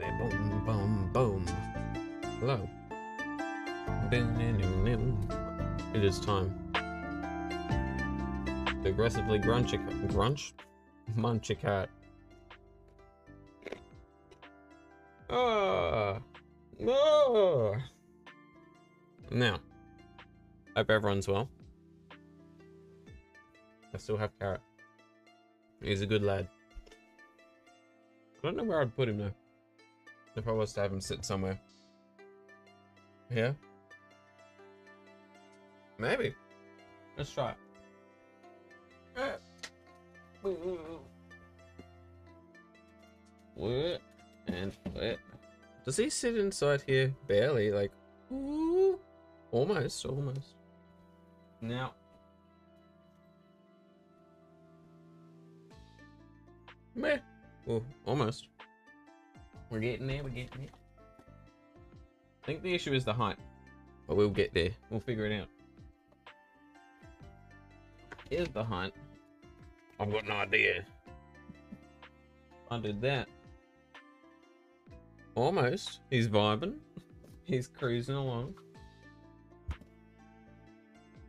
Boom boom boom. Hello. It is time. Aggressively grunch grunch munch a cat. Ah. Ah. Now, hope everyone's well. I still have carrot. He's a good lad. I don't know where I'd put him though. If I was to have him sit somewhere. Here? Maybe. Let's try it. What? And what? Does he sit inside here? Barely, like, ooh, almost, almost. Now. Meh. Oh, almost. We're getting there, we're getting there. I think the issue is the height. But we'll get there. We'll figure it out. Here's the height. I've got no idea. I did that. Almost. He's vibing. He's cruising along.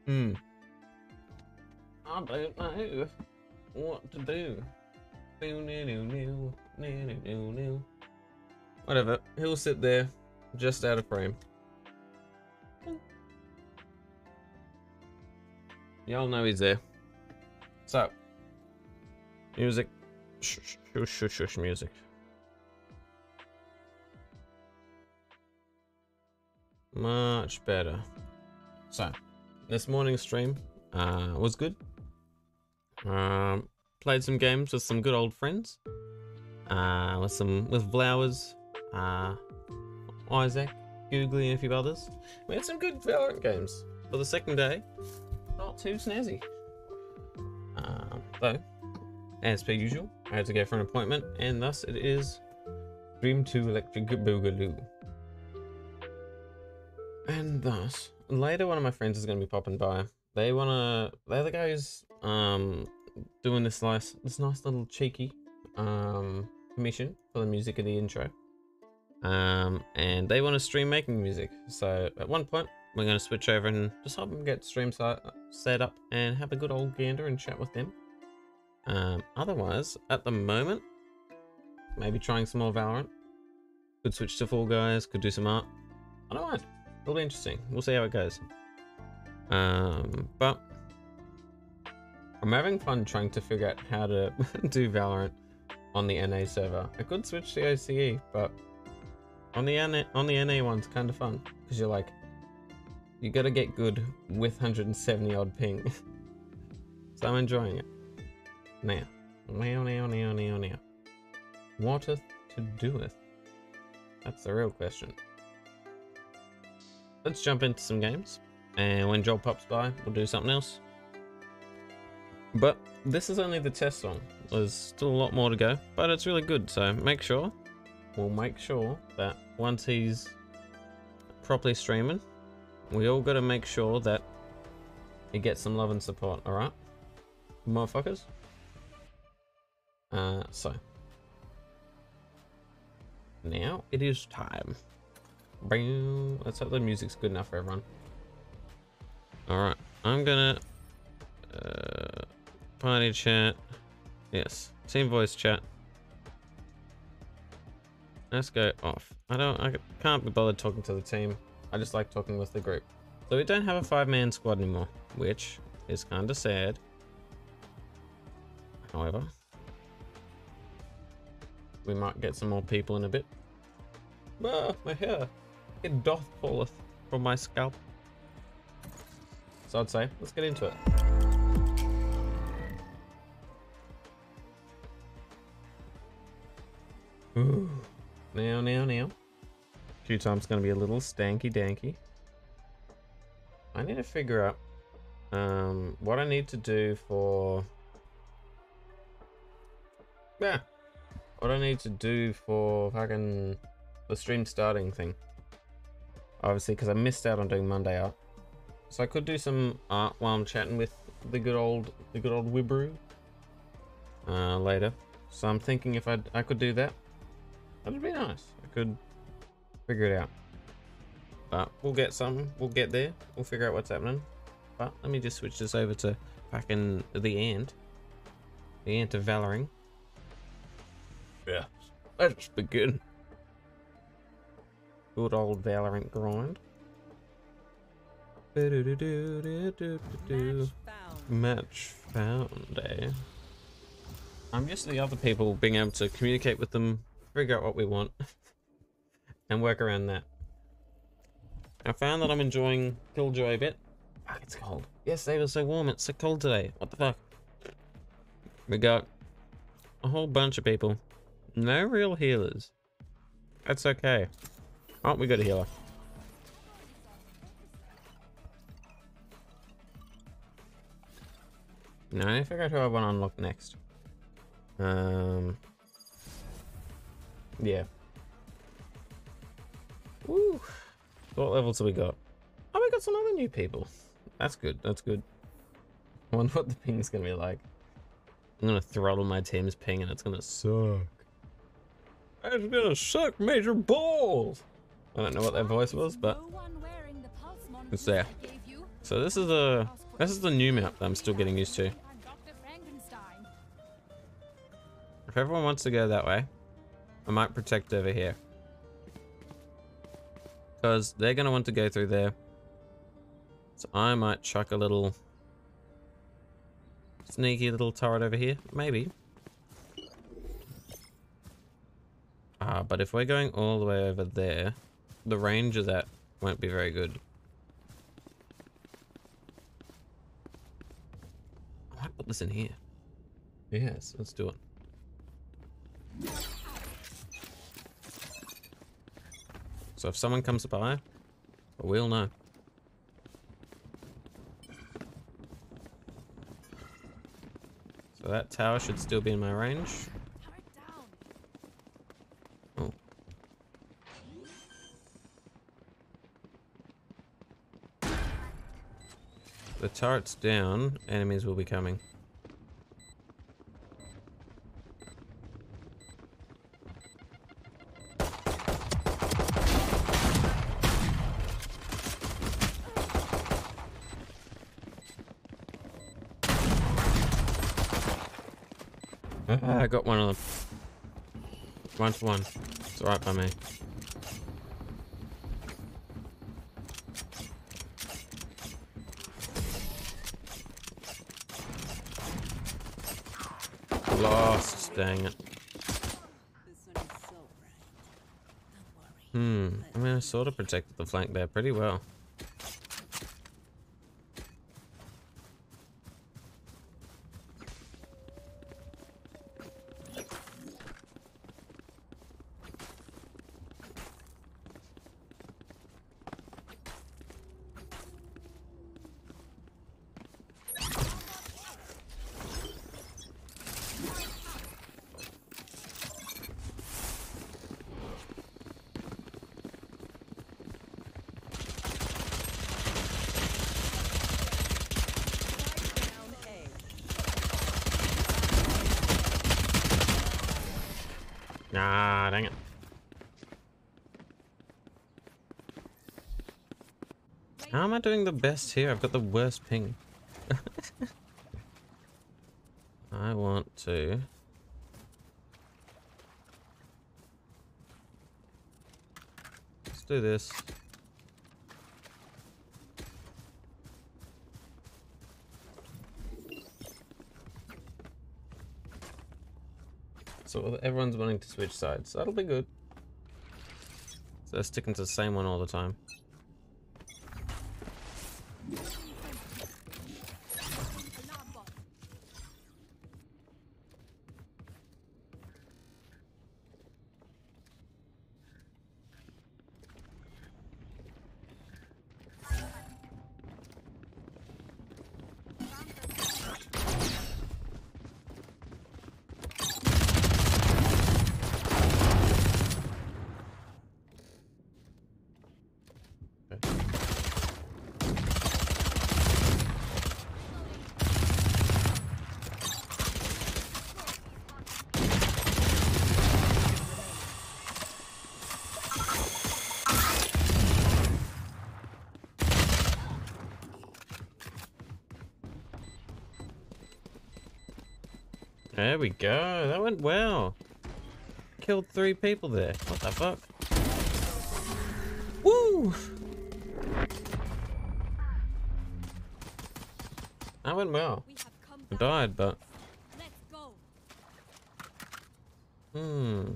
Hmm. I don't know what to do. Whatever. He'll sit there, just out of frame. Y'all know he's there. So, music. Shush, shush, shush, shush, music. Much better. So, this morning's stream uh, was good. Um, played some games with some good old friends. Uh, with some with Flowers, uh, Isaac, Googly, and a few others. We had some good Valorant games for the second day. Not too snazzy. Uh, though, as per usual, I had to go for an appointment, and thus it is Dream 2 Electric Boogaloo. And thus, later one of my friends is going to be popping by. They want to, they're the guys um, doing this nice, this nice little cheeky um, commission for the music of the intro. Um, and they want to stream making music. So at one point, we're going to switch over and just help them get stream set up and have a good old gander and chat with them. Um, otherwise, at the moment, maybe trying some more Valorant. Could switch to Fall Guys, could do some art. I don't mind. It'll be interesting. We'll see how it goes. Um, but I'm having fun trying to figure out how to do Valorant on the NA server. I could switch to OCE, but on the NA, on the NA one's kind of fun because you're like, you gotta get good with 170 odd ping. so I'm enjoying it. Now, now, now, now, now, now. Whateth to doeth? That's the real question. Let's jump into some games. And when Joel pops by, we'll do something else. But this is only the test song. There's still a lot more to go, but it's really good. So make sure, we'll make sure that once he's properly streaming, we all got to make sure that he gets some love and support, alright? Motherfuckers? Uh, so. Now it is time. Let's hope the music's good enough for everyone. Alright, I'm gonna... Uh, party chat. Yes, team voice chat. Let's go off. I don't, I can't be bothered talking to the team. I just like talking with the group. So we don't have a five-man squad anymore, which is kind of sad. However, we might get some more people in a bit. Ah, my hair. It doth falleth from my scalp. So I'd say, let's get into it. Ooh. Now, now, now. Q-Time's gonna be a little stanky danky. I need to figure out um, what I need to do for... Yeah. What I need to do for fucking the stream starting thing. Obviously, because I missed out on doing Monday art. So I could do some art while I'm chatting with the good old, the good old Wibru uh, later. So I'm thinking if I I could do that. That'd be nice. I could figure it out. But we'll get some. We'll get there. We'll figure out what's happening. But let me just switch this over to fucking the ant. The ant of Valoring. Yeah. Let's begin. Good old Valorant grind. Do-do-do-do-do-do-do. Match found, eh? I'm used to the other people being able to communicate with them, figure out what we want, and work around that. I found that I'm enjoying Killjoy a bit. Fuck, it's cold. Yesterday was so warm, it's so cold today. What the fuck? We got a whole bunch of people. No real healers. That's okay. Oh, we got a healer. No, I figure out who I want to unlock next. Um. Yeah. Woo. What levels have we got? Oh, we got some other new people. That's good. That's good. I wonder what the ping's gonna be like. I'm gonna throttle my team's ping and it's gonna suck. It's gonna suck major balls. I don't know what that voice was, but it's there. So this is the this is the new map that I'm still getting used to. If everyone wants to go that way, I might protect over here. Because they're going to want to go through there. So I might chuck a little sneaky little turret over here. Maybe. Ah, but if we're going all the way over there, the range of that won't be very good. I might put this in here. Yes, let's do it. So if someone comes by, we'll know. So that tower should still be in my range. Oh. The turret's down, enemies will be coming. I got one of them. One for one. It's alright by me. Lost, dang it. Hmm, I mean I sort of protected the flank there pretty well. Ah, dang it. How am I doing the best here? I've got the worst ping. I want to... Let's do this. So everyone's wanting to switch sides. That'll be good. So they're sticking to the same one all the time. Three people there. What the fuck? Woo! That went well. We I died, but Let's go. hmm.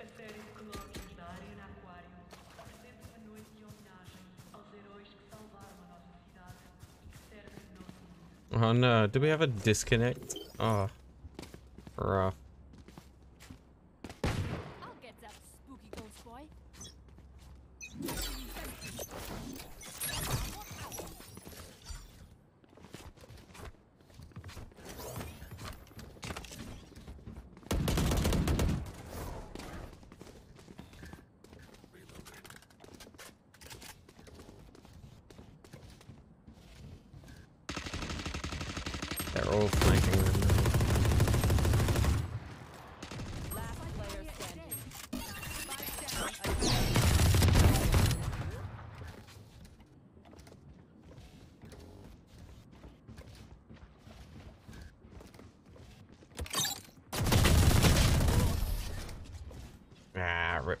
A série de colóquios da Arena Aquário apresenta uma noite de homenagem aos heróis que salvaram a nossa cidade que servem o nosso mundo. Oh no, do we have a disconnect? Oh, rough. I'll get that spooky ghost boy. They're all flanking them. Last player standing. Ah, rip.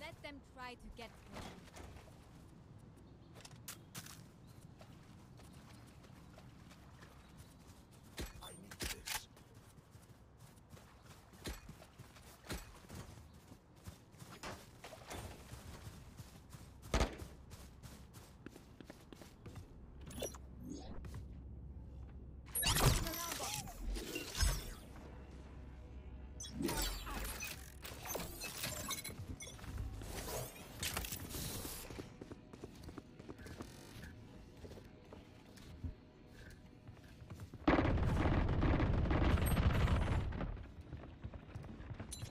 Let them try to get through.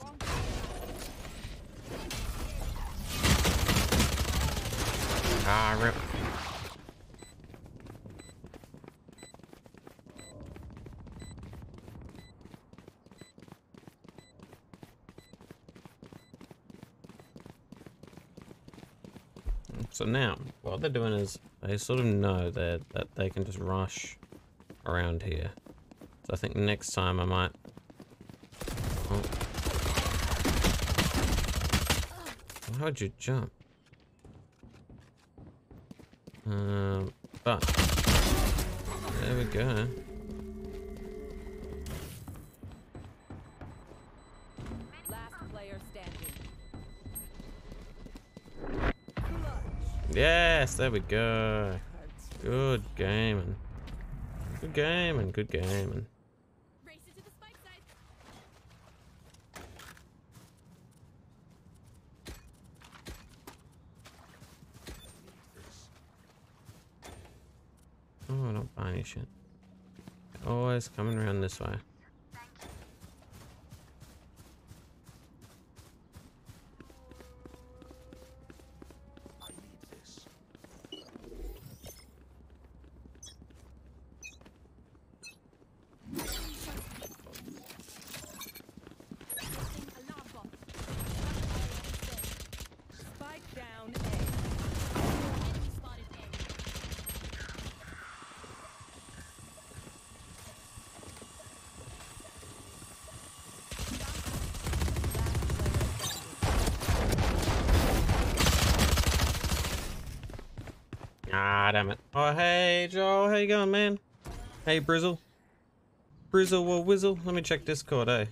Wrong Ah, rip. So now, what they're doing is they sort of know that that they can just rush around here. So I think next time I might. Oh. Why would you jump? Yes, there we go. Good gaming. Good gaming. Good the. Oh, I don't buy any shit. Always coming around this way. Placing alarm bot. Spike down Enemy spotted A. Ah, damn it. Oh, hey, Joel. How you going, man? Hey, Brizzle. Brizzle or Whizzle. Let me check Discord, eh?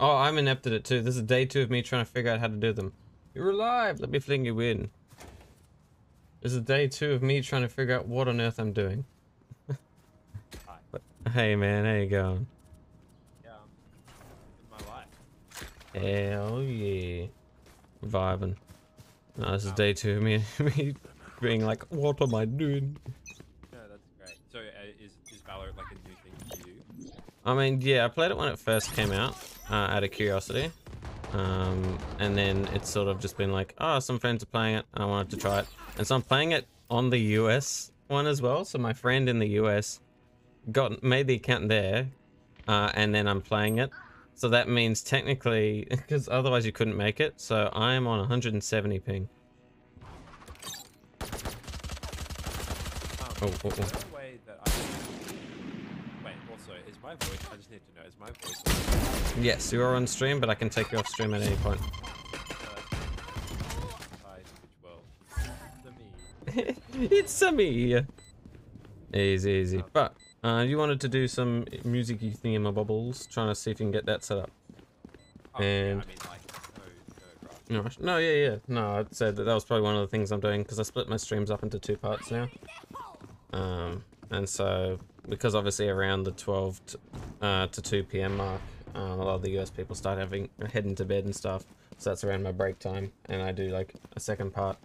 Oh, I'm inept at it too. This is day two of me trying to figure out how to do them. You're alive. Let me fling you in. This is day two of me trying to figure out what on earth I'm doing. but, hey, man. How you going? Yeah, in my life. Hell yeah. Vibing. No, this is day two of me, me being like, what am I doing? I mean, yeah, I played it when it first came out uh, out of curiosity. Um, and then it's sort of just been like, oh, some friends are playing it and I wanted to try it. And so I'm playing it on the US one as well. So my friend in the US got made the account there uh, and then I'm playing it. So that means technically, because otherwise you couldn't make it. So I am on 170 ping. Oh, oh, oh my voice... I just need to know, is my voice... Yes, you are on stream, but I can take you off stream at any point. Hi, Twitch world. The me. it's a me. Easy, easy. But uh, you wanted to do some music-y bubbles, trying to see if you can get that set up. Oh, yeah, And- I mean, like, no, no. No, no, yeah, yeah. No, I'd say that that was probably one of the things I'm doing because I split my streams up into two parts now. Um, and so because obviously around the 12 to, uh, to 2 p.m. mark, um, a lot of the US people start having heading to bed and stuff. So that's around my break time, and I do like a second part.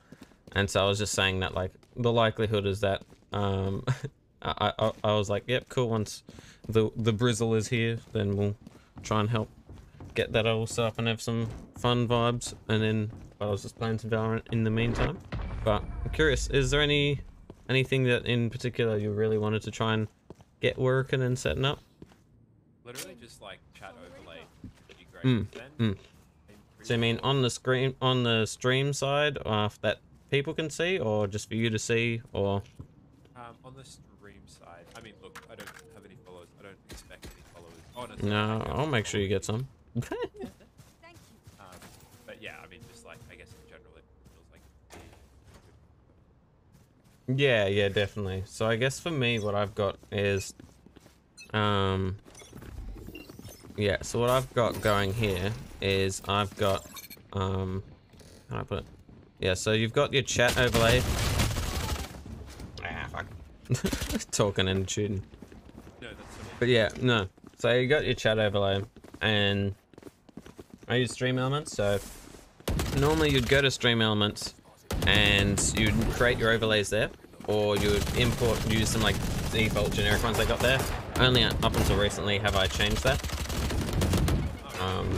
And so I was just saying that like the likelihood is that um, I, I I was like, yep, cool. Once the the Brizzle is here, then we'll try and help get that all set up and have some fun vibes. And then I was just playing some Valorant in the meantime. But I'm curious, is there any anything that in particular you really wanted to try and get working and setting up? Literally just, like, chat overlay would be great. Mm, Then, mm. So I mean on the screen on the stream side, uh, that people can see, or just for you to see, or Um, on the stream side, I mean, look, I don't have any followers. I don't expect any followers. Honestly, no? I. I'll make sure you get some. Yeah, yeah, definitely. So I guess for me, what I've got is, um, yeah. So what I've got going here is I've got, um, how do I put it? Yeah. So you've got your chat overlay. Ah, fuck. Talking and shooting. No, But yeah, no. So you got your chat overlay, and I use Stream Elements. So normally you'd go to Stream Elements, and you'd create your overlays there, or you import, use some like default generic ones I got there. Only up until recently have I changed that. Um,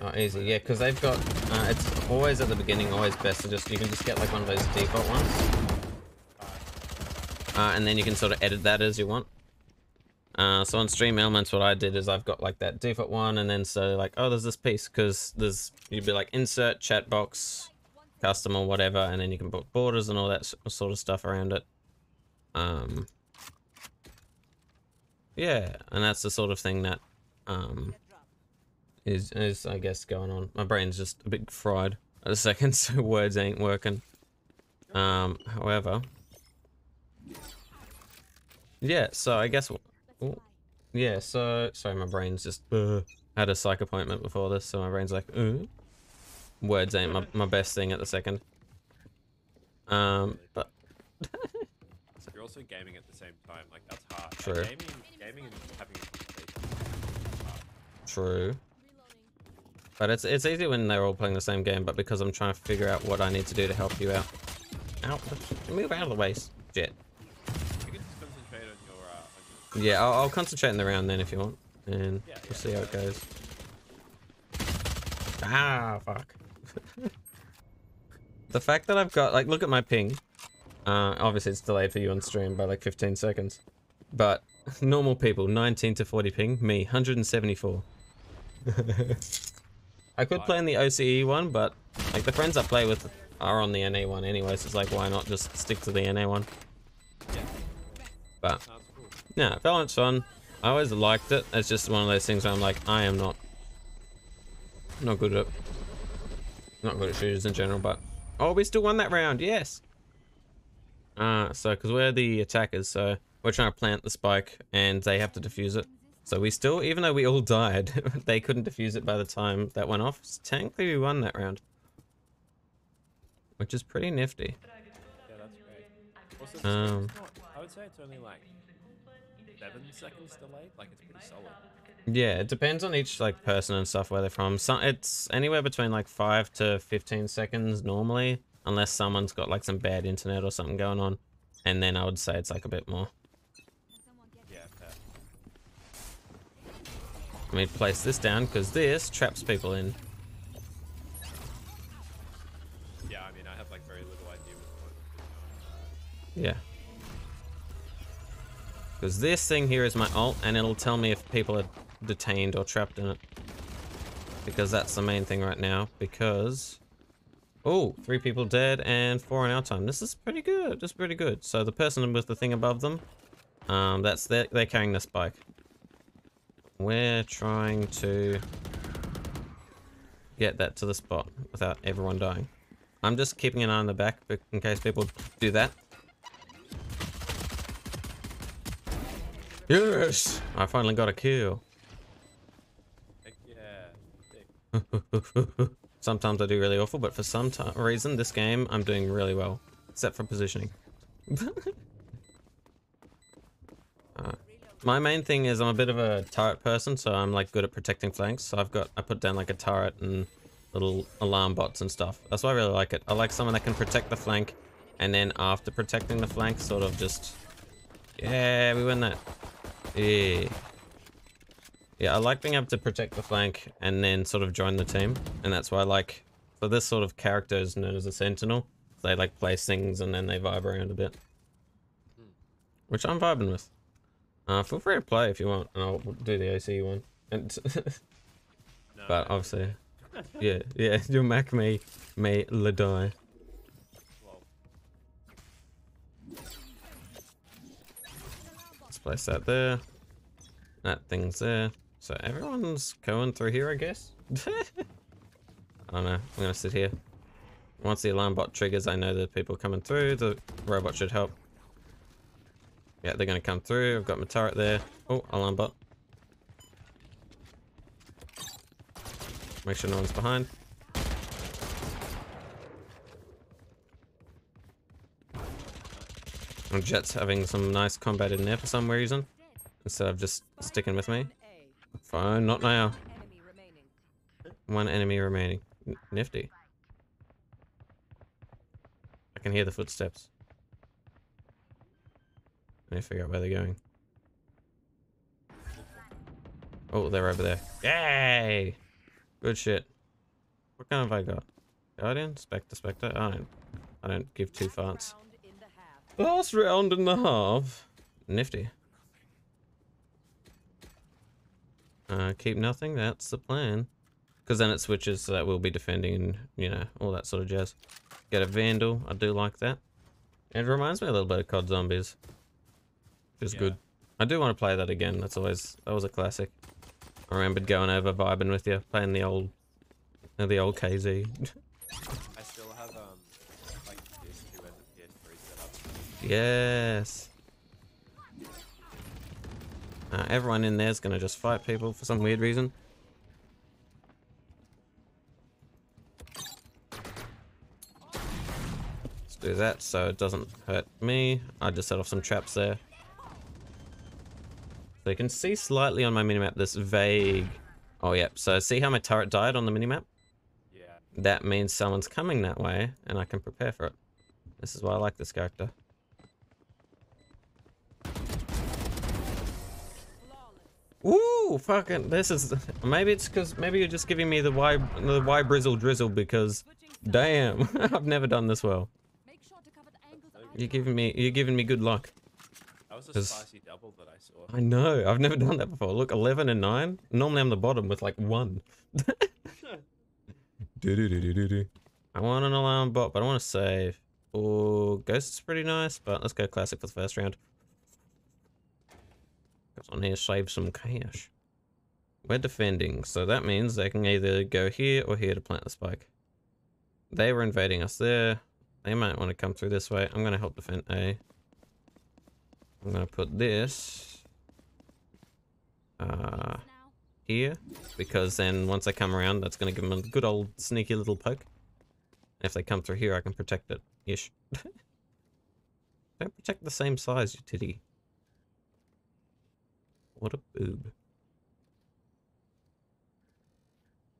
oh, easy, yeah, because they've got. Uh, it's always at the beginning, always best to just you can just get like one of those default ones. Uh, and then you can sort of edit that as you want. Uh, so on Stream Elements, what I did is I've got like that default one, and then so like, oh, there's this piece because there's you'd be like insert chat box, custom or whatever, and then you can put borders and all that sort of stuff around it. Um, yeah, and that's the sort of thing that um is is I guess going on. My brain's just a bit fried at the second, so words ain't working. Um, however, yeah. So I guess. Ooh, yeah. So sorry, my brain's just uh, had a psych appointment before this, so my brain's like, ooh. Words ain't my, my best thing at the second. Um, but You're also gaming at the same time. Like that's hard. Like, True. gaming, gaming, and having a conversation. true. But it's it's easy when they're all playing the same game, but because I'm trying to figure out what I need to do to help you out. Out, move out of the way, jet. You can just concentrate on your. Uh, on your Yeah, I'll, I'll concentrate in the round then if you want, and Yeah, we'll yeah. see how it goes. Ah, fuck. the fact that I've got like, look at my ping. Uh, obviously it's delayed for you on stream by like 15 seconds, but normal people 19 to 40 ping, me 174. I could play in the OCE one, but like the friends I play with are on the NA one anyway, so it's like why not just stick to the NA one? Yeah. But. Yeah, Valorant's fun. I always liked it. It's just one of those things where I'm like, I am not not good at not good at shooters in general, but oh, we still won that round. Yes. Uh, so because we're the attackers, so we're trying to plant the spike, and they have to defuse it. So we still, even though we all died, they couldn't defuse it by the time that went off. So technically, we won that round, which is pretty nifty. Yeah, that's great. Also, Um, I would say it's only like seven seconds delayed. Like it's pretty solid. Yeah, it depends on each like person and stuff where they're from. Some it's anywhere between like five to fifteen seconds normally, unless someone's got like some bad internet or something going on, and then I would say it's like a bit more. Can someone get Yeah, fair. Let me place this down because this traps people in. Yeah, I mean, I have like very little idea what's going on. Yeah. Because this thing here is my ult, and it'll tell me if people are detained or trapped in it. Because that's the main thing right now. Because Oh, three people dead and four in our time. This is pretty good. This is pretty good. So the person with the thing above them, um, that's their, they're carrying the spike. We're trying to get that to the spot without everyone dying. I'm just keeping an eye on the back in case people do that. Yes! I finally got a kill. Yeah. Sometimes I do really awful, but for some reason, this game, I'm doing really well. Except for positioning. Uh, my main thing is I'm a bit of a turret person, so I'm like good at protecting flanks. So I've got, I put down like a turret and little alarm bots and stuff. That's why I really like it. I like someone that can protect the flank, and then after protecting the flank, sort of just, yeah, we win that. Yeah. Yeah, I like being able to protect the flank and then sort of join the team. And that's why I like, so this sort of character is known as a sentinel. They like place things and then they vibe around a bit. Which I'm vibing with. Uh, feel free to play if you want, and I'll do the AC one. And No, but obviously, yeah, yeah, you'll mac me, me die. Place that there. That thing's there. So everyone's going through here, I guess. I don't know. I'm gonna sit here. Once the alarm bot triggers, I know the people coming through. The robot should help. Yeah, they're gonna come through. I've got my turret there. Oh, alarm bot. Make sure no one's behind. Jet's having some nice combat in there for some reason. Instead of just sticking with me. Fine, not now. One enemy remaining. N- nifty. I can hear the footsteps. I to figure out where they're going. Oh, they're over there. Yay! Good shit. What kind have I got? Guardian? Spectre, Spectre? I don't, I don't give two farts. Round in the half. Last round and a half. Nifty. Uh, keep nothing. That's the plan. Because then it switches so that we'll be defending and, you know, all that sort of jazz. Get a Vandal. I do like that. It reminds me a little bit of COD Zombies. Feels Yeah. good. I do want to play that again. That's always, that was a classic. I remembered going over vibing with you, playing the old, the old KZ. I still have um like PS2 and the PS3 set up. Yes. Uh, everyone in there is gonna just fight people for some weird reason. Let's do that so it doesn't hurt me. I just set off some traps there. So you can see slightly on my minimap this vague. Oh, yep. So see how my turret died on the minimap? Yeah. That means someone's coming that way, and I can prepare for it. This is why I like this character. Ooh, fucking! This is maybe it's because maybe you're just giving me the why the why brizzle drizzle because damn, I've never done this well. Make sure to cover the angles of You're giving me you're giving me good luck. That was a spicy double that I saw. I know I've never done that before. Look, eleven and nine. Normally I'm the bottom with like one. Do-do-do-do-do-do. I want an alarm bot, but I want to save. Oh, Ghost is pretty nice, but let's go classic for the first round. On here, save some cash. We're defending, so that means they can either go here or here to plant the spike. They were invading us there. They might want to come through this way. I'm going to help defend A. I'm going to put this uh, here because then once they come around, that's going to give them a good old sneaky little poke. If they come through here, I can protect it. Ish. Don't protect the same size, you titty. What a boob.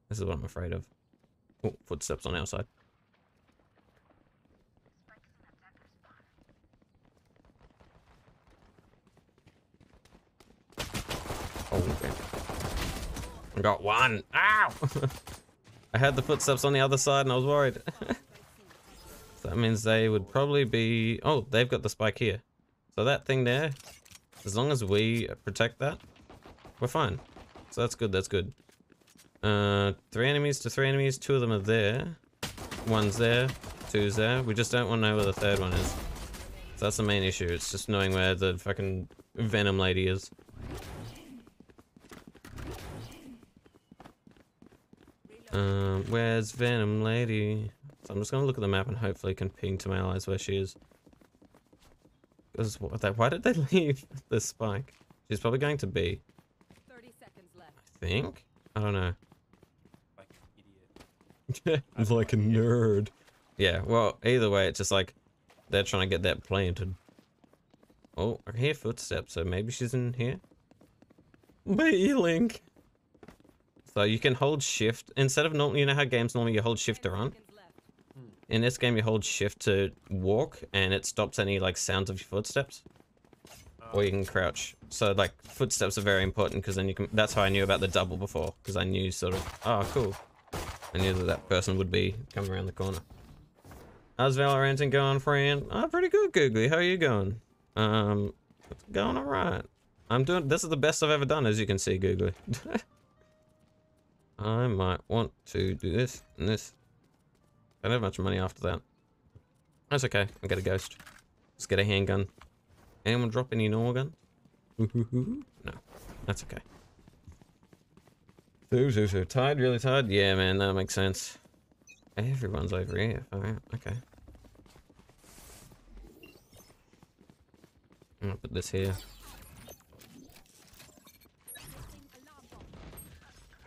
This is what I'm afraid of. Oh, footsteps on our side. Oh, okay. I got one. Ow! I heard the footsteps on the other side and I was worried. That means they would probably be... Oh, they've got the spike here. So that thing there, as long as we protect that, we're fine. So that's good, that's good. Uh, three enemies to three enemies, two of them are there. one's there, two's there. We just don't want to know where the third one is. So that's the main issue. It's just knowing where the fucking Venom lady is. Um, where's Venom lady? So I'm just gonna look at the map and hopefully can ping to my allies where she is. Because what why did they leave the spike? She's probably going to B. 30 seconds left. I think. I don't know. Like an idiot. like a nerd. Yeah, well, either way, it's just like they're trying to get that planted. Oh, I hear footsteps, so maybe she's in here. B link. So you can hold shift instead of normally, you know how games normally you hold shift to 10 run. In this game, you hold shift to walk, and it stops any like sounds of your footsteps. Or you can crouch. So like footsteps are very important because then you can. That's how I knew about the double before because I knew sort of. Oh, cool. I knew that that person would be coming around the corner. How's Valorant going, friend? Oh, pretty good, Googly. How are you going? Um, it's going alright. I'm doing. This is the best I've ever done, as you can see, Googly. I might want to do this and this. I don't have much money after that. That's okay. I'll get a ghost. Let's get a handgun. Anyone drop any normal guns? no, that's okay. So, so, so. Tired? Really tired? Yeah, man, that makes sense. Everyone's over here. Alright, okay. I'm gonna put this here.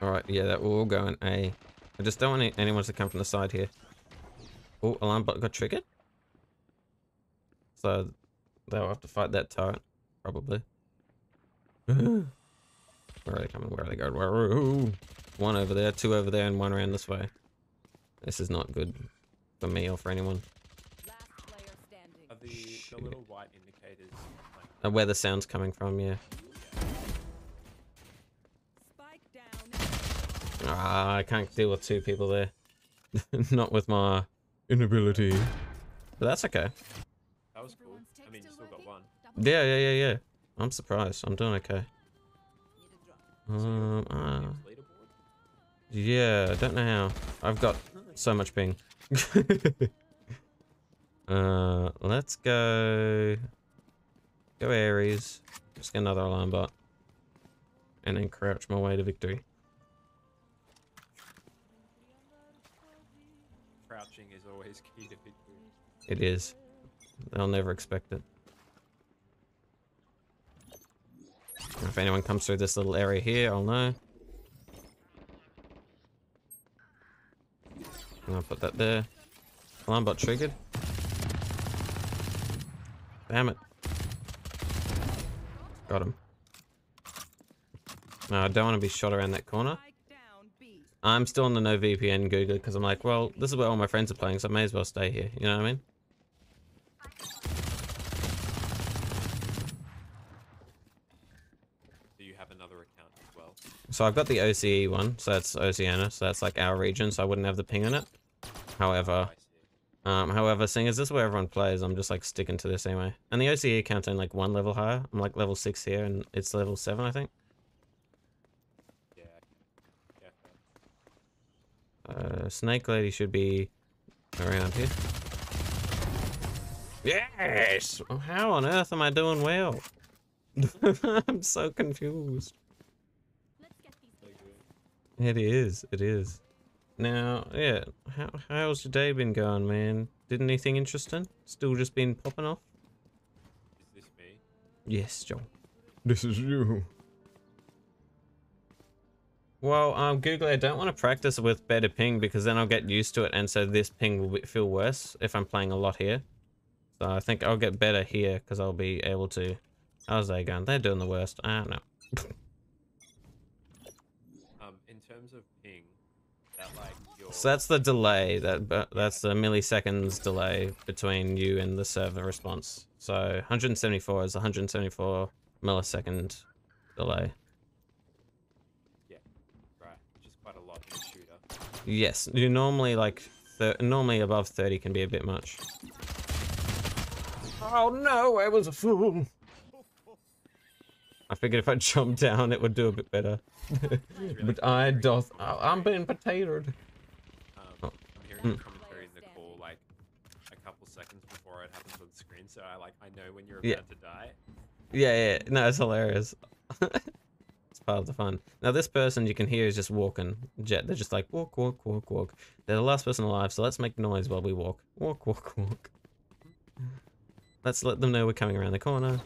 Alright, yeah, that will all go in A. I just don't want any, anyone to come from the side here. Oh, alarm bot got triggered? So, they'll have to fight that turret, probably. Where are they coming? Where are they going? Where ooh. One over there, two over there, and one around this way. This is not good for me or for anyone. Last player standing. Are the, the little white indicators like Uh, where the sound's coming from, yeah. Ah, I can't deal with two people there. not with my inability. But that's okay. that was cool. I mean, you still still got one. Yeah, yeah, yeah, yeah. I'm surprised. I'm doing okay. Need a drop. So you're Um, on uh, the game's leaderboard? yeah, I don't know how. I've got so much ping. uh, let's go. Go Ares. Just get another alarm bot. And then crouch my way to victory. Always key to victory. It is. They'll never expect it. If anyone comes through this little area here, I'll know. I'll put that there. Alarm bot triggered. Damn it. Got him. No, I don't want to be shot around that corner. Spike down. B. I'm still on the no VPN Google because I'm like, well, this is where all my friends are playing, so I may as well stay here. You know what I mean? Do you have another account as well? So I've got the OCE one, so that's Oceania, so that's like our region, so I wouldn't have the ping on it. However, um, however, seeing as this is where everyone plays, I'm just like sticking to this anyway. And the OCE account's only like one level higher. I'm like level six here, and it's level seven, I think. Yeah. Yeah. fair. Uh, Snake Lady should be around here. Yes! How on earth am I doing well? I'm so confused. Let's get these. It is. It is. Now, yeah. How how's your day been going, man? Did anything interesting? Still just been popping off? Is this me? Yes, John. This is you. Well, um, Google, I don't want to practice with better ping because then I'll get used to it, and so this ping will feel worse if I'm playing a lot here. So I think I'll get better here because I'll be able to. How's they going? They're doing the worst. I don't know. Um, in terms of ping, that like your So that's the delay. That but that's the milliseconds delay between you and the server response. So 174 is 174 millisecond delay. Yes, you normally like normally above 30 can be a bit much. Oh no, I was a fool. I figured if I jumped down, it would do a bit better. but I doth. Oh, I'm being potatoed. Um. I'm hearing mm. commentary, call like a couple seconds before it happens on screen, so I like I know when you're about yeah. to die. Yeah, yeah. No, it's hilarious. part of the fun. Now, this person you can hear is just walking. Jett. They're just like walk, walk, walk, walk. They're the last person alive, so let's make noise while we walk. Walk, walk, walk. Let's let them know we're coming around the corner.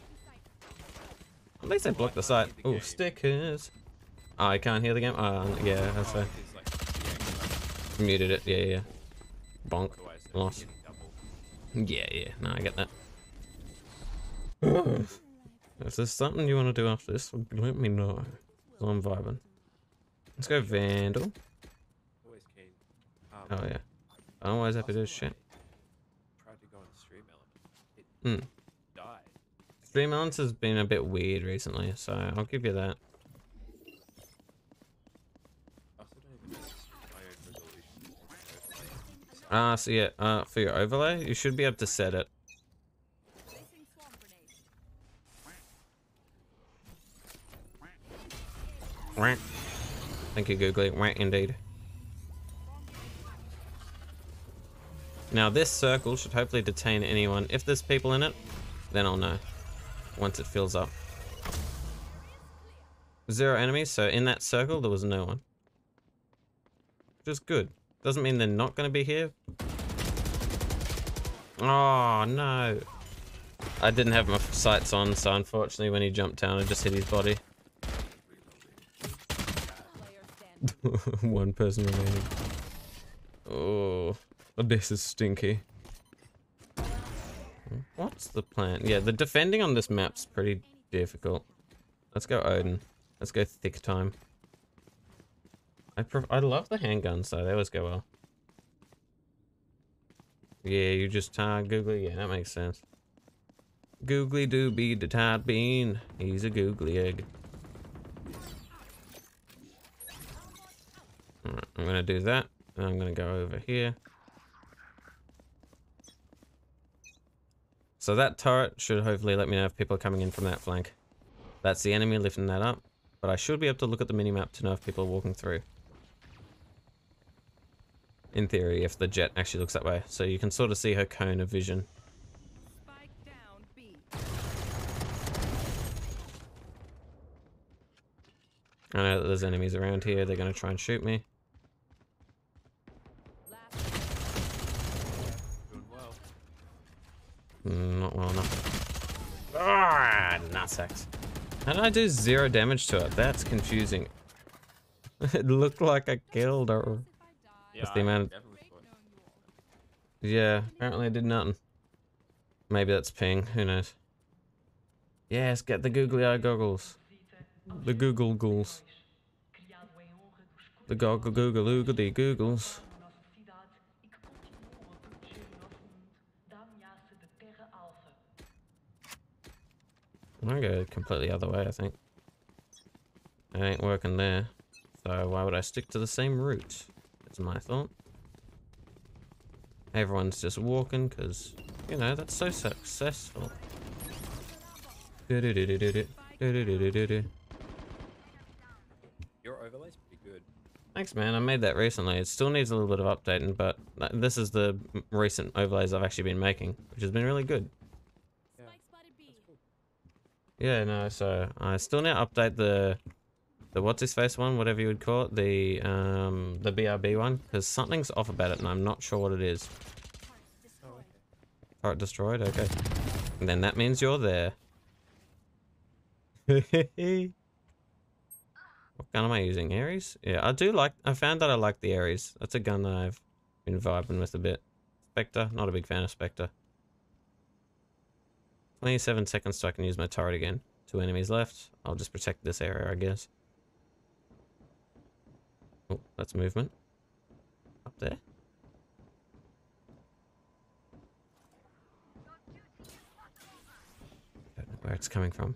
At least they blocked the sight. Oh, stickers. Oh, I can't hear the game. Oh, yeah, that's. Is Muted it. Yeah, yeah. yeah. Bonk. Lost. Yeah, yeah. No, I get that. if there's something you want to do after this, let me know. 'Cause I'm vibing. Let's go Vandal. Um, Oh yeah. I'm always happy to do shit. Tried to go on stream element. It Hmm. died. Stream elements has been a bit weird recently, so I'll give you that. I also don't even know my own resolution. So, Ah, so yeah, uh, for your overlay, you should be able to set it. Whack. Thank you, Googly. Whack indeed. Now this circle should hopefully detain anyone. If there's people in it, then I'll know. Once it fills up. Zero enemies, so in that circle there was no one. Just good. Doesn't mean they're not going to be here. Oh, no. I didn't have my sights on, so unfortunately when he jumped down I just hit his body. Player stand. One person remaining. Oh, oh, this is stinky. What's the plan? Yeah, the defending on this map's pretty difficult. Let's go Odin. Let's go thick time. I I love the handguns though. They always go well. Yeah, you just tie googly. Yeah, that makes sense. Googly dooby the tied bean. He's a googly egg. Alright, I'm gonna do that. And I'm gonna go over here. So that turret should hopefully let me know if people are coming in from that flank. That's the enemy lifting that up. But I should be able to look at the minimap to know if people are walking through. In theory, if the Jett actually looks that way. So you can sort of see her cone of vision. Spike down B. I know that there's enemies around here. They're gonna try and shoot me. Last Doing well. Mm, Not well enough. Ah, nutsacks. How did I do zero damage to it? That's confusing. it looked like I killed her. Yeah, the I amount of- Yeah, apparently I did nothing. Maybe that's ping. Who knows? Yes, get the googly eye goggles. The Google ghouls. criado em honra dos The goggle google oogly googles. I'm gonna go completely other way, I think. It ain't working there. So why would I stick to the same route? That's my thought. Everyone's just walking because, you know, that's so successful. Your overlay's pretty good. Thanks, man. I made that recently. It still needs a little bit of updating, but uh, this is the recent overlays I've actually been making, which has been really good. Yeah. Spike spotted B. Yeah, no, so I still need to update the the what's his face one, whatever you would call it, the um the BRB one, because something's off about it and I'm not sure what it is. Oh, okay. Destroyed, okay. And then that means you're there. what gun am I using? Ares? Yeah, I do like I found that I like the Ares. That's a gun that I've been vibing with a bit. Spectre, not a big fan of Spectre. 27 seconds so I can use my turret again. Two enemies left. I'll just protect this area, I guess. Oh, that's movement. Up there. Where it's coming from.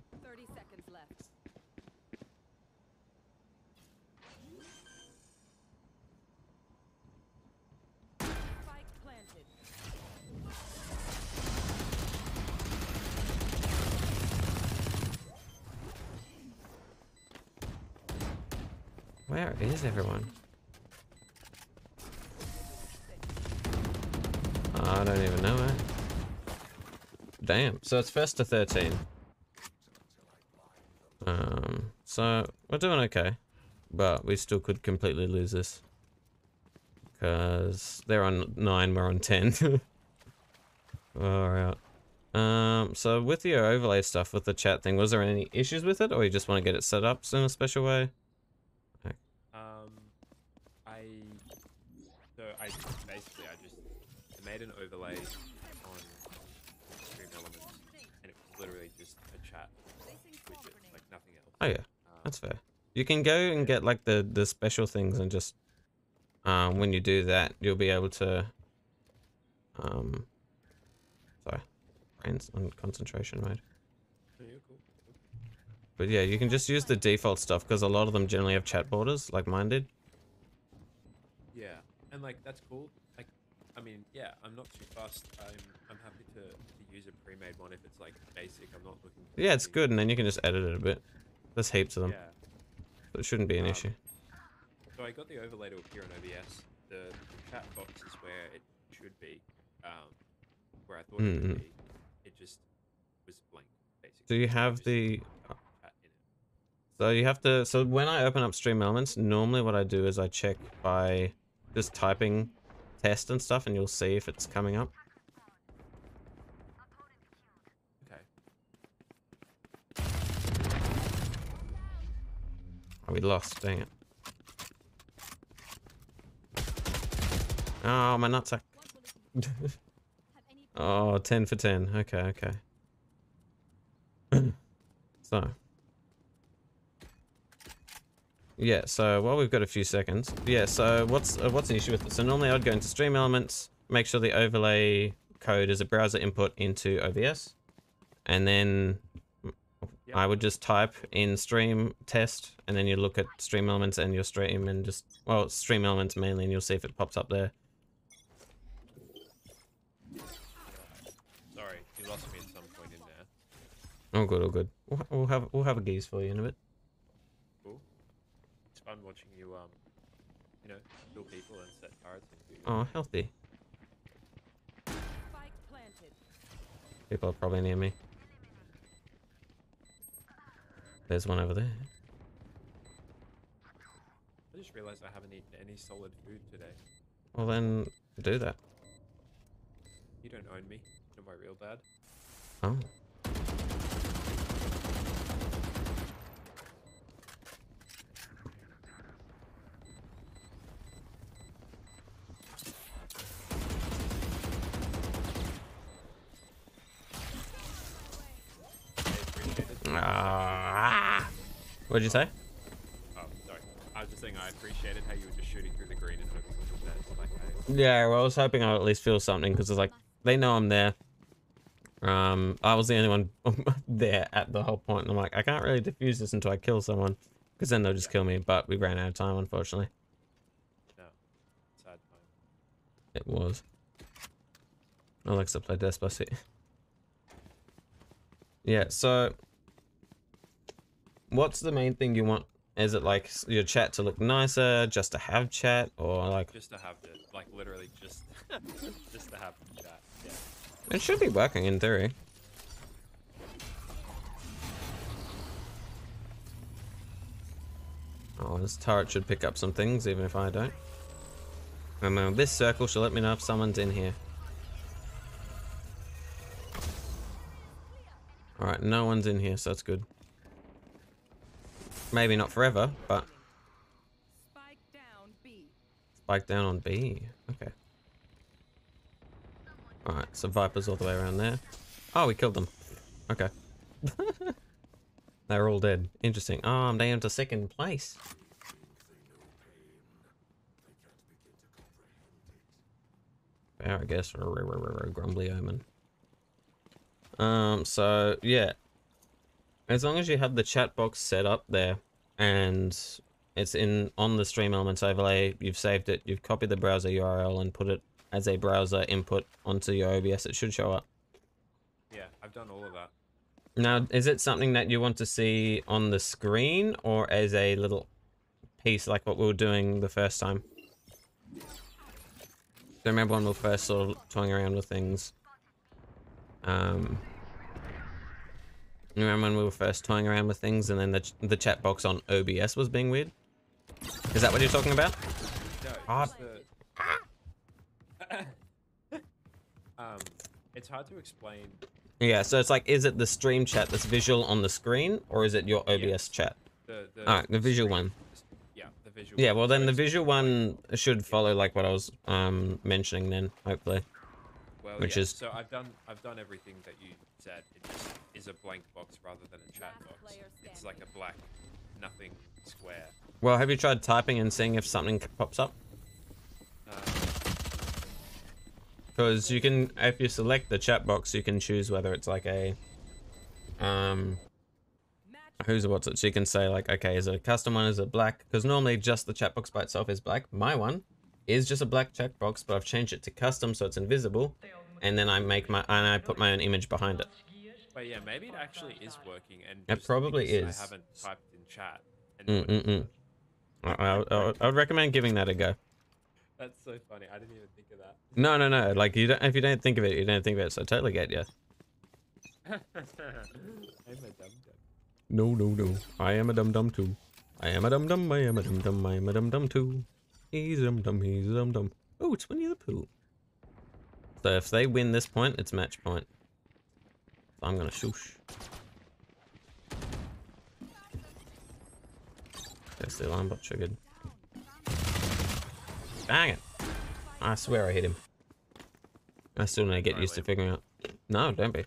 Where is everyone? I don't even know, man. Damn. So it's first to 13. Um, so we're doing okay. But we still could completely lose this. Because they're on 9, we're on 10. Alright. Um, so with your overlay stuff, with the chat thing, was there any issues with it? Or you just want to get it set up in a special way? Um, I so I basically I just made an overlay on Stream Elements, and it was literally just a chat widget, like nothing else. Oh yeah, Um, that's fair. You can go and get like the, the special things and just, um, when you do that, you'll be able to, um, sorry, brains on concentration mode. yeah, cool. cool. But yeah, you can just use the default stuff because a lot of them generally have chat borders, like mine did. And like that's cool. Like, I mean, yeah, I'm not too fast. I'm I'm happy to, to use a pre-made one if it's like basic. I'm not looking. For Yeah, it's good, and then you can just edit it a bit. There's heaps of them, Yeah. so it shouldn't be an Um, issue. So I got the overlay to appear on OBS. The, the chat box is where it should be, um, where I thought it Mm-mm. would be. It just was blank, basically. Do you have the? in it. So you have to. So when I open up Stream Elements, normally what I do is I check by just typing test and stuff, and you'll see if it's coming up. Okay. Oh, we lost. Dang it. Oh, my nutsack. oh, 10 for 10. Okay, okay. so. Yeah, so while we've got a few seconds. Yeah, so what's uh, what's the issue with it? So normally I'd go into Stream Elements, make sure the overlay code is a browser input into OBS, and then Yep. I would just type in stream test, and then you look at stream elements and your stream, and just well, stream elements mainly, and you'll see if it pops up there. Sorry, you lost me at some point in there. Oh, good, oh, good. We'll, we'll have we'll have a geese for you in a bit. Cool. It's fun watching you, um, you know, kill people and set cards and do Oh, healthy. Spike planted. People are probably near me. There's one over there. I just realized I haven't eaten any solid food today. Well, then do that. You don't own me. You're my real dad. Oh. I Ah. What did you say? Oh, sorry. I was just saying I appreciated how you were just shooting through the green and hoping for the best. Like, I, Yeah, well, I was hoping I'd at least feel something because it's like they know I'm there. Um, I was the only one there at the whole point, and I'm like, I can't really defuse this until I kill someone, because then they'll just kill me. But we ran out of time, unfortunately. no. Sad time. It was. Alexa play Despacito. yeah, so what's the main thing you want? Is it like your chat to look nicer, just to have chat, or like Just to have the, like, literally just, just to have the chat. Yeah. it should be working in theory? Oh, this turret should pick up some things, even if I don't. And now this circle should let me know if someone's in here. Alright, no one's in here, so that's good. Maybe not forever, but Spike down B. spike down on B. Okay. Alright, so Viper's all the way around there. Oh, we killed them. Okay. They're all dead. Interesting. Oh, I'm down to second place. Fair, I guess. Grumbly omen. Um, so, yeah. As long as you have the chat box set up there and it's in on the stream elements overlay, you've saved it, you've copied the browser URL and put it as a browser input onto your OBS, it should show up. Yeah, I've done all of that. Now, is it something that you want to see on the screen or as a little piece like what we were doing the first time? So remember when we were first sort of toying around with things? Um, remember when we were first toying around with things and then the, ch- the chat box on OBS was being weird? Is that what you're talking about? No, Ah. the... um, it's hard to explain. Yeah, so it's like, is it the stream chat that's visual on the screen or is it your OBS Yes. chat? The the, Alright, the visual screen- one. Yeah, the visual. Yeah, well then the visual one should follow like what I was um mentioning then, hopefully. Well, which yeah, is- so I've done I've done everything that you said. It just is a blank box rather than a chat Last box. It's like a black, nothing square. Well, have you tried typing and seeing if something pops up? Um, Because you can, if you select the chat box, you can choose whether it's like a, um, Match who's what's it? So you can say like, okay, is it a custom one? Is it black? Because normally just the chat box by itself is black. My one is just a black chat box, but I've changed it to custom so it's invisible, and then I make my and I put my own image behind it. but yeah, maybe it actually is working, and It probably is. I haven't typed in chat. And Mm mm mm. I, I, I, I would recommend giving that a go. That's so funny. I didn't even think of that. No, no, no. Like you don't. If you don't think of it, you don't think of it. So I totally get you. I'm a dum dum. No, no, no. I am a dum dum too. I am a dum dum. I am a dum dum. I am a dum dum too. He's dum dum. He's dum dum. Oh, it's Winnie the Pooh. So if they win this point, it's match point. So I'm gonna shoosh. There's the alarm bot triggered. Dang it! I swear I hit him. I still need to get used to figuring out. No, don't be.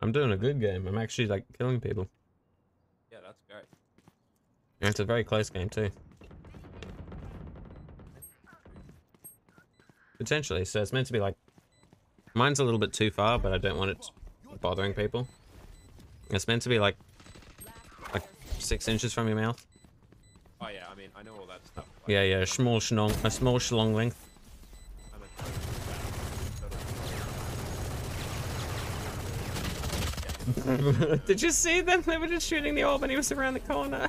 I'm doing a good game. I'm actually like killing people. Yeah, that's great. And it's a very close game too. Potentially, so it's meant to be like mine's a little bit too far, but I don't want it bothering people. It's meant to be like like six inches from your mouth. Oh yeah, I mean I know all that stuff. like, Yeah, yeah, a small schlong, a small schlong length. I'm a total fan. Did you see them? They were just shooting the orb and he was around the corner.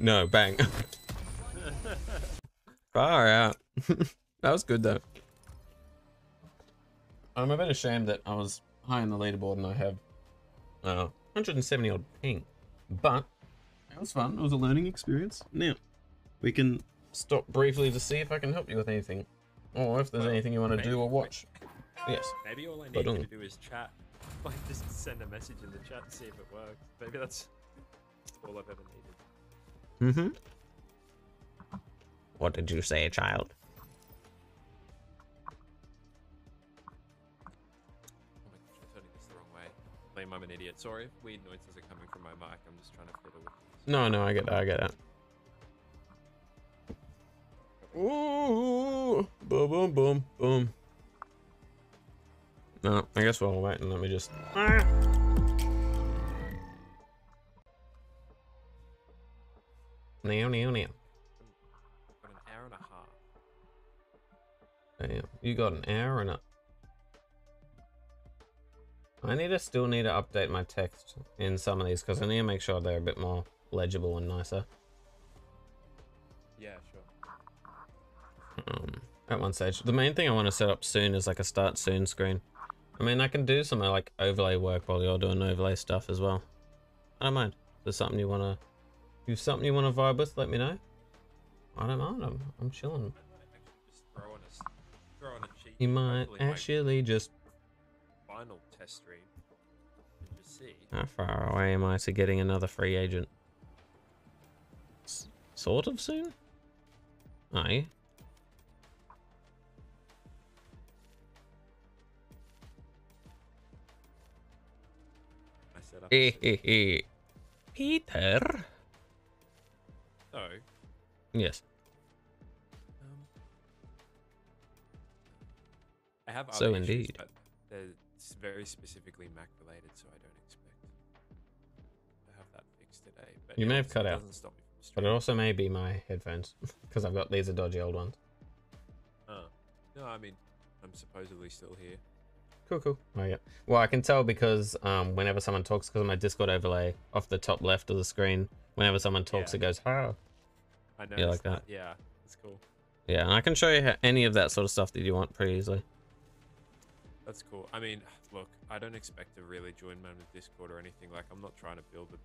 No, bang. Far out. that was good though. I'm a bit ashamed that I was high on the leaderboard and I have uh, 170 odd ping. But it was fun. It was a learning experience. Now, we can stop briefly to see if I can help you with anything. Or if there's Well, anything you want to do or watch. Yes. Maybe all I need to do is chat. Like just send a message in the chat to see if it works. Maybe that's all I've ever needed. Mm-hmm. What did you say, child? Oh my gosh, I'm turning this the wrong way. Liam, I'm an idiot. Sorry if weird noises are coming from my mic. I'm just trying to fiddle with these. No, no, I get that, I get that. Ooh, boom, boom, boom, boom. No, I guess we'll wait and let me just. Now, now, now. Got an hour and a half. Damn, you got an hour and a. I need to still need to update my text in some of these because I need to make sure they're a bit more legible and nicer. Yeah, sure. um, at one stage. The main thing I want to set up soon is like a start soon screen. I mean, I can do some uh, like overlay work while you're doing overlay stuff as well. I don't mind. If there's something you want to, if something you want to vibe with, let me know. I don't mind. I'm, I'm chilling. I might actually just throw on a, s- throw on a cheat. You might actually just. final test stream see. How far away am I to getting another free agent? S- sort of soon? Aye. I set up. A eh, eh. Peter? So, Yes. um, I have other So issues, indeed. but they're very specifically Mac related, so I don't expect to have that fixed today. But You may have cut out, stop me from But it also may be my headphones because I've got these are dodgy old ones. Oh. No, I mean, I'm supposedly still here. Cool, cool. Oh yeah. Well, I can tell because um, whenever someone talks, because of my Discord overlay off the top left of the screen, whenever someone talks, Yeah. it goes, "Oh." I know. Yeah, like that. Yeah, it's cool. Yeah, and I can show you ho- any of that sort of stuff that you want pretty easily. That's cool. I mean, look, I don't expect to really join Mammoth Discord or anything. Like, I'm not trying to build a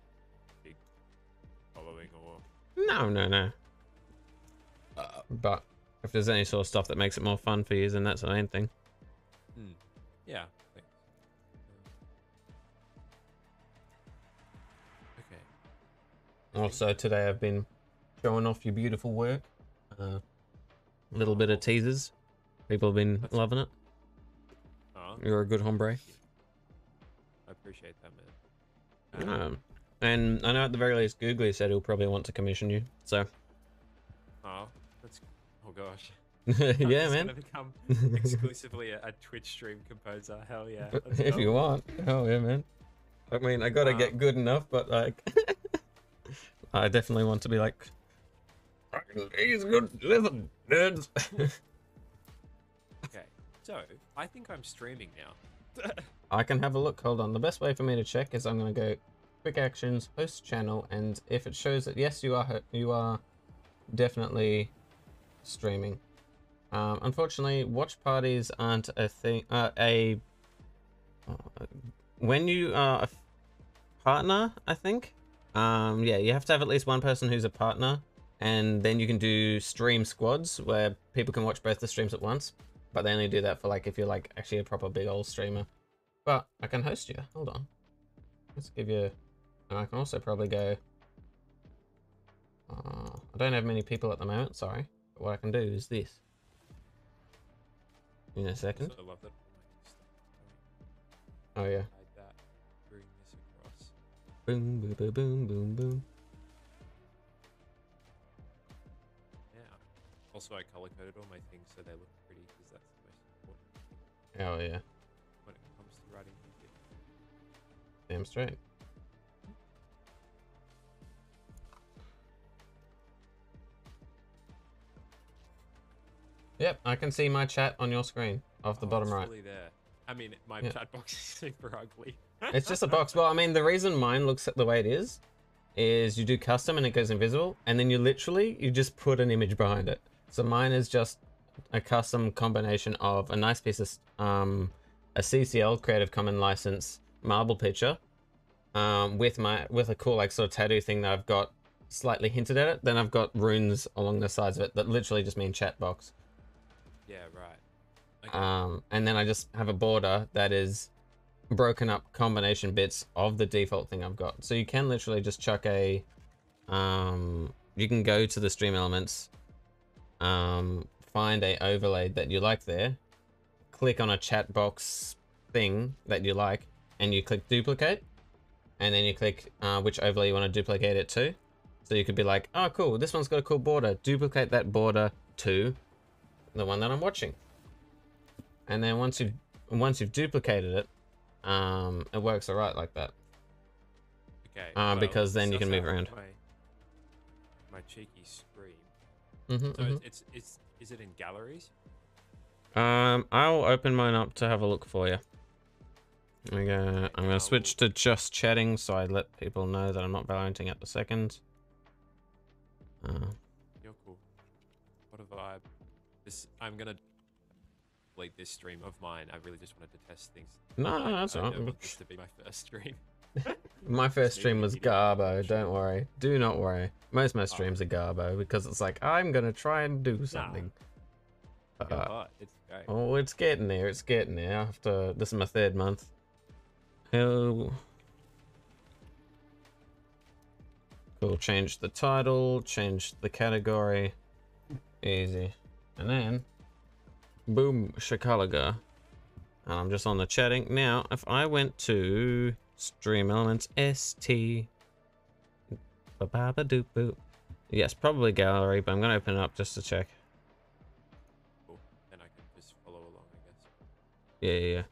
big following or. No, no, no. But if there's any sort of stuff that makes it more fun for you, then that's the main thing. Hmm. Yeah. Also, today I've been showing off your beautiful work. Uh, a little bit of teasers. People have been That's- loving it. You're a good hombre. I appreciate that, man. Um, Um, and I know at the very least, Googly said he'll probably want to commission you. So, Oh, that's. Oh gosh. yeah, I'm man. Gonna become exclusively a, a Twitch stream composer. Hell yeah. if you want. Oh yeah, man. I mean, I gotta Wow. get good enough, but like, I definitely want to be like, he's good. Listen, nerds. Okay. So I think I'm streaming now. I can have a look. Hold on. The best way for me to check is I'm gonna go quick actions, host channel, and if it shows that yes, you are you are definitely streaming. Um, unfortunately, watch parties aren't a thing. Uh, a uh, when you are a partner, I think. Um, yeah, you have to have at least one person who's a partner, and then you can do stream squads where people can watch both the streams at once. But they only do that for like if you're like actually a proper big old streamer. But I can host you. Hold on. Let's give you. And I can also probably go. Uh, I don't have many people at the moment. Sorry. But what I can do is this. In a second. I love that. Oh yeah. Boom, boom, boom, boom, boom, boom. Yeah. Also, I color coded all my things so they look pretty because that's the most important Oh yeah. when it comes to writing music. Damn straight. Yep, I can see my chat on your screen off the Oh, bottom right. there. I mean, my Yeah. chat box is super ugly. It's just a box. Well, I mean, the reason mine looks the way it is is you do custom and it goes invisible, and then you literally you just put an image behind it. So mine is just a custom combination of a nice piece of um a CCL Creative Commons license marble picture, um with my with a cool like sort of tattoo thing that I've got slightly hinted at it. Then I've got runes along the sides of it that literally just mean chat box. yeah, right. Okay. Um, and then I just have a border that is broken up combination bits of the default thing I've got. So you can literally just chuck a, um, you can go to the stream elements, um, find a overlay that you like there, click on a chat box thing that you like, and you click duplicate, and then you click uh, which overlay you want to duplicate it to. So you could be like, oh cool, this one's got a cool border. Duplicate that border to the one that I'm watching and then once you've once you've duplicated it um it works all right like that okay. uh, because then you can move around. My, my cheeky screen. hmm So it's, it's it's is it in galleries? um i'll open mine up to have a look for you I'm gonna, I'm gonna switch to just chatting so I let people know that I'm not valenting at the second. Uh, You're cool. What a vibe. This I'm gonna this stream of mine. I really just wanted to test things. no, no, that's I right. this to be my first stream. My first stream was Garbo, don't worry. Do not worry. Most of my Oh. streams are Garbo because it's like, I'm gonna try and do something. Go Uh. It's great. Oh, it's getting there. It's getting there. After this is my third month. Oh. Cool. Change the title. Change the category. Easy. And then, boom, Shakalaga. And I'm just on the chatting now. If I went to Stream Elements ST, ba ba ba doop boop. Yes, probably gallery, but I'm gonna open it up just to check. Cool. Then I can just follow along, I guess. Yeah, yeah, yeah.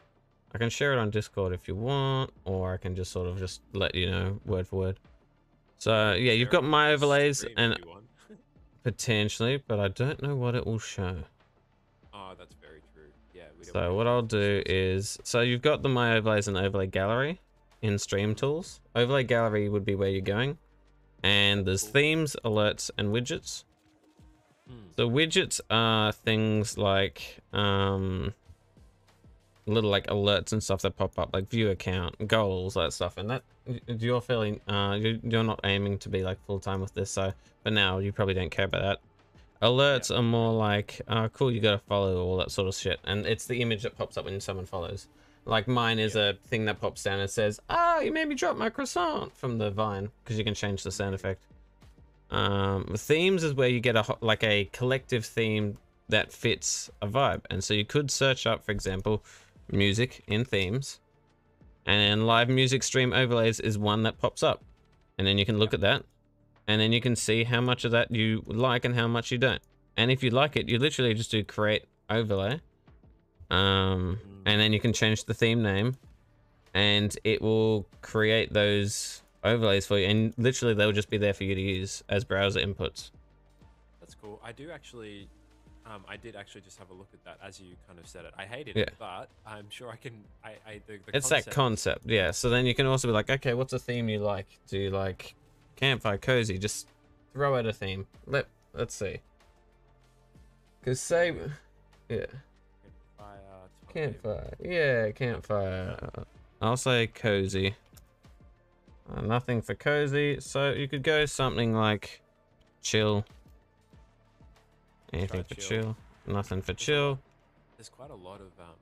I can share it on Discord if you want, or I can just sort of just let you know word for word. So yeah, you've got my overlays and potentially, but I don't know what it will show. Oh, that's very true. Yeah. We So what I'll do is, so you've got the my overlays and overlay gallery in Stream Tools. Overlay gallery would be where you're going, and there's Cool. themes, alerts, and widgets. Hmm. So widgets are things like um, little like alerts and stuff that pop up, like view account, goals, that stuff. And that you're fairly, uh, you- you're not aiming to be like full time with this. So for now, you probably don't care about that. Alerts are more like, oh, cool, you gotta follow all that sort of shit. And it's the image that pops up when someone follows. Like mine is a thing that pops down and says, "Ah, you made me drop my croissant" from the Vine because you can change the sound effect. Um, themes is where you get a like a collective theme that fits a vibe, and so you could search up, for example, music in themes, and live music stream overlays is one that pops up, and then you can look at that, and then you can see how much of that you like and how much you don't. And if you like it, you literally just do create overlay, um, and then you can change the theme name, and it will create those overlays for you, and literally they'll just be there for you to use as browser inputs. That's cool. I do actually, um, I did actually just have a look at that as you kind of said it. I hated Yeah. it, but I'm sure I can. I, I the, the it's that concept- concept yeah so then you can also be like okay what's a theme you like do you like campfire cozy just throw out a theme let let's see because say yeah Campfire, it's my favorite. campfire yeah campfire i'll say cozy uh, nothing for cozy so you could go something like chill anything for chill. chill nothing for chill There's quite a lot of um,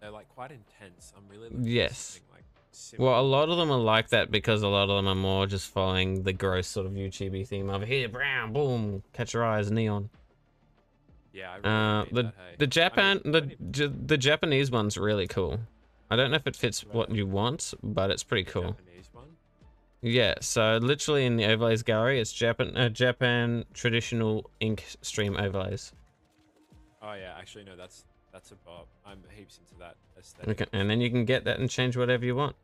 they're like quite intense. I'm really looking for Yes. Well, a lot of them are like that because a lot of them are more just following the gross sort of YouTube theme over here, brown, boom, catch your eyes, neon. Yeah, I really Uh, the that, hey. the Japan I mean, the the Japanese one's really cool. I don't know if it fits what you want, but it's pretty cool. Yeah, so literally in the overlays gallery, it's Japan uh, Japan traditional ink stream overlays. Oh yeah, actually no, that's that's a bob. I'm heaps into that aesthetic. Okay, and then you can get that and change whatever you want.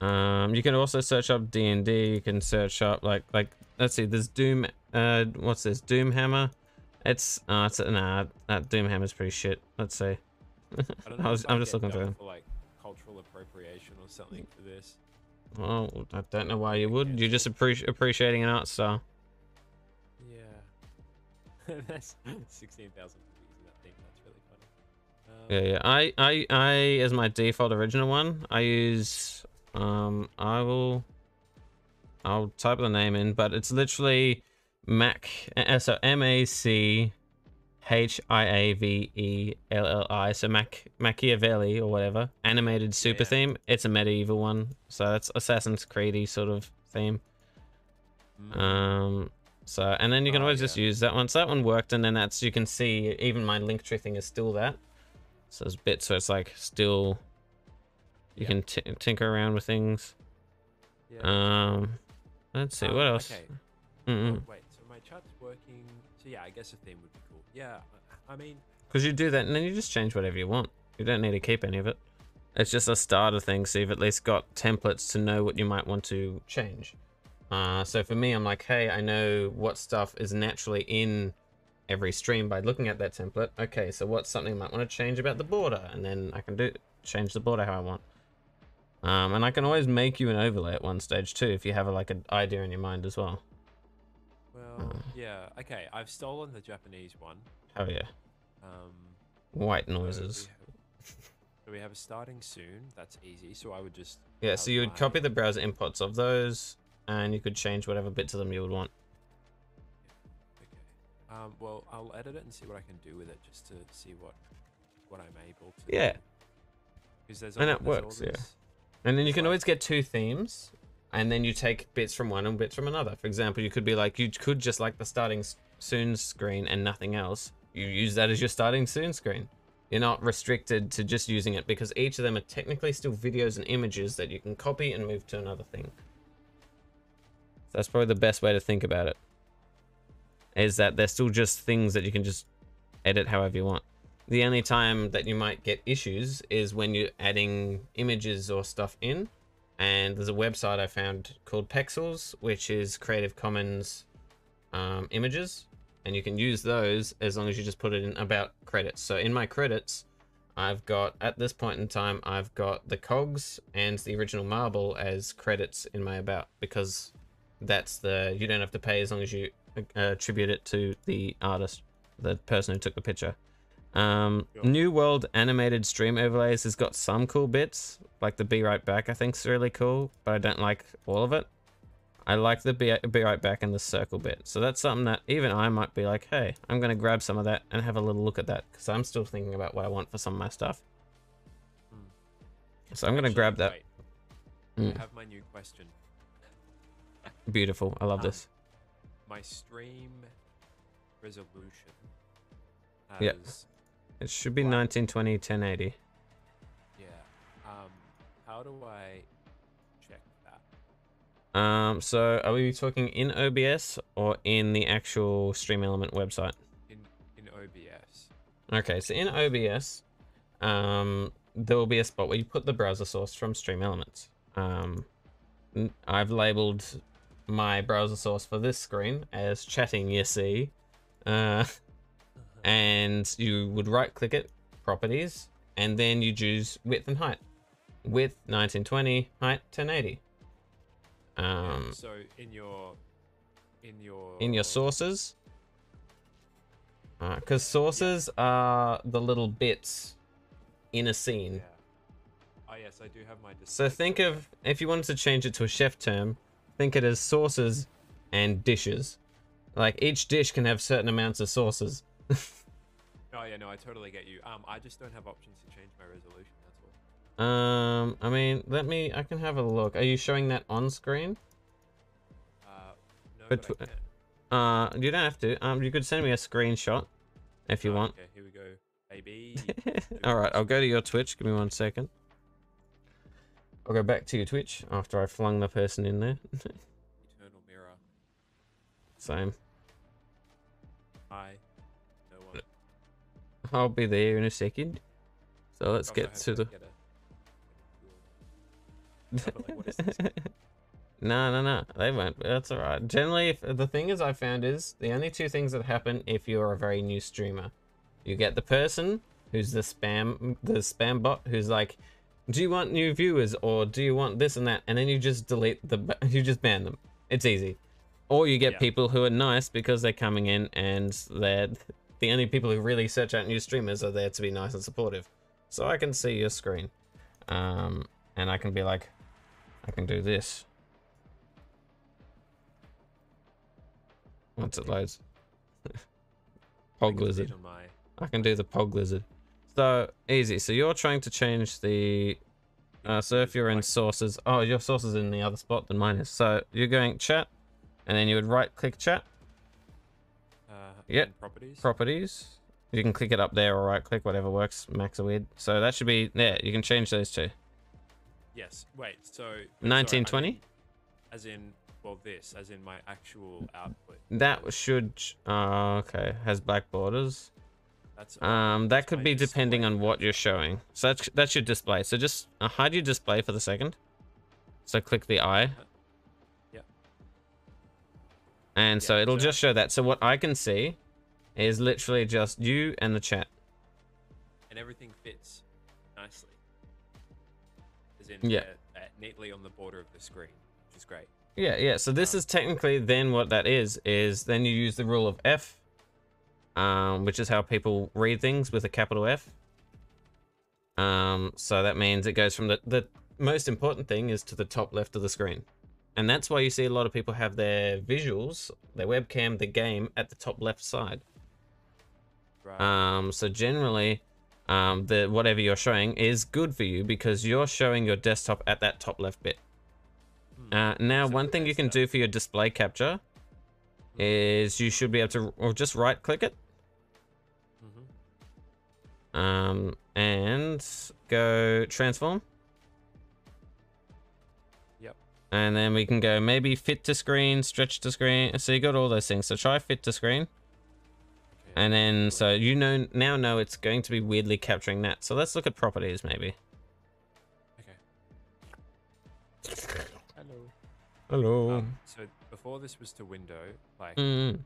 Um, you can also search up D and D. You can search up like like let's see, there's Doom. Uh, what's this? Doom Hammer. It's uh, it's nah, that Doom Hammer's pretty shit. Let's see. I don't know I was, i'm just looking for for like cultural appropriation or something for this. Well, I don't know why you would. You're just appreci- appreciating an art style. Yeah. that's sixteen thousand views in that thing. That's really funny. Um, Yeah, yeah. I, I, I, as my default original one, I use, um, I will, I'll type the name in, but it's literally Mac, uh, so M A C H I A V E L L I, so Mac, Machiavelli or whatever, animated super Yeah. theme. It's a medieval one, so that's Assassin's Creedy sort of theme. mm, Um, so and then you can Oh, always just use that one. So that one worked, and then that's you can see even my Linktree thing is still that. So there's bits where it's like still you Yeah. can t- tinker around with things. yeah. Um, let's see Um, what else. Okay. Mm-mm. Oh, wait, so my chat's working. So yeah, I guess a theme would be cool. Yeah, I, I mean, Because you do that, and then you just change whatever you want. You don't need to keep any of it. It's just a starter thing, so you've at least got templates to know what you might want to change. Uh, so for me, I'm like, hey, I know what stuff is naturally in every stream by looking at that template. Okay, so what's something I might want to change about the border, and then I can do change the border how I want. Um, and I can always make you an overlay at one stage too, if you have a, like an idea in your mind as well. well, Uh. yeah. Okay, I've stolen the Japanese one. Hell yeah, Um, white so we noises. have- So we have a starting soon. That's easy. So I would just. Yeah, so you would copy the browser inputs of those, and you could change whatever bits of them you would want. Okay. Um, well, I'll edit it and see what I can do with it, just to see what what I'm able to. Yeah. Because there's And all- it there's all works, yeah. this- And then you can always get two themes, and then you take bits from one and bits from another. For example, you could be like, you could just like the starting soon screen and nothing else. You use that as your starting soon screen. You're not restricted to just using it because each of them are technically still videos and images that you can copy and move to another thing. That's probably the best way to think about it. Is that they're still just things that you can just edit however you want. The only time that you might get issues is when you're adding images or stuff in. And there's a website I found called Pexels, which is Creative Commons um, images. And you can use those as long as you just put it in about credits. So in my credits, I've got, at this point in time, I've got the cogs and the original marble as credits in my about because that's the you don't have to pay as long as you uh, attribute it to the artist, the person who took the picture. Um. New World animated stream overlays has got some cool bits, like the Be Right Back. I think is really cool, but I don't like all of it. I like the Be, Be Right Back and the circle bit, so that's something that even I might be like, hey, I'm gonna grab some of that and have a little look at that because I'm still thinking about what I want for some of my stuff. Hmm. So I'm gonna grab that. Mm. I have my new question. Beautiful. I love Um, this. My stream resolution has Yeah. It should be wow. 1920 1080. yeah. Um, how do I check that? Um, so are we talking in OBS or in the actual Stream Element website? in in OBS. Okay, so in OBS, um, there will be a spot where you put the browser source from Stream Elements. Um, I've labeled my browser source for this screen as chatting, you see. Uh, and you would right click it, properties, and then you choose width and height. Width 1920, height 1080. Um, so in your in your in your sources. Because sources are the little bits in a scene. Yeah. Oh yes, I do have my. So think of, if you wanted to change it to a chef term, think it as sources and dishes. Like each dish can have certain amounts of sauces. Oh yeah, no, I totally get you. Um, I just don't have options to change my resolution. That's all. Um, I mean, let me, I can have a look. Are you showing that on screen? Uh, no, But but, I can. Uh, you don't have to. Um, you could send me a screenshot if you Oh, want. Okay, here we go, baby. All right, I'll go to your Twitch. Give me one second. I'll go back to your Twitch after I flung the person in there. Eternal mirror. Same. Hi. I'll be there in a second. So let's get to the. get a- but, like, what is this? no, no, no. They won't. That's all right. Generally, if, the thing is, I found is the only two things that happen if you're a very new streamer. You get the person who's the spam, the spam bot, who's like, "Do you want new viewers or do you want this and that?" And then you just delete the, you just ban them. It's easy. Or you get Yeah. people who are nice because they're coming in and they're the only people who really search out new streamers are there to be nice and supportive. So I can see your screen, um, and I can be like, I can do this. Once it loads. I Pog can lizard. I can do the pog lizard. So easy. So you're trying to change the. Uh, so if you're in sources, oh, your source is in the other spot than mine is. So you're going chat, and then you would right click chat Yep. Properties. properties. You can click it up there or right click, whatever works. Max or weird. So that should be there. You can change those two. yes. Wait. So. wait, sorry, I 1920? mean, As in, well, this, as in my actual output. That should. Uh, okay. Has black borders. That's. Um, that could be depending on what you're showing. So that's, that's your display. So just uh, hide your display for the second. So click the eye. Yeah. And so it'll so- just show that. So what I can see is literally just you and the chat. and everything fits nicely. As in, Yeah. uh, uh, neatly on the border of the screen, which is great. Yeah, yeah. So this Um, is technically then what that is is then you use the rule of F, um, which is how people read things with a capital F. Um, so that means it goes from the the most important thing is to the top left of the screen, and that's why you see a lot of people have their visuals, their webcam, the game at the top left side. Right. Um, so generally, um, the whatever you're showing is good for you because you're showing your desktop at that top left bit. Hmm. Uh, now, So one thing you can do for your display capture is you should be able to, or just right click it, Mhm. um, and go transform. And then we can go maybe fit to screen, stretch to screen. So you got all those things. So try fit to screen. And then, so you know, now know it's going to be weirdly capturing that. So let's look at properties maybe. Okay. Hello. Hello. Um, so before this was to window, like. Mm.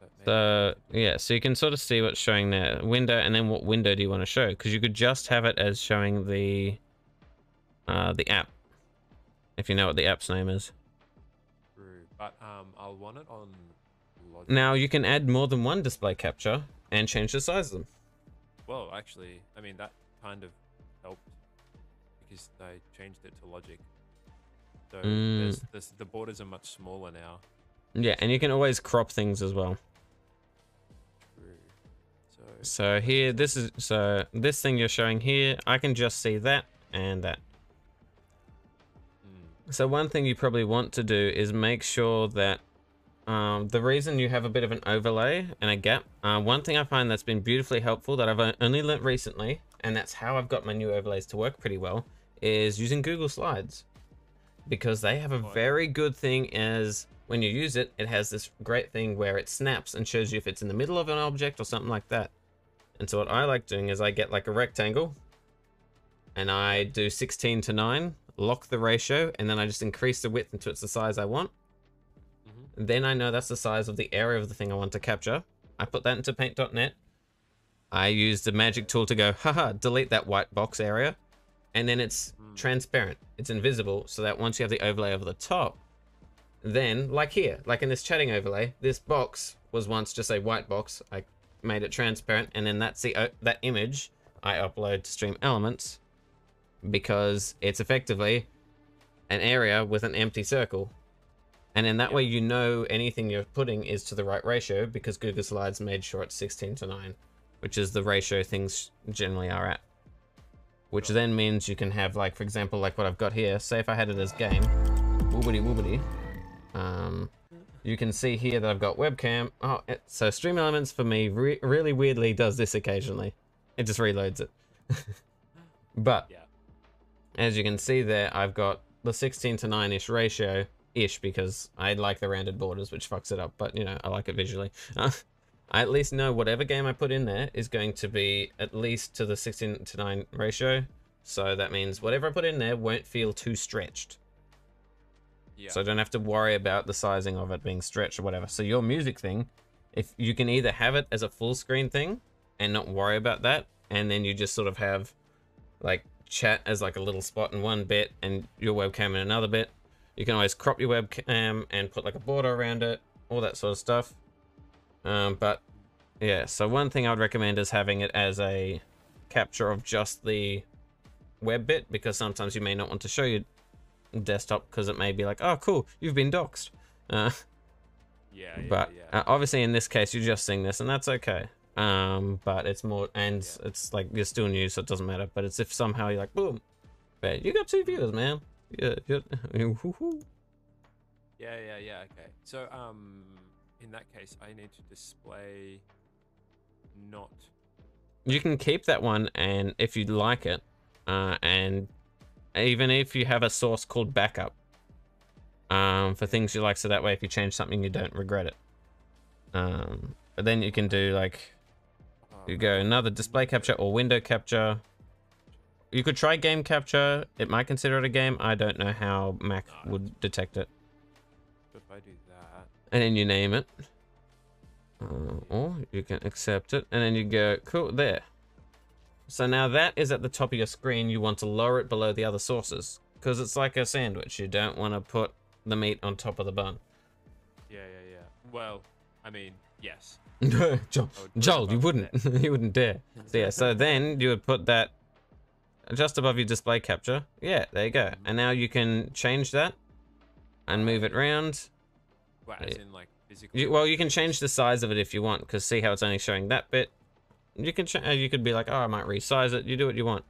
So I could do- yeah, so you can sort of see what's showing there. Window, and then what window do you want to show? Because you could just have it as showing the uh, the app, if you know what the app's name is. True, But um, I'll want it on. Logic. Now you can add more than one display capture and change the size of them. Well, actually, I mean that kind of helped because they changed it to Logic. So Mm. there's, there's, the borders are much smaller now. Yeah, and you can always crop things as well. True. So So here, this is so this thing you're showing here, I can just see that and that. So one thing you probably want to do is make sure that um, the reason you have a bit of an overlay and a gap, uh, one thing I find that's been beautifully helpful that I've only learnt recently, and that's how I've got my new overlays to work pretty well, is using Google Slides. Because they have a very good thing as when you use it, it has this great thing where it snaps and shows you if it's in the middle of an object or something like that. And so what I like doing is I get like a rectangle and I do 16 to 9, lock the ratio, and then I just increase the width until it's the size I want. mhm. Then I know that's the size of the area of the thing I want to capture. I put that into paint.net. I use the magic tool to go, haha, delete that white box area. And then it's Mm. transparent. It's invisible so that once you have the overlay over the top, then like here, like in this chatting overlay, this box was once just a white box. I made it transparent and then that's the o- that image I upload to Stream Elements because it's effectively an area with an empty circle. And in that way, you know anything you're putting is to the right ratio because Google Slides made sure it's 16 to 9, which is the ratio things generally are at. Which then means you can have, like, for example, like what I've got here. Say if I had it as game, woobity woobity. Um, you can see here that I've got webcam. Oh, it, so Stream Elements for me re- really weirdly does this occasionally. It just reloads it. but Yeah. As you can see there, I've got the 16 to 9 ish ratio ish because I like the rounded borders, which fucks it up, but you know, I like it visually. I at least know whatever game I put in there is going to be at least to the 16 to 9 ratio. So that means whatever I put in there won't feel too stretched. Yeah. So I don't have to worry about the sizing of it being stretched or whatever. So your music thing, if you can either have it as a full screen thing and not worry about that, and then you just sort of have like chat as like a little spot in one bit and your webcam in another bit. You can always crop your webcam and put like a border around it, all that sort of stuff. Um, but yeah, so one thing I'd recommend is having it as a capture of just the web bit because sometimes you may not want to show your desktop because it may be like, oh, cool, you've been doxxed. Uh, yeah, yeah, but yeah. uh, obviously in this case, you're just seeing this, and that's okay. Um, but it's more, and Yeah. it's like you're still new, so it doesn't matter. But it's if somehow you're like, boom, but you got two viewers, man. Yeah, yeah. Yeah, yeah, yeah. Okay. So, um, in that case, I need to display not. you can keep that one, and if you like it, uh, and even if you have a source called backup, um, for things you like, so that way if you change something, you don't regret it. Um, but then you can do like You go another display capture or window capture. You could try game capture. It might consider it a game. I don't know how Mac No, would detect it. If I do that, And then you name it. Uh, or you can accept it. And then you go, cool, there. So now that is at the top of your screen. You want to lower it below the other sources. Because it's like a sandwich. You don't want to put the meat on top of the bun. yeah, yeah, yeah. Well, I mean, yes. Joel, put it Joel you wouldn't. you wouldn't dare. So yeah, so then you would put that just above your display capture. Yeah, there you go. And now you can change that and move it around. Well, as in like. You, well, you can change the size of it if you want, because see how it's only showing that bit. You can uh, you could be like, oh, I might resize it. You do what you want.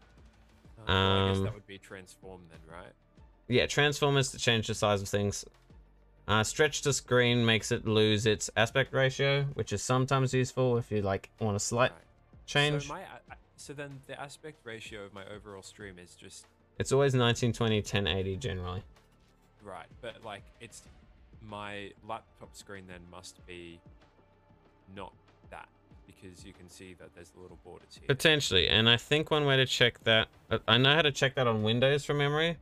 Well, I guess um, that would be transform then, right? Yeah, transformers to change the size of things. Uh, stretch to screen makes it lose its aspect ratio, which is sometimes useful if you like want a slight Right. change. So my, so then the aspect ratio of my overall stream is just It's always 1920 1080 generally. right, but like it's my laptop screen then must be not that because you can see that there's the little borders here. Potentially, and I think one way to check that, I know how to check that on Windows from memory,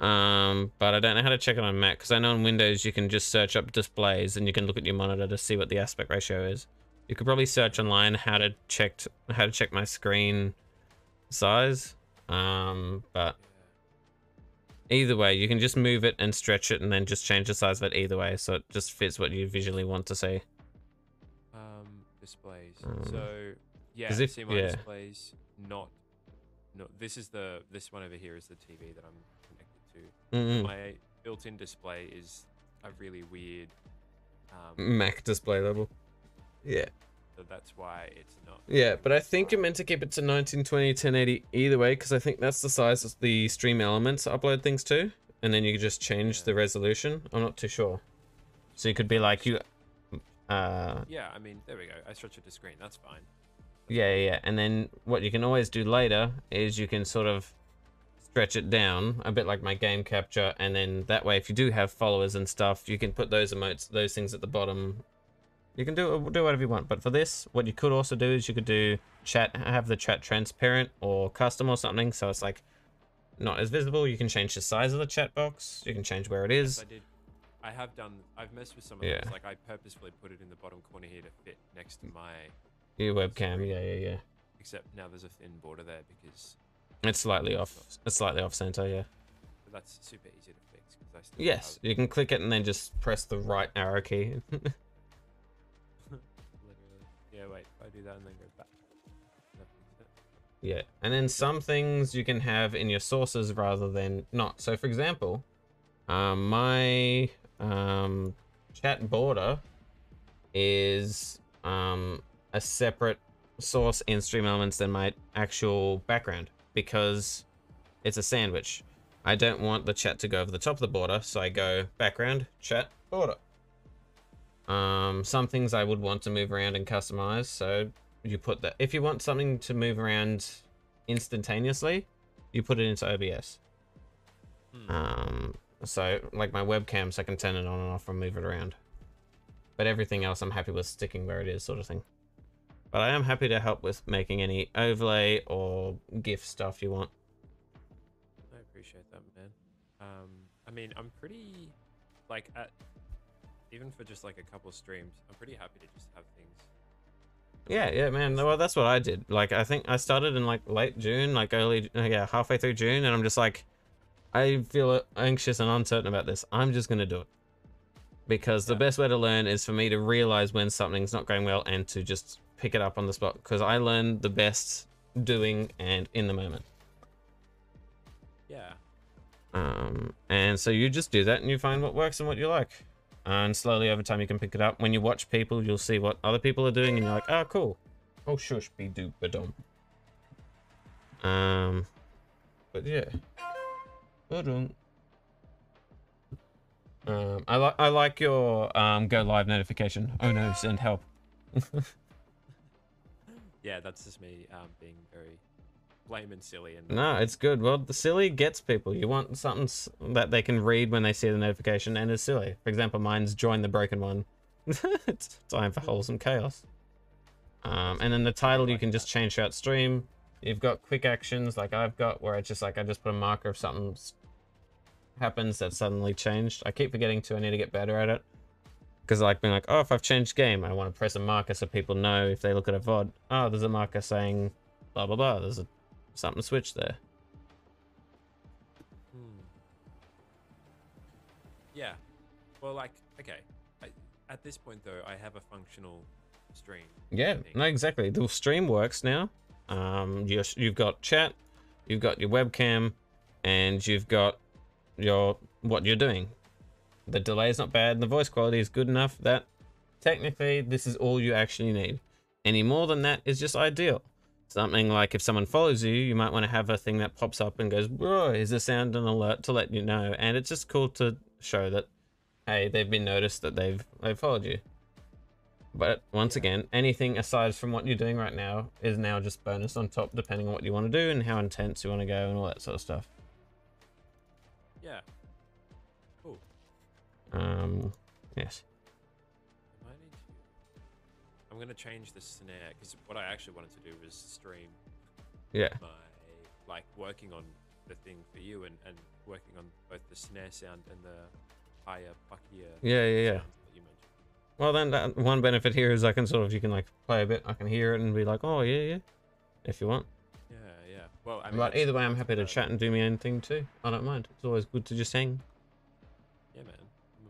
um, but I don't know how to check it on Mac because I know on Windows you can just search up displays and you can look at your monitor to see what the aspect ratio is. You could probably search online how to check how to check my screen size, um, but either way, you can just move it and stretch it and then just change the size of it either way. So it just fits what you visually want to see. Um, displays. Um, so yeah, if- see my yeah. displays. Not, no. This is the this one over here is the TV that I'm. Mm-mm. My built-in display is a really weird. Um, Mac display level. Yeah. so that's why it's not. Yeah, but I think you're meant to keep it to 1920, 1080 either way, because I think that's the size of the stream elements upload things to, and then you can just change Yeah. the resolution. I'm not too sure. So you could be like you, uh, Yeah, I mean, there we go. I stretch it to screen. That's fine. yeah, yeah, yeah. And then what you can always do later is you can sort of stretch it down a bit like my game capture, and then that way, if you do have followers and stuff, you can put those emotes, those things at the bottom. You can do do whatever you want, but for this, what you could also do is you could do chat, have the chat transparent or custom or something, so it's like not as visible. You can change the size of the chat box. You can change where it is Yes. I did. I have done. I've messed with some of Yeah. those. Like I purposefully put it in the bottom corner here to fit next to my. Your webcam, yeah, yeah, yeah. Except now there's a thin border there because It's slightly off. It's slightly off center, yeah. but that's super easy to fix I still Yes, have you can click it and then just press the right arrow key. Yeah, wait. I do that and then go back. that fixed it. Yeah, and then some things you can have in your sources rather than not. So, for example, um, my um, chat border is um, a separate source in Stream Elements than my actual background because it's a sandwich. I don't want the chat to go over the top of the border, so I go background, chat, border. Um, some things I would want to move around and customize, so you put that if you want something to move around instantaneously you put it into obs Hmm. um so like my webcams i can turn it on and off and move it around but everything else i'm happy with sticking where it is sort of thing but i am happy to help with making any overlay or gif stuff you want. I appreciate that, man. Um, I mean, I'm pretty like at even for just like a couple streams, I'm pretty happy to just have things. yeah yeah man. Well that's what i did. Like i think i started in like late june like early yeah halfway through june and i'm just like i feel anxious and uncertain about this. I'm just gonna do it. Because the best way to learn is for me to realize when something's not going well and to just pick it up on the spot because i learn the best doing and in the moment. Yeah. um and so you just do that and you find what works and what you like. And slowly over time you can pick it up. When you watch people you'll see what other people are doing and you're like oh cool. Oh shush be doop ba dum um but yeah. Um i like i like your um go live notification. Oh no send help Yeah, that's just me um, being very lame and silly and No, it's good. Well, the silly gets people. You want something s- that they can read when they see the notification and is silly. For example, mine's join the broken one. it's time for wholesome chaos. Um, and then the title you can just change throughout stream. You've got quick actions like I've got where it's just like I just put a marker if something happens that suddenly changed. I keep forgetting to. I need to get better at it. Because like being like, oh, if I've changed game, I want to press a marker so people know if they look at a VOD. Oh, there's a marker saying blah blah blah. There's a something switched there. Hmm. Yeah. Well, like, okay. I, at this point, though, I have a functional stream. Yeah, no, exactly. The stream works now. Um, you you've got chat, you've got your webcam, and you've got your what you're doing. The delay is not bad, and the voice quality is good enough that technically this is all you actually need. Any more than that is just ideal. Something like if someone follows you, you might want to have a thing that pops up and goes, "Bro, is this sound an alert to let you know?" And it's just cool to show that, hey, they've been noticed that they've they've followed you. But once again, anything aside from what you're doing right now is now just bonus on top, depending on what you want to do and how intense you want to go and all that sort of stuff. Yeah. Um, yes. I might need to. I'm gonna change the snare because what I actually wanted to do was stream Yeah. my like working on the thing for you and and working on both the snare sound and the higher pluckier Yeah, yeah, yeah. that you mentioned. Well, then that one benefit here is I can sort of you can like play a bit. I can hear it and be like, oh yeah, yeah, if you want. Yeah, yeah. Well, I mean, but either way, I'm happy to chat and do my own thing too. I don't mind. It's always good to just hang.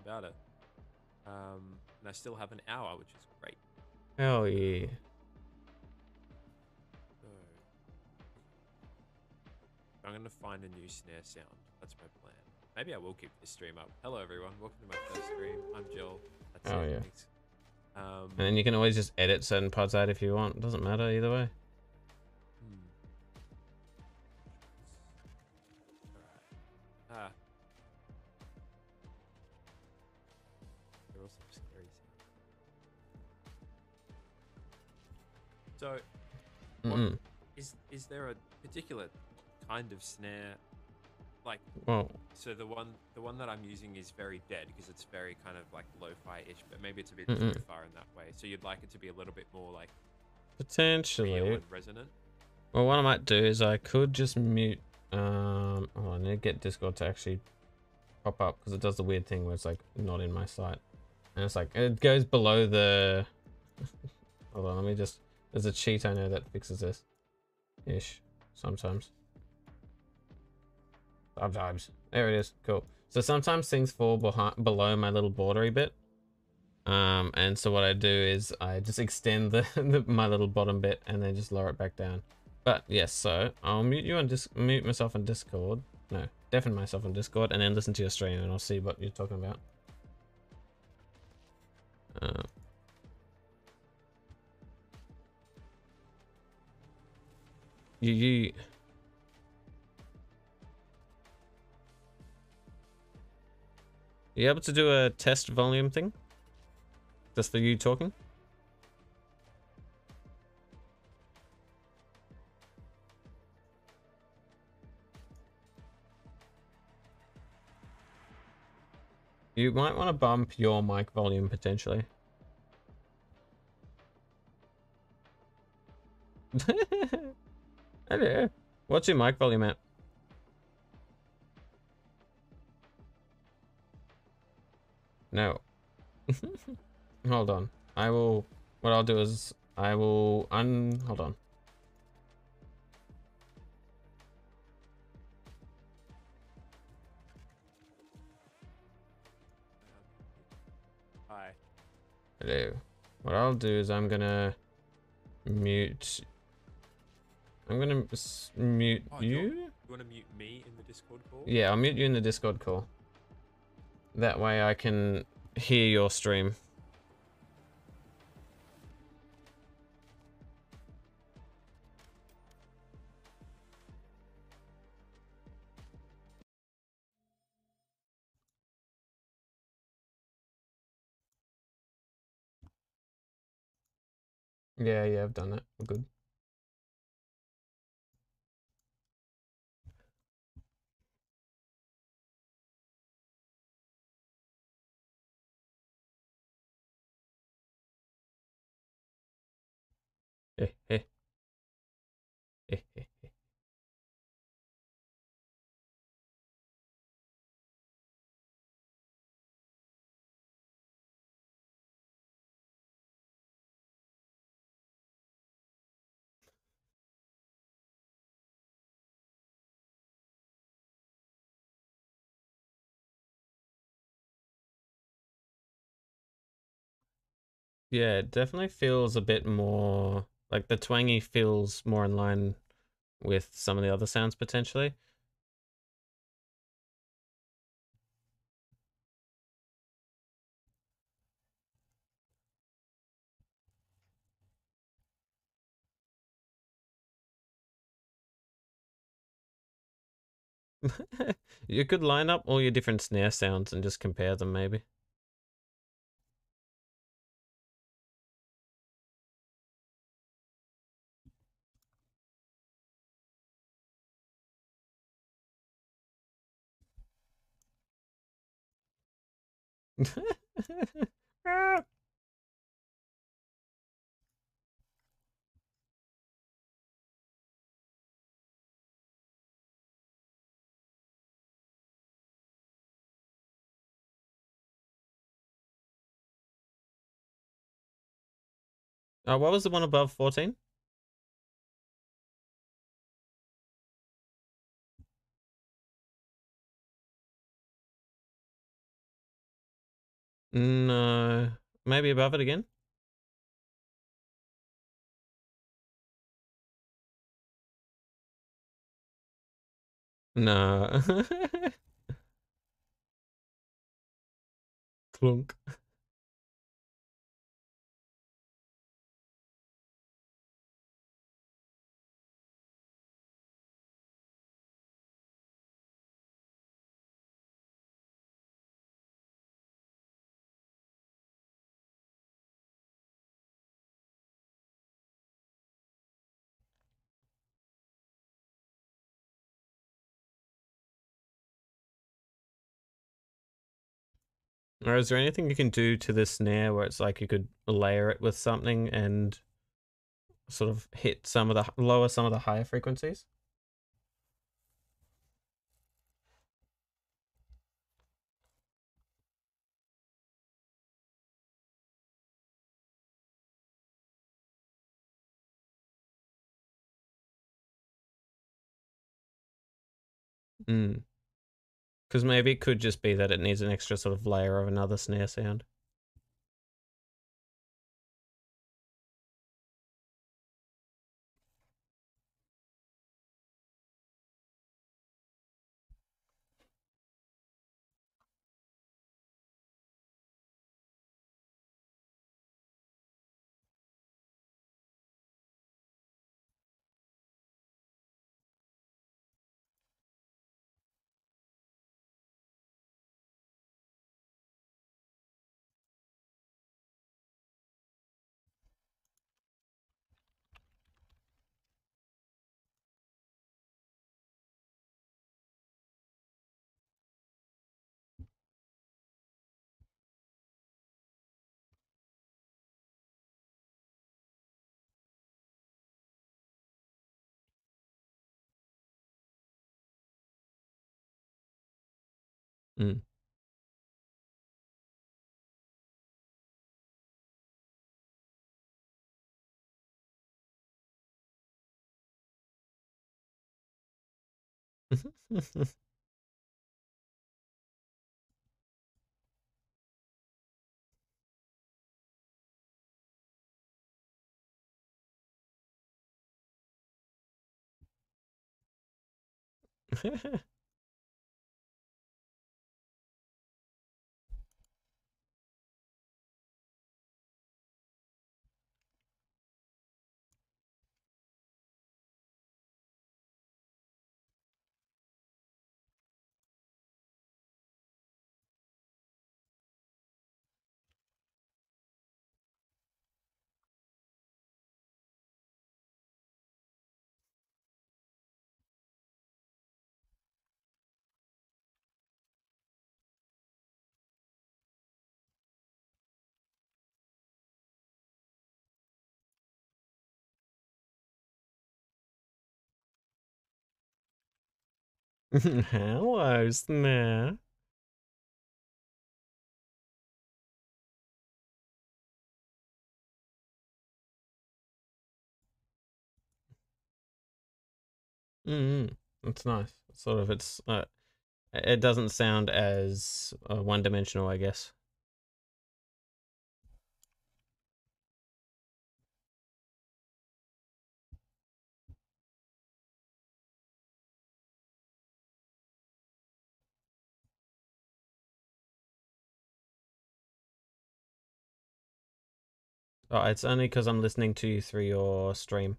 Yeah, man, I'm about it. Um, and I still have an hour, which is great. Hell yeah. So, I'm gonna find a new snare sound. That's my plan. Maybe I will keep this stream up. Hello, everyone. Welcome to my first stream. I'm Jill. That's Oh, it. yeah. Um, And then you can always just edit certain parts out if you want. It Doesn't matter either way. So, What- Mm-mm. is is there a particular kind of snare? Like, Well, so the one the one that I'm using is very dead because it's very kind of like lo-fi-ish, but maybe it's a bit Mm-mm. too far in that way. So you'd like it to be a little bit more like potentially. resonant. Well, what I might do is I could just mute. Um, oh, I need to get Discord to actually pop up because it does the weird thing where it's like not in my sight, and it's like it goes below the. Hold on, let me just. There's a cheat I know that fixes this, ish, sometimes. Sometimes. There it is. Cool. So sometimes things fall behind below my little bordery bit. Um, and so what I do is I just extend the, the my little bottom bit and then just lower it back down. But yes, so I'll mute you on dis mute myself on Discord. No, deafen myself on Discord and then listen to your stream and I'll see what you're talking about. Uh, you you you able to do a test volume thing? Just for you talking? You might want to bump your mic volume potentially. Hello. What's your mic volume at? No. hold on. I will. What I'll do is I will un. Hold on. Hi. Hello. What I'll do is I'm gonna mute. I'm gonna mute Oh, you. You want to mute me in the Discord call? Yeah, I'll mute you in the Discord call. That way I can hear your stream. Yeah, yeah, I've done that. We're good. Yeah, it definitely feels a bit more like the twangy feels more in line with some of the other sounds potentially. you could line up all your different snare sounds and just compare them maybe. Uh, what was the one above 14? No. Maybe above it again? No. Clunk. Or is there anything you can do to the snare where it's like you could layer it with something and sort of hit some of the lower some of the higher frequencies? Mm. Because maybe it could just be that it needs an extra sort of layer of another snare sound. Mm. Hello, snare. Mm, it's nice. Sort of, it's uh, it doesn't sound as uh, one-dimensional, I guess. Oh, it's only because I'm listening to you through your stream.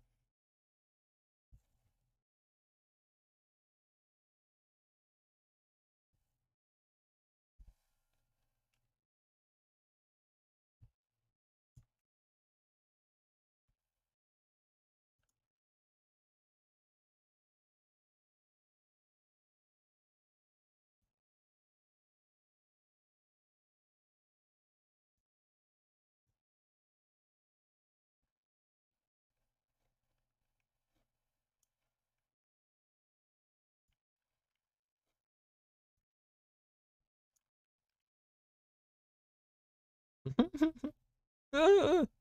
Ah.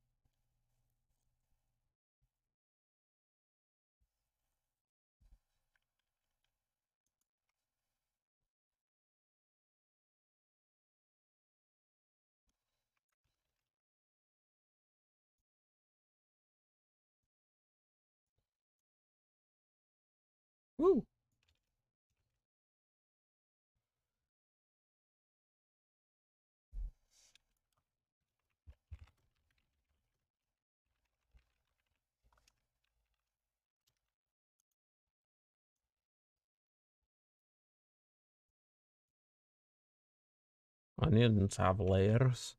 Onions have layers.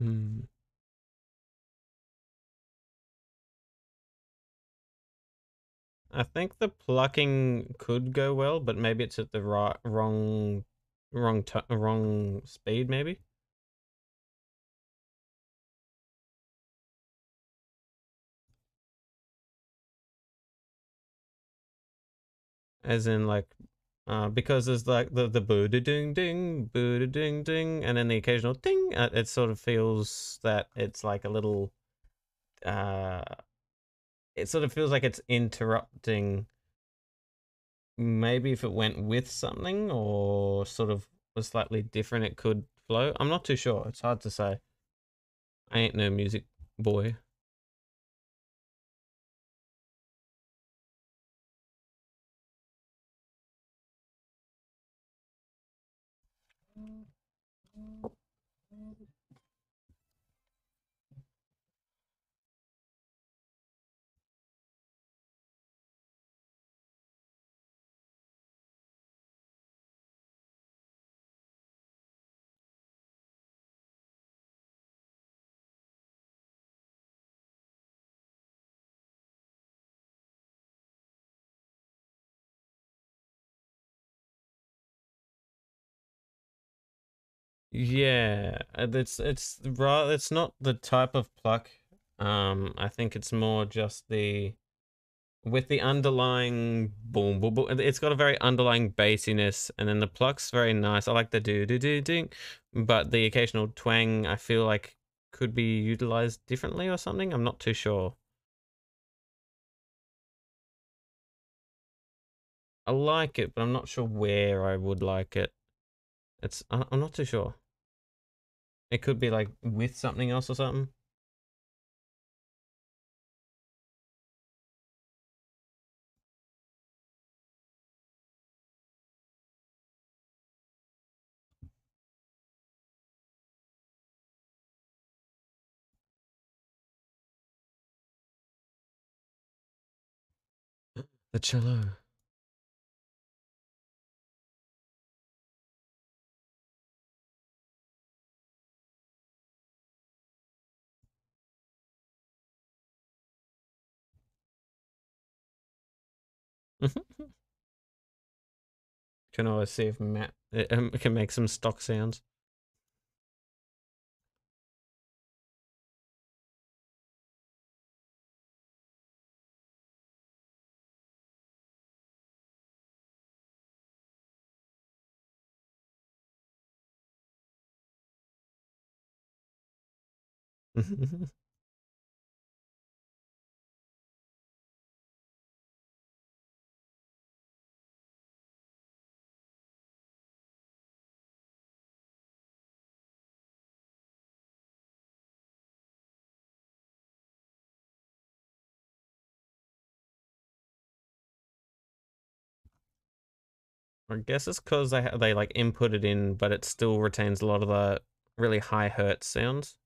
Hmm. I think the plucking could go well, but maybe it's at the right, wrong, wrong, wrong speed. Maybe. As in, like, uh, because there's like the the boo ding ding, boo ding ding, and then the occasional ding. Uh, it sort of feels that it's like a little. Uh, it sort of feels like it's interrupting. Maybe if it went with something or sort of was slightly different, it could flow. I'm not too sure. It's hard to say. I ain't no music boy. Yeah, uh, it's it's rather it's not the type of pluck. Um, I think it's more just the with the underlying boom boom boom. It's got a very underlying bassiness, and then the pluck's very nice. I like the do do do ding, but the occasional twang I feel like could be utilized differently or something. I'm not too sure. I like it, but I'm not sure where I would like it. It's I'm not too sure. It could be like with something else or something. The cello. Can always see if Matt uh, um, can make some stock sounds. I guess it's because they they like input it in, but it still retains a lot of the really high hertz sounds.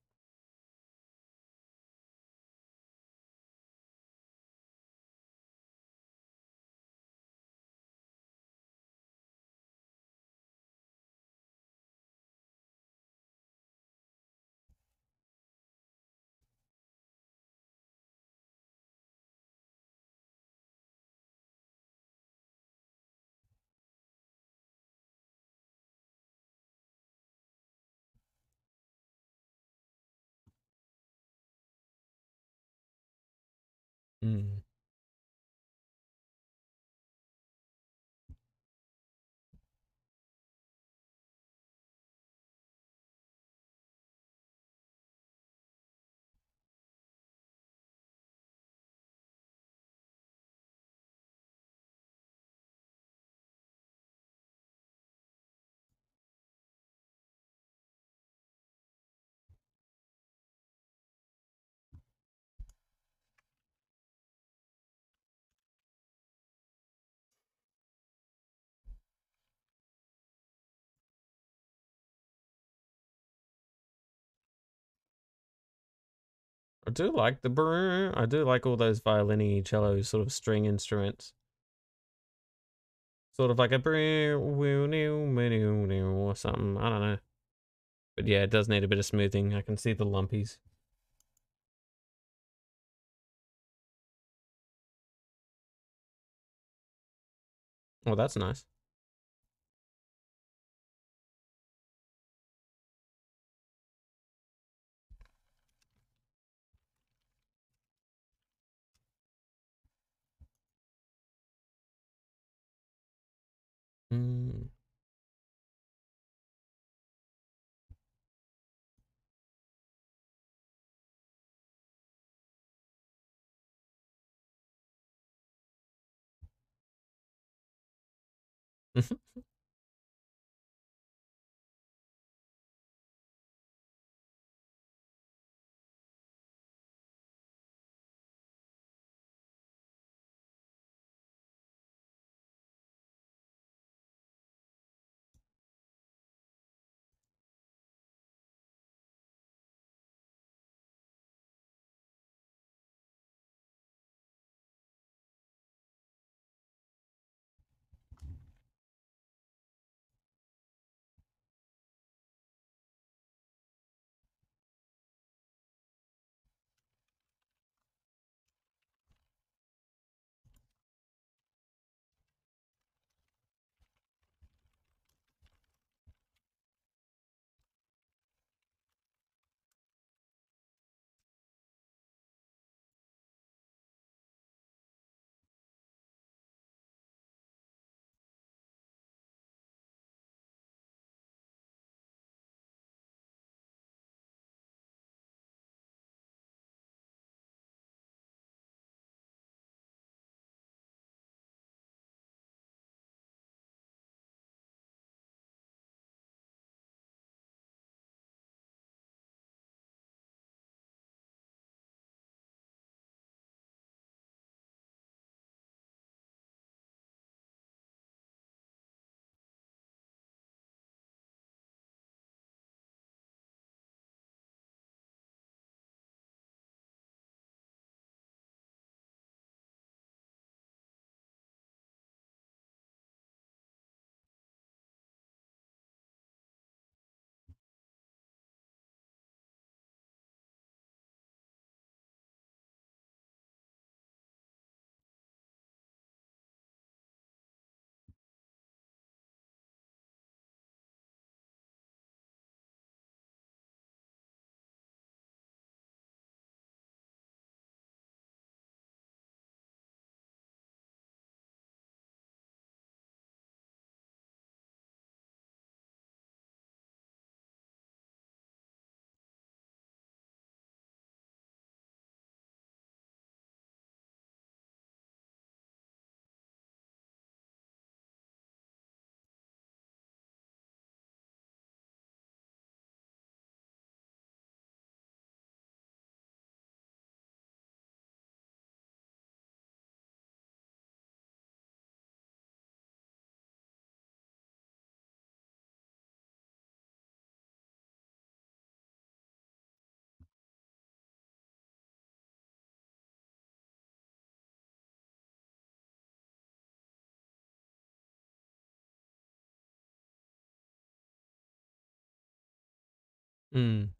Mm. Do like the brr. I do like all those violin cello sort of string instruments. Sort of like a brr, woo, new, new, new, or something. I don't know. But yeah, it does need a bit of smoothing. I can see the lumpies. Oh, that's nice. 嗯哼哼 Mm.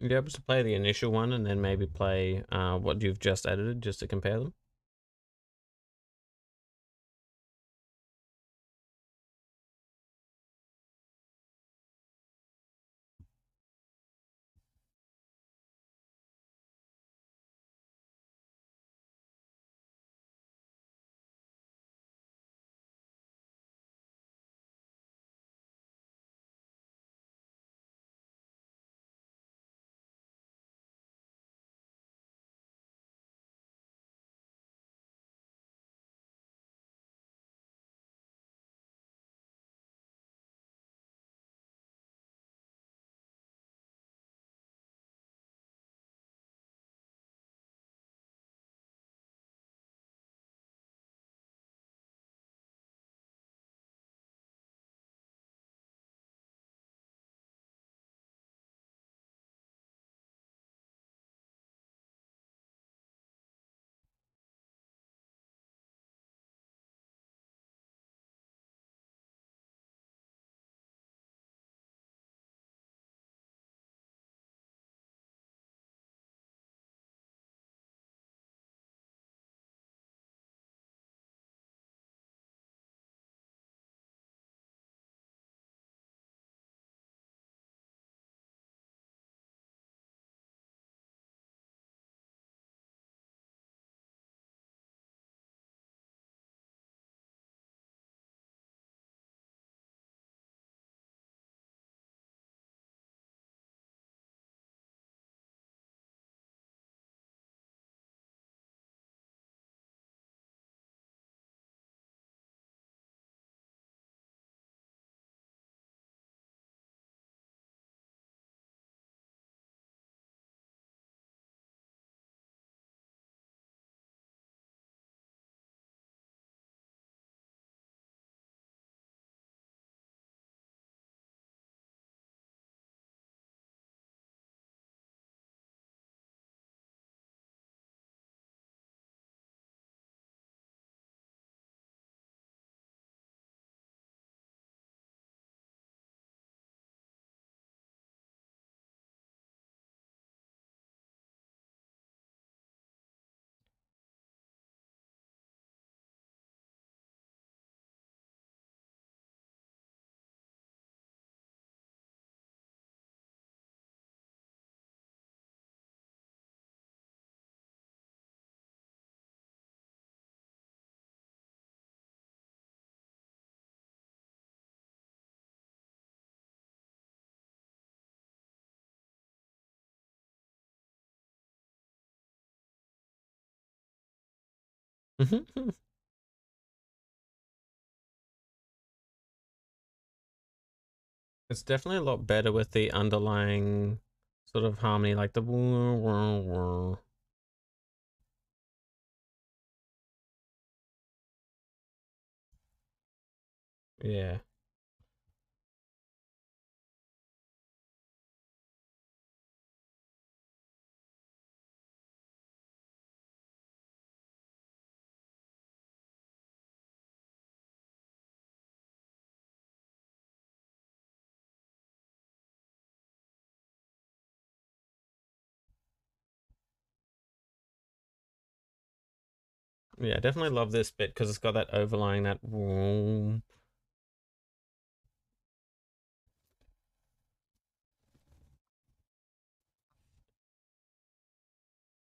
You able to play the initial one and then maybe play uh, what you've just edited just to compare them? Mm-hmm. It's definitely a lot better with the underlying sort of harmony, like the. Yeah. Yeah, definitely love this bit because it's got that overlying that vroom.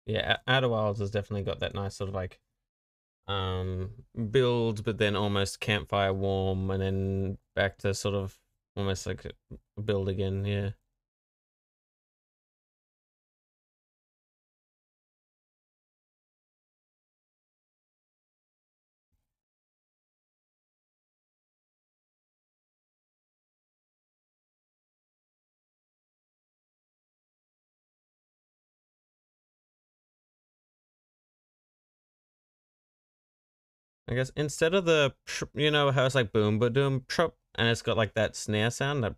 Yeah, Outer Wilds has definitely got that nice sort of like um build, but then almost campfire warm, and then back to sort of almost like build again. Yeah. I guess instead of the you know how it's like boom ba doom and it's got like that snare sound that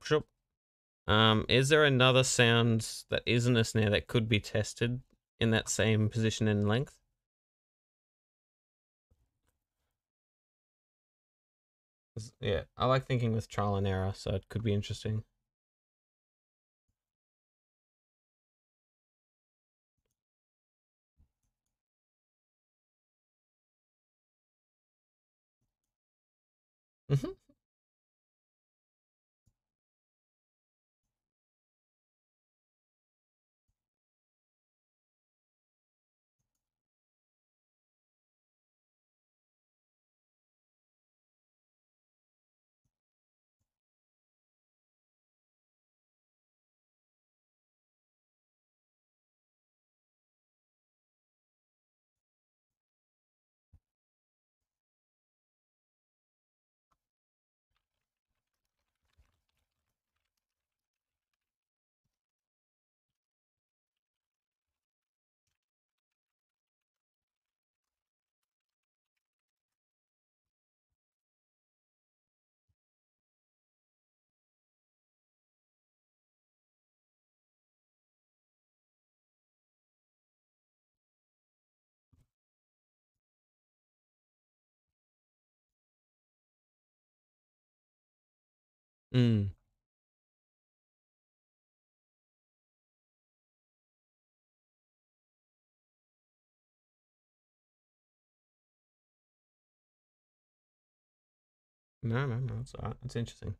um is there another sound that isn't a snare that could be tested in that same position and length? Yeah, I like thinking with trial and error, so it could be interesting. Mm. No, no, no, it's alright. It's interesting.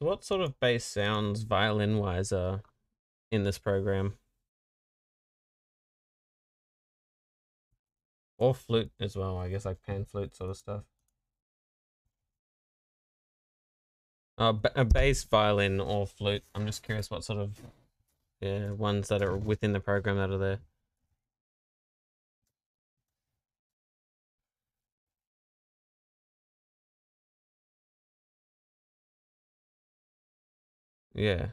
So, what sort of bass sounds, violin wise, are in this program? Or flute as well, I guess, like pan flute sort of stuff. Uh, a bass, violin, or flute. I'm just curious what sort of yeah ones that are within the program that are there. Yeah.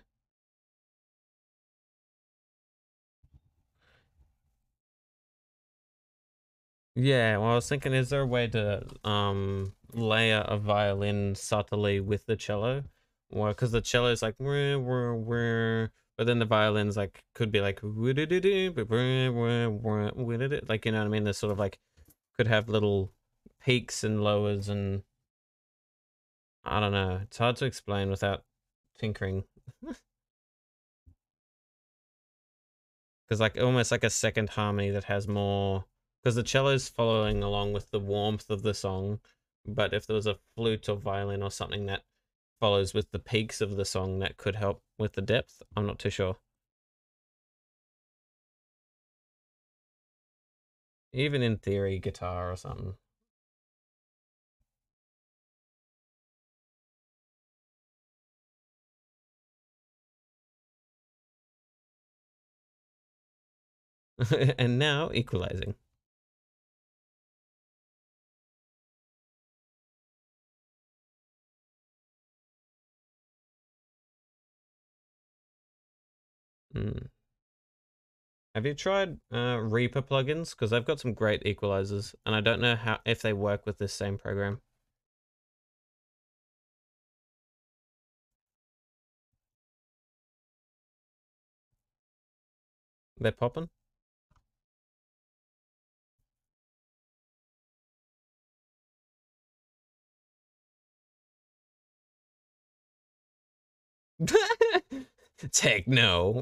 Yeah, well, I was thinking, is there a way to um layer a violin subtly with the cello? Or because the cello is like, "Wah, wah, wah," but then the violin's like could be like, "Woo-doo-doo-doo, wah, wah, wah, like you know what I mean? There's sort of like could have little peaks and lowers, and I don't know. It's hard to explain without tinkering. Because like almost like a second harmony that has more because the cello's following along with the warmth of the song but if there was a flute or violin or something that follows with the peaks of the song that could help with the depth, I'm not too sure. Even in theory, guitar or something. and now equalizing. Hmm. Have you tried uh, Reaper plugins? Because I've got some great equalizers, and I don't know how if they work with this same program. They're popping. Techno.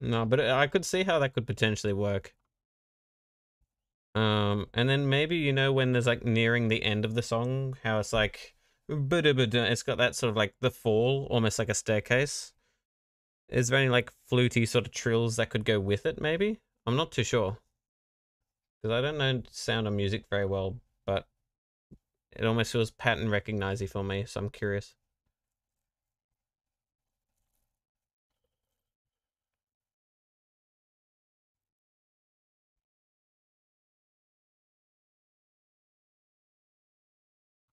No, but I could see how that could potentially work. Um, and then maybe, you know, when there's like nearing the end of the song, how it's like, it's got that sort of like the fall, almost like a staircase. Is there any like fluty sort of trills that could go with it, maybe? I'm not too sure. Because I don't know sound of music very well, but it almost feels pattern recognizing for me, so I'm curious.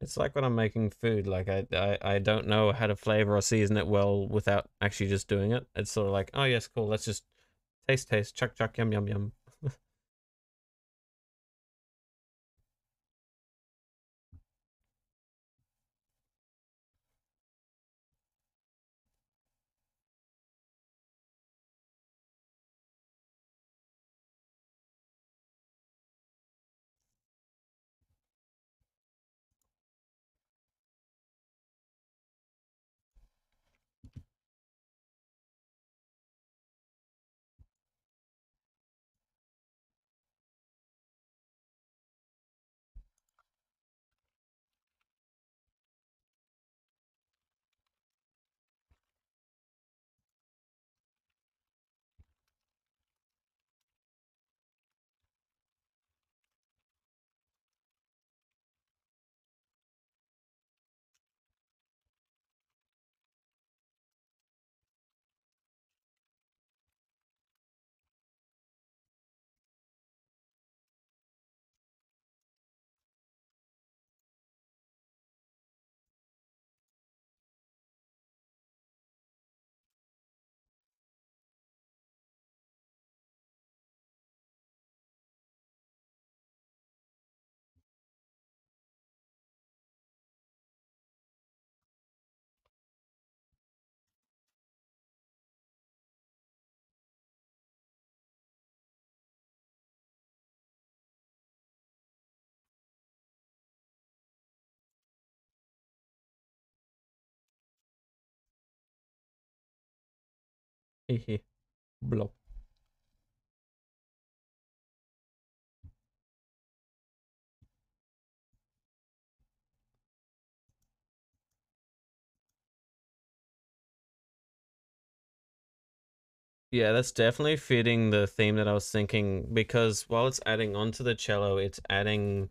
It's like when I'm making food, like I, I, I don't know how to flavor or season it well without actually just doing it. It's sort of like, oh yes, cool, let's just taste, taste, chuck, chuck, yum, yum, yum. Hehe. Blob. Yeah, that's definitely fitting the theme that I was thinking because while it's adding onto the cello, it's adding,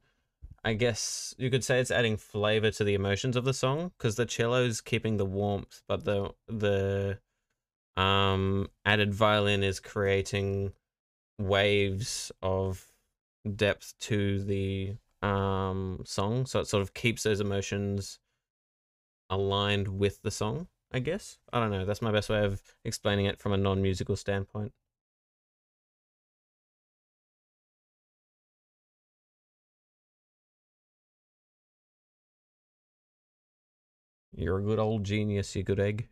I guess you could say it's adding flavor to the emotions of the song because the cello's keeping the warmth, but the the um added violin is creating waves of depth to the um song, so it sort of keeps those emotions aligned with the song. I guess. I don't know. That's my best way of explaining it from a non musical standpoint. You're a good old genius, you good egg.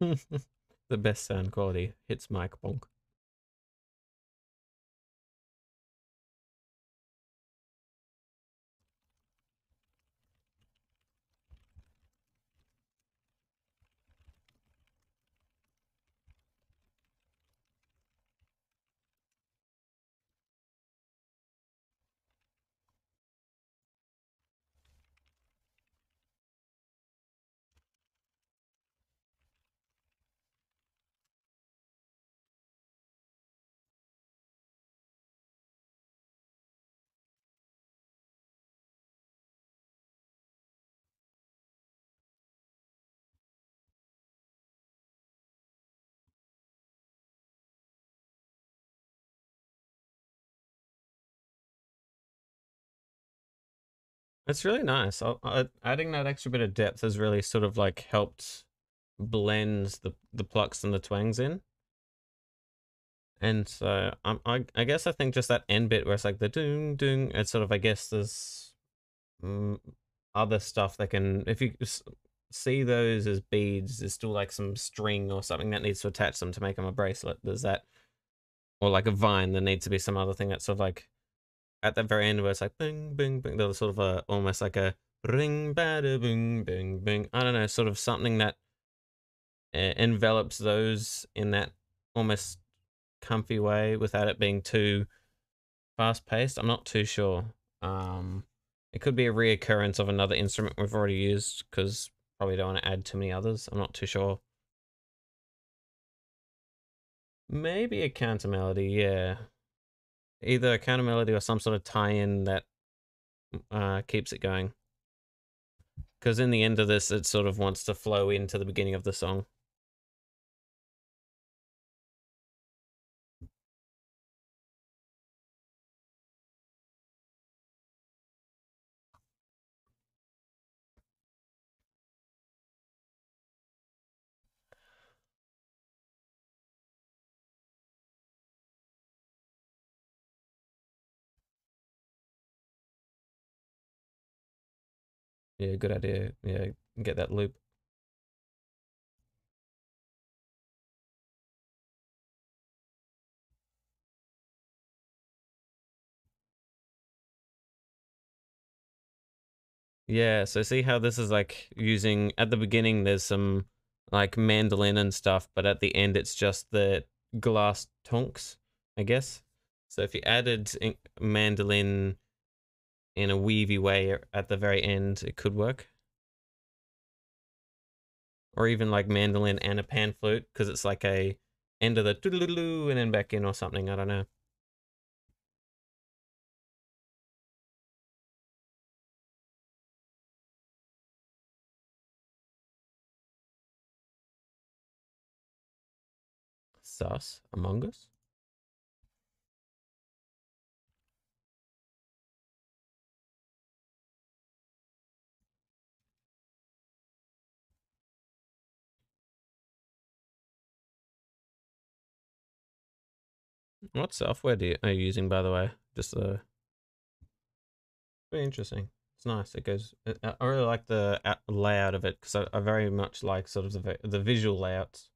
the best sound quality hits mic bonk. It's really nice. I, adding that extra bit of depth has really sort of like helped blend the the plucks and the twangs in. And so um, I I guess I think just that end bit where it's like the doom doom. It's sort of I guess there's mm, other stuff that can if you see those as beads, there's still like some string or something that needs to attach them to make them a bracelet. There's that, or like a vine. There needs to be some other thing that's sort of like at the very end where it's like bing bing bing there's sort of a almost like a ring bada bing bing bing. I don't know sort of something that uh, envelops those in that almost comfy way without it being too fast paced i'm not too sure. Um it could be a reoccurrence of another instrument we've already used because probably don't want to add too many others. I'm not too sure. Maybe a counter melody yeah either a counter melody or some sort of tie-in that uh, keeps it going. Because in the end of this, it sort of wants to flow into the beginning of the song. Yeah, good idea. Yeah, get that loop. Yeah, so see how this is like using at the beginning there's some like mandolin and stuff, but at the end it's just the glass tonks, I guess. So if you added mandolin in a weavy way at the very end, it could work. Or even like mandolin and a pan flute, because it's like a end of the doodle and then back in or something. I don't know. Sus Among Us? What software do you, are you using, by the way? Just uh, very interesting. It's nice. It goes. I really like the uh, layout of it because I, I very much like sort of the the visual layouts.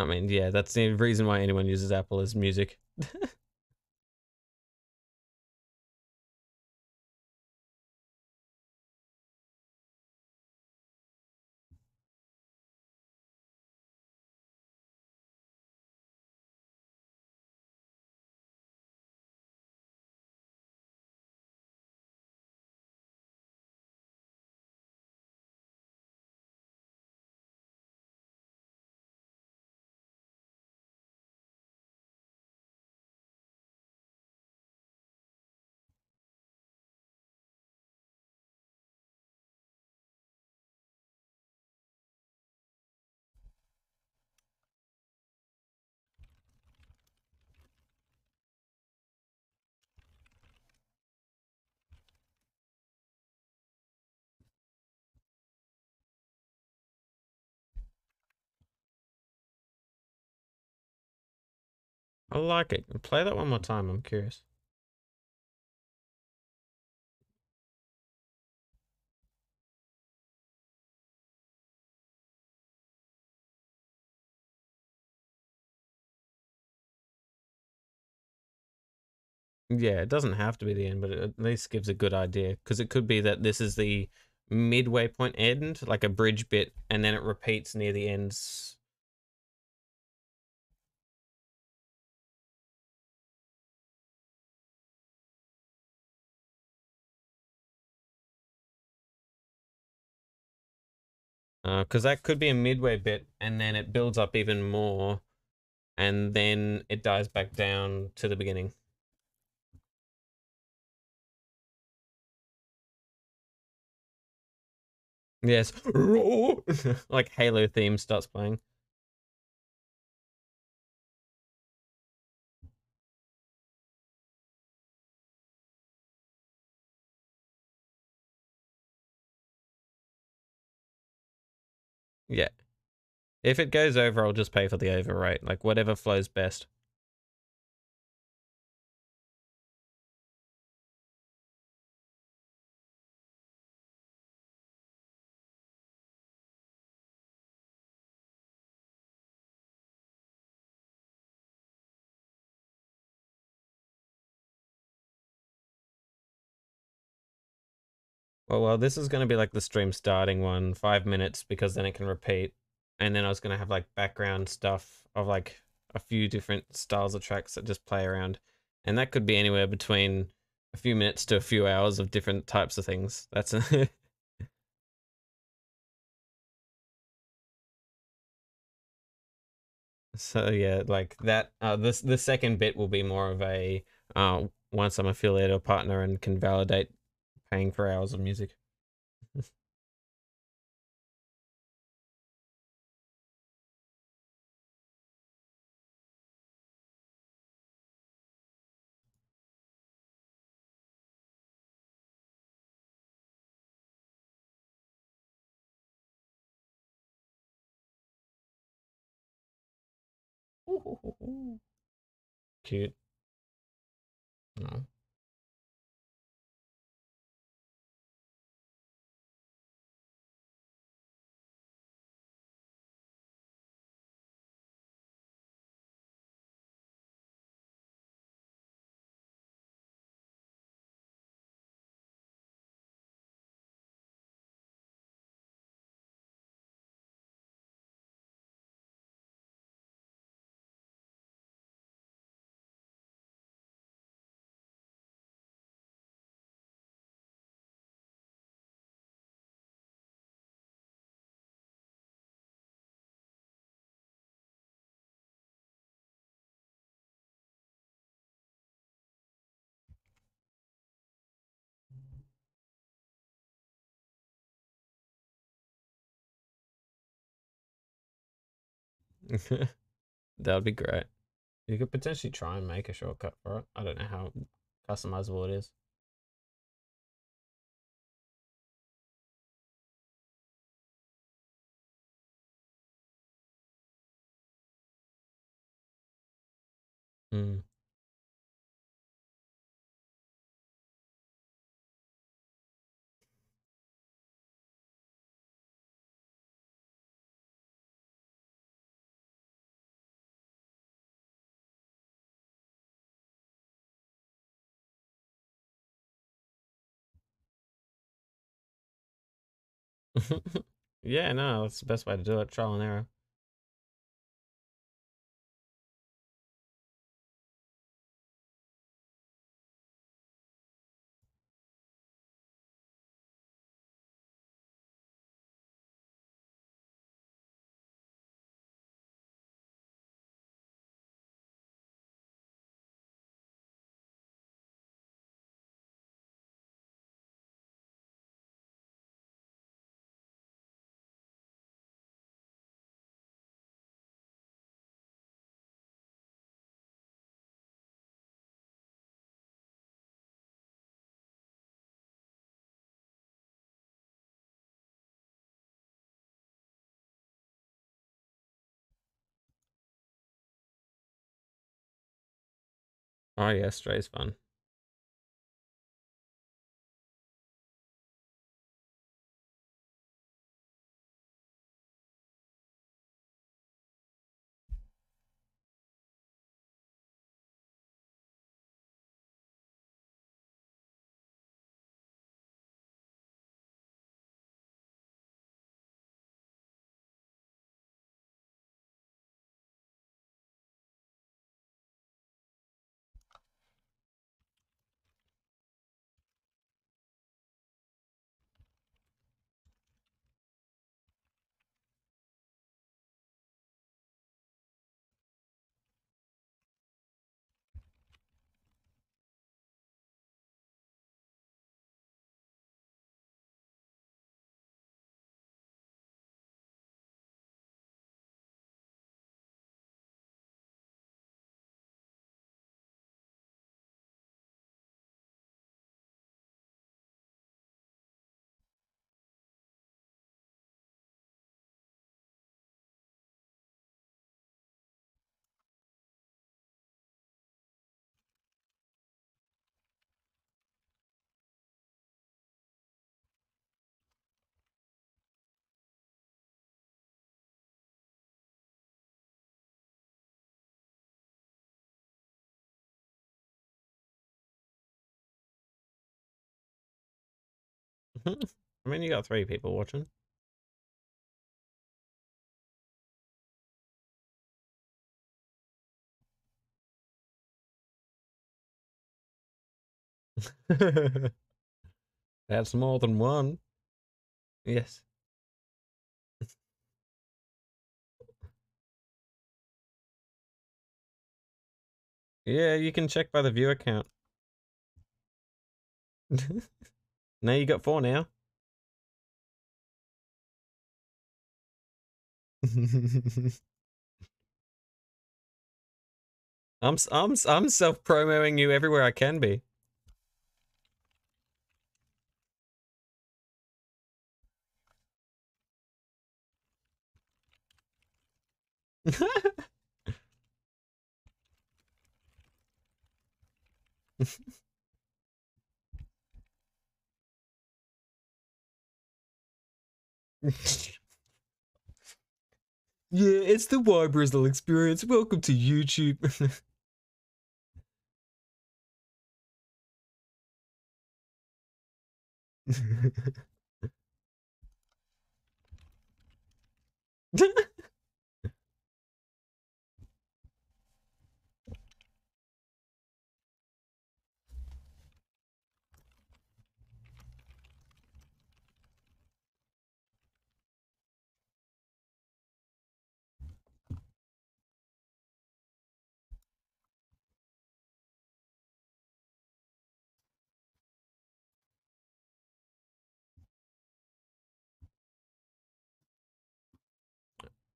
I mean, yeah, that's the reason why anyone uses Apple is music. I like it. Play that one more time. I'm curious. Yeah, it doesn't have to be the end, but it at least gives a good idea because it could be that this is the midway point end, like a bridge bit, and then it repeats near the ends. Uh, because that could be a midway bit, and then it builds up even more, and then it dies back down to the beginning. Yes. like Halo theme starts playing. Yeah. If it goes over, I'll just pay for the overwrite. Like whatever flows best. Well, well, this is going to be like the stream starting one, five minutes, because then it can repeat. And then I was going to have like background stuff of like a few different styles of tracks that just play around. And that could be anywhere between a few minutes to a few hours of different types of things. That's So yeah, like that. Uh, this the second bit will be more of a uh, once I'm affiliate or partner and can validate paying for hours of music. Cute. No. that would be great. You could potentially try and make a shortcut for it. I don't know how customizable it is. Hmm. yeah, no, that's the best way to do it. Trial and error. Oh yeah, Stray's fun. I mean, you got three people watching. That's more than one. Yes. Yeah, you can check by the viewer count. now you got four now. I'm I'm I'm self promoting you everywhere I can be. yeah, it's the Y Bristol experience. Welcome to YouTube.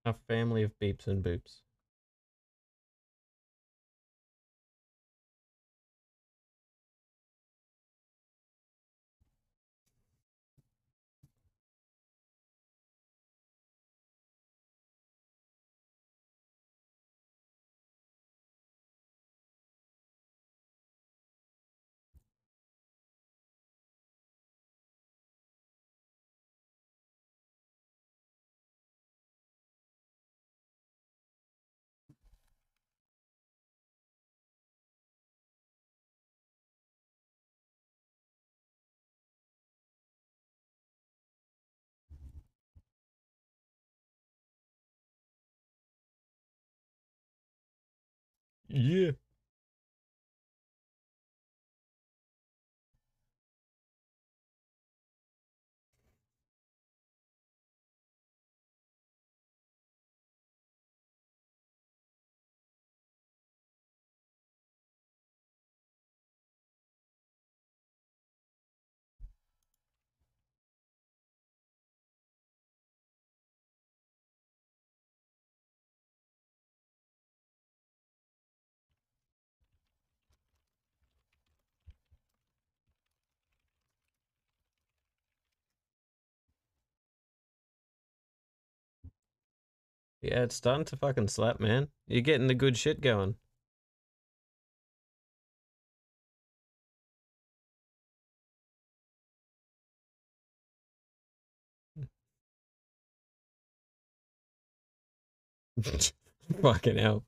A family of beeps and boops. Yeah. Yeah, it's starting to fucking slap, man. You're getting the good shit going. Fucking hell.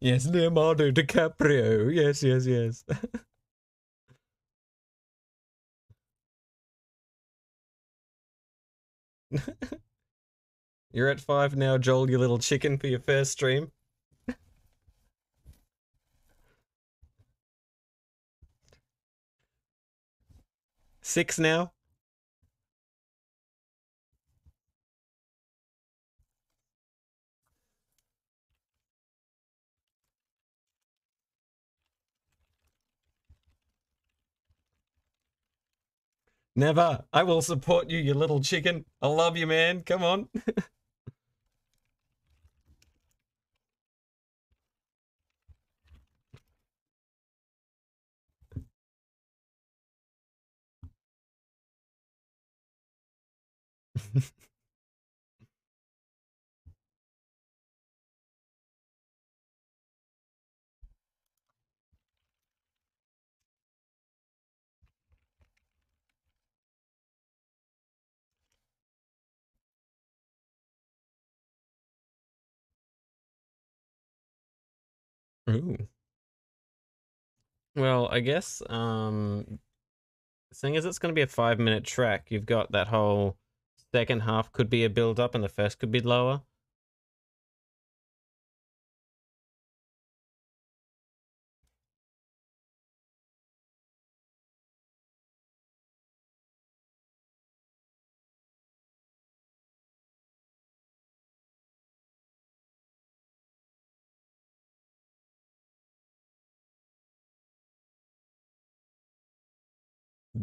Yes, Leonardo DiCaprio. Yes, yes, yes. You're at five now, Joel, you little chicken, for your first stream. Six now? Never. I will support you, you little chicken. I love you, man. Come on. Ooh. Well, I guess um seeing as it's going to be a 5 minute track, you've got that whole second half could be a build up and the first could be lower.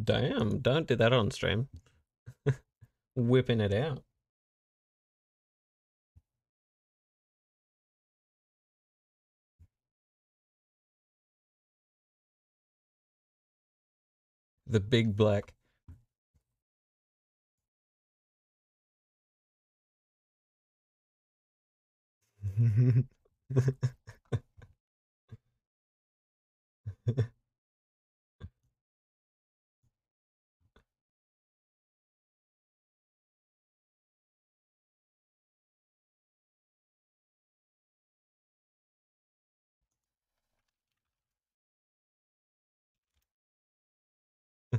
Damn, don't do that on stream. Whipping it out. The big black.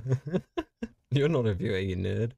You're not a viewer, you nerd.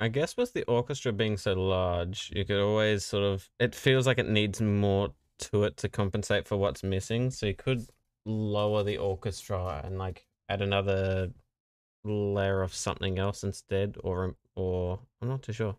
I guess with the orchestra being so large, you could always sort of it feels like it needs more to it to compensate for what's missing. So you could lower the orchestra and like add another layer of something else instead, or or I'm not too sure.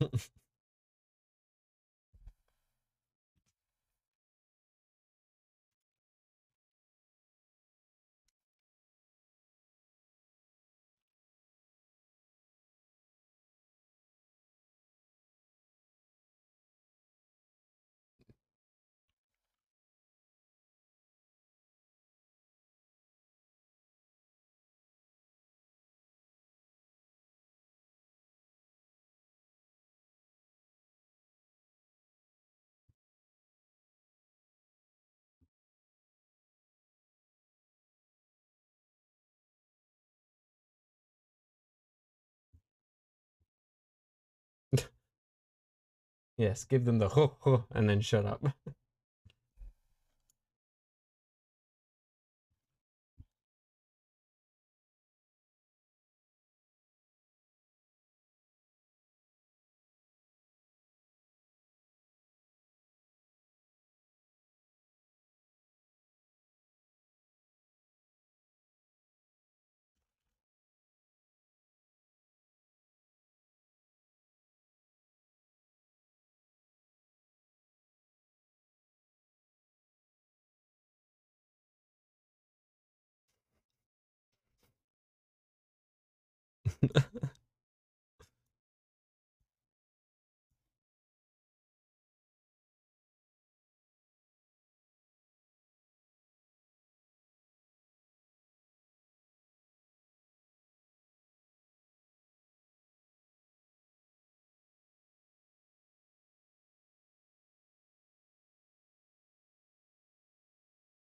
Mm-mm. Yes, give them the ho ho and then shut up.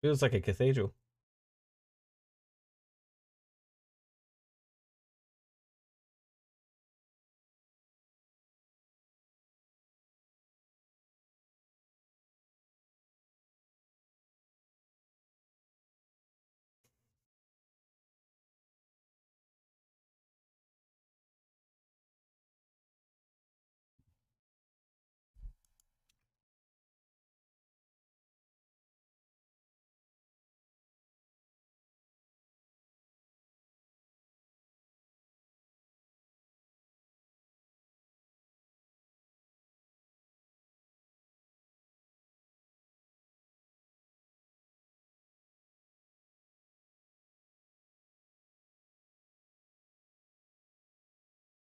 Feels like a cathedral.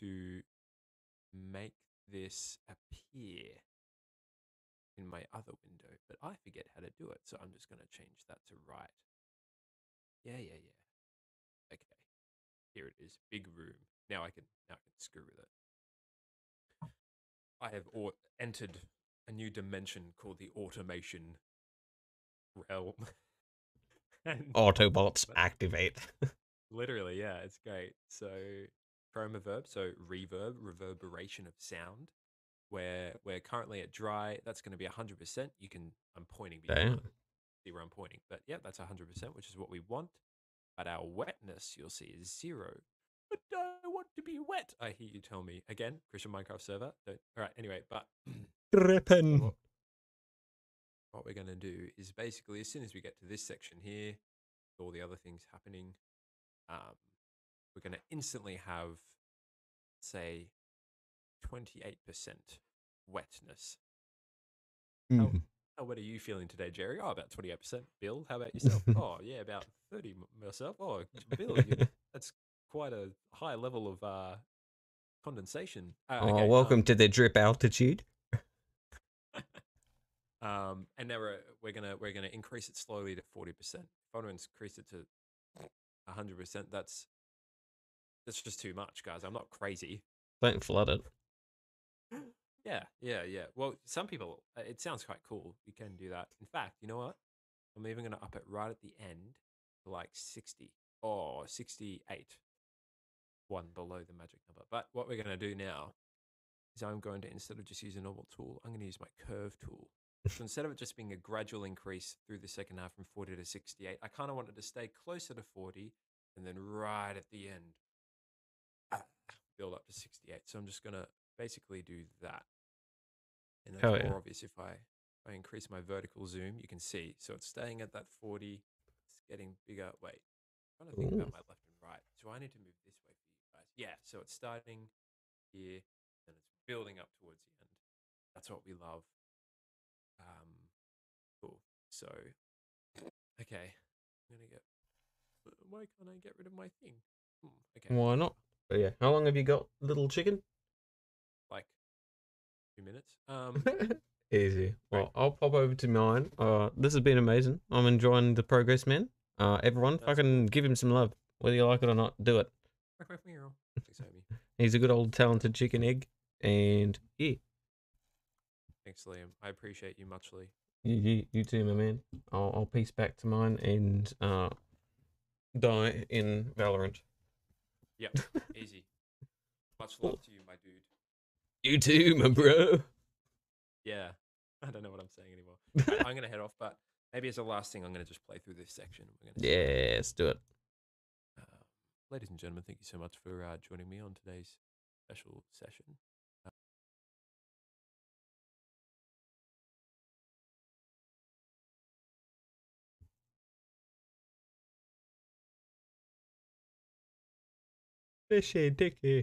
to make this appear in my other window, but I forget how to do it, so I'm just going to change that to right. Yeah, yeah, yeah. Okay. Here it is. Big room. Now I can now I can screw with it. I have au- entered a new dimension called the automation realm. Autobots activate. Literally, yeah, it's great. So ChromaVerb, so reverb, reverberation of sound. Where we're currently at dry, that's going to be hundred percent. You can, I'm pointing, but you Damn. can't see where I'm pointing. But yeah, that's hundred percent, which is what we want. But our wetness, you'll see, is zero. But I want to be wet. I hear you tell me again, Christian Minecraft server. Don't, all right, anyway, but Drippin'. what, what we're going to do is basically as soon as we get to this section here, all the other things happening, um, we're going to instantly have, say, 28% wetness. Mhm. How wet are you feeling today, Jerry? Oh, about 28%. Bill, how about yourself? oh, yeah, about 30 m- myself. Oh, Bill, you, that's quite a high level of uh, condensation. Uh, Oh, okay, um, welcome to the drip altitude. Um, and now we're we're gonna we're gonna increase it slowly to forty percent. If I want to increase it to hundred percent, that's that's just too much, guys. I'm not crazy. Don't flood it. Yeah, yeah, yeah. Well, some people uh, it sounds quite cool. You can do that. In fact, you know what? I'm even gonna up it right at the end to like sixty or sixty-eight, one below the magic number. But what we're gonna do now is I'm going to instead of just use a normal tool, I'm going to use my curve tool. So instead of it just being a gradual increase through the second half from 40 to 68, I kind of wanted to stay closer to 40 and then right at the end build up to 68. So I'm just going to basically do that. And that's Hell more yeah. obvious if I, if I increase my vertical zoom, you can see. So it's staying at that 40, it's getting bigger. Wait, I'm trying to think Ooh. about my left and right. So I need to move this way for you guys? Yeah, so it's starting here and it's building up towards the end. That's what we love. Um, cool. So, okay, I'm gonna get. uh, Why can't I get rid of my thing? Hmm, okay, Why not? But yeah, how long have you got, little chicken? like two minutes. Um, Easy. Well, Right. I'll pop over to mine. Uh, this has been amazing. I'm enjoying the progress, man. Uh, everyone, That's fucking give him some love, whether you like it or not. Do it. He's a good old talented chicken egg, and yeah, Thanks, Liam. I appreciate you muchly. you, you, you too, my man. I'll, I'll piece back to mine and uh, die in Valorant. Yep, easy. Much love to you, my dude. You too, my bro. Yeah, I don't know what I'm saying anymore. Right, I'm gonna head off, but maybe as a last thing, I'm gonna just play through this section. We're gonna see how it Yeah, let's do it. Uh, ladies and gentlemen, thank you so much for uh, joining me on today's special session. ve şeydeki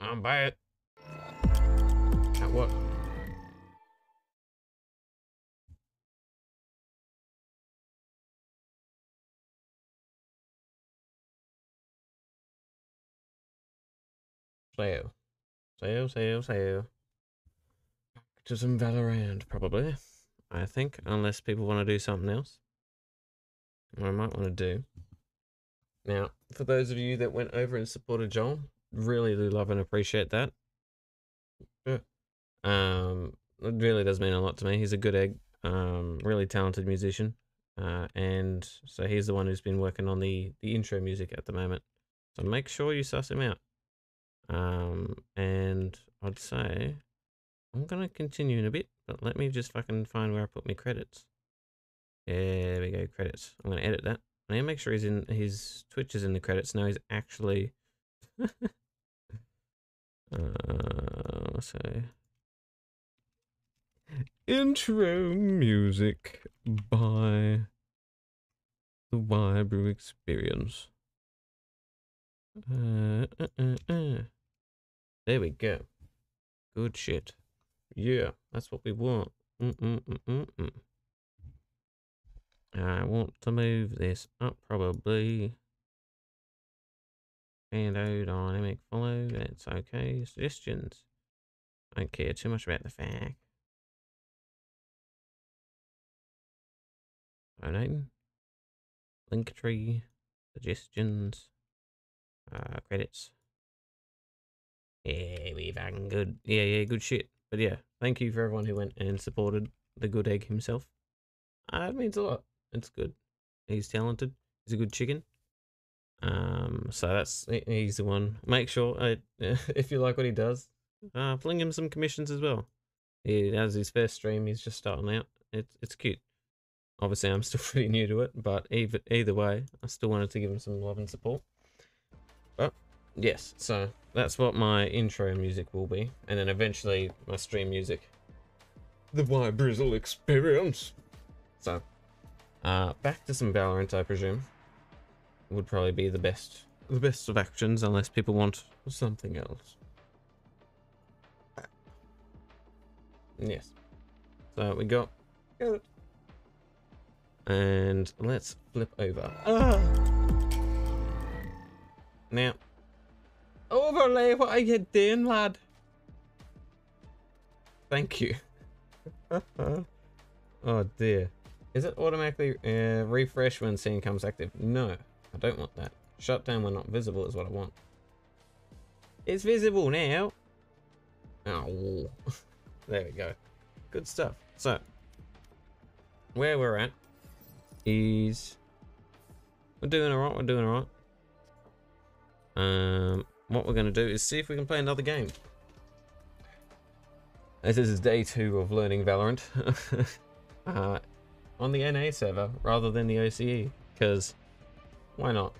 I'm back. At what? Sail. Sail, sail, sail. To some Valorant, probably. I think, unless people want to do something else. What I might want to do. Now, for those of you that went over and supported Joel, really do love and appreciate that. Um, it really does mean a lot to me. He's a good egg, um, really talented musician, uh, and so he's the one who's been working on the the intro music at the moment. So make sure you suss him out. Um, and I'd say I'm gonna continue in a bit, but let me just fucking find where I put my credits. There we go, credits. I'm gonna edit that. I need to make sure he's in his Twitch is in the credits. Now he's actually uh so intro music by the Wybrew Experience. Uh, uh, uh, uh. There we go. Good shit. Yeah, that's what we want. Mm-mm-mm-mm-mm. I want to move this up probably. Bando dynamic follow, that's okay. Suggestions. I don't care too much about the fact. Donating. Linktree. Suggestions. Uh, credits. Yeah, we fucking good. Yeah, yeah, good shit. But yeah, thank you for everyone who went and supported the good egg himself. Uh, means a lot. It's good. He's talented. He's a good chicken. Um, so that's he's the one. Make sure uh, if you like what he does, uh, fling him some commissions as well. He has his first stream. He's just starting out. It's it's cute. Obviously, I'm still pretty new to it, but either either way, I still wanted to give him some love and support. But yes, so that's what my intro music will be, and then eventually my stream music. The Y Brizzle Experience. So, uh, back to some Valorant, I presume. Would probably be the best, the best of actions, unless people want something else. Yes. So we got. And let's flip over. Ah! Now, overlay, what are you doing, lad? Thank you. oh dear. Is it automatically uh, refresh when scene comes active? No, I don't want that. Shut down when not visible is what I want. It's visible now. Oh, there we go. Good stuff. So, where we're at is we're doing alright. We're doing alright. Um, what we're going to do is see if we can play another game. This is day two of learning Valorant uh, on the NA server rather than the OCE, because why not?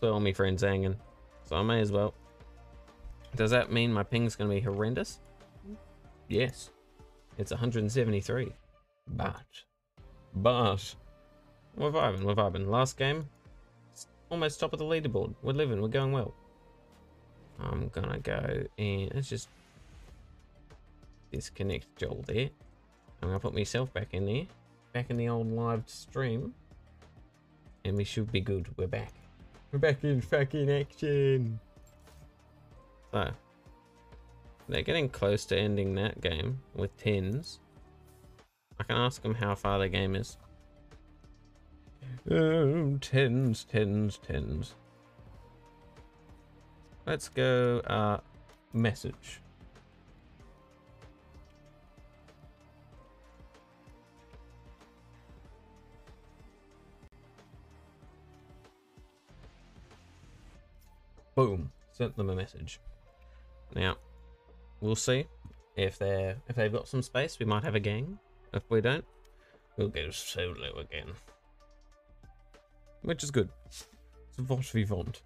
Got all my friends hanging, so I may as well. Does that mean my ping's going to be horrendous? Yes, it's 173, but, but, we're vibing, we're vibing. Last game, almost top of the leaderboard. We're living, we're going well. I'm gonna go and let's just disconnect Joel there. I'm gonna put myself back in there, back in the old live stream, and we should be good. We're back. We're back in fucking action. So, they're getting close to ending that game with tens. I can ask them how far the game is. Oh, tens, tens, tens. Let's go, uh, message. Boom, sent them a message. Now, we'll see if they're if they've got some space. We might have a gang. If we don't, we'll go solo again which is good. It's what we want.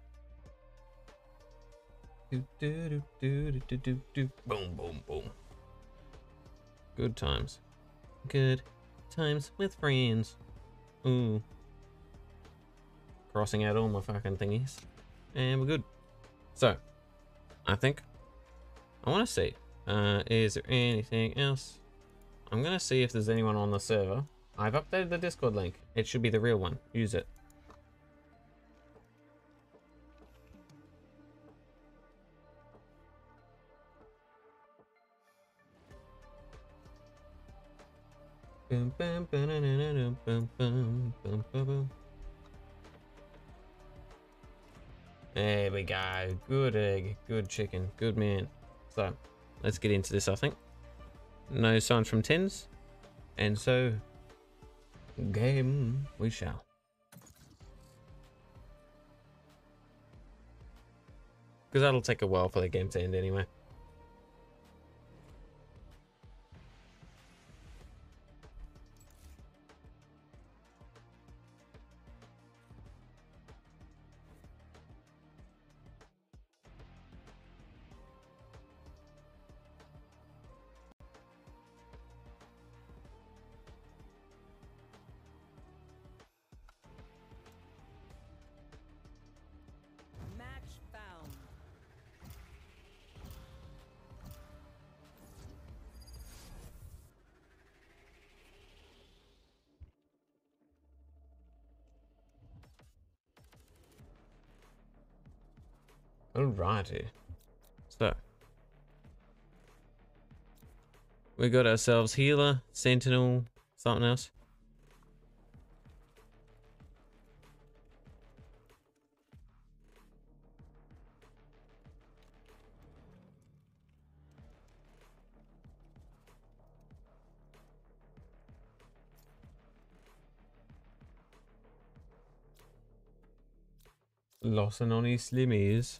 Do, do, do, do, do, do, do. Boom, boom, boom. Good times. Good times with friends. Ooh. Crossing out all my fucking thingies. And we're good. So, I think I want to see. Uh, is there anything else? I'm gonna see if there's anyone on the server. I've updated the Discord link. It should be the real one. Use it. There we go. Good egg. Good chicken. Good man. So, let's get into this, I think. No signs from tens. And so, game we shall. Because that'll take a while for the game to end anyway. Alrighty. So. We got ourselves healer, sentinel, something else. Lawson on his slimmies.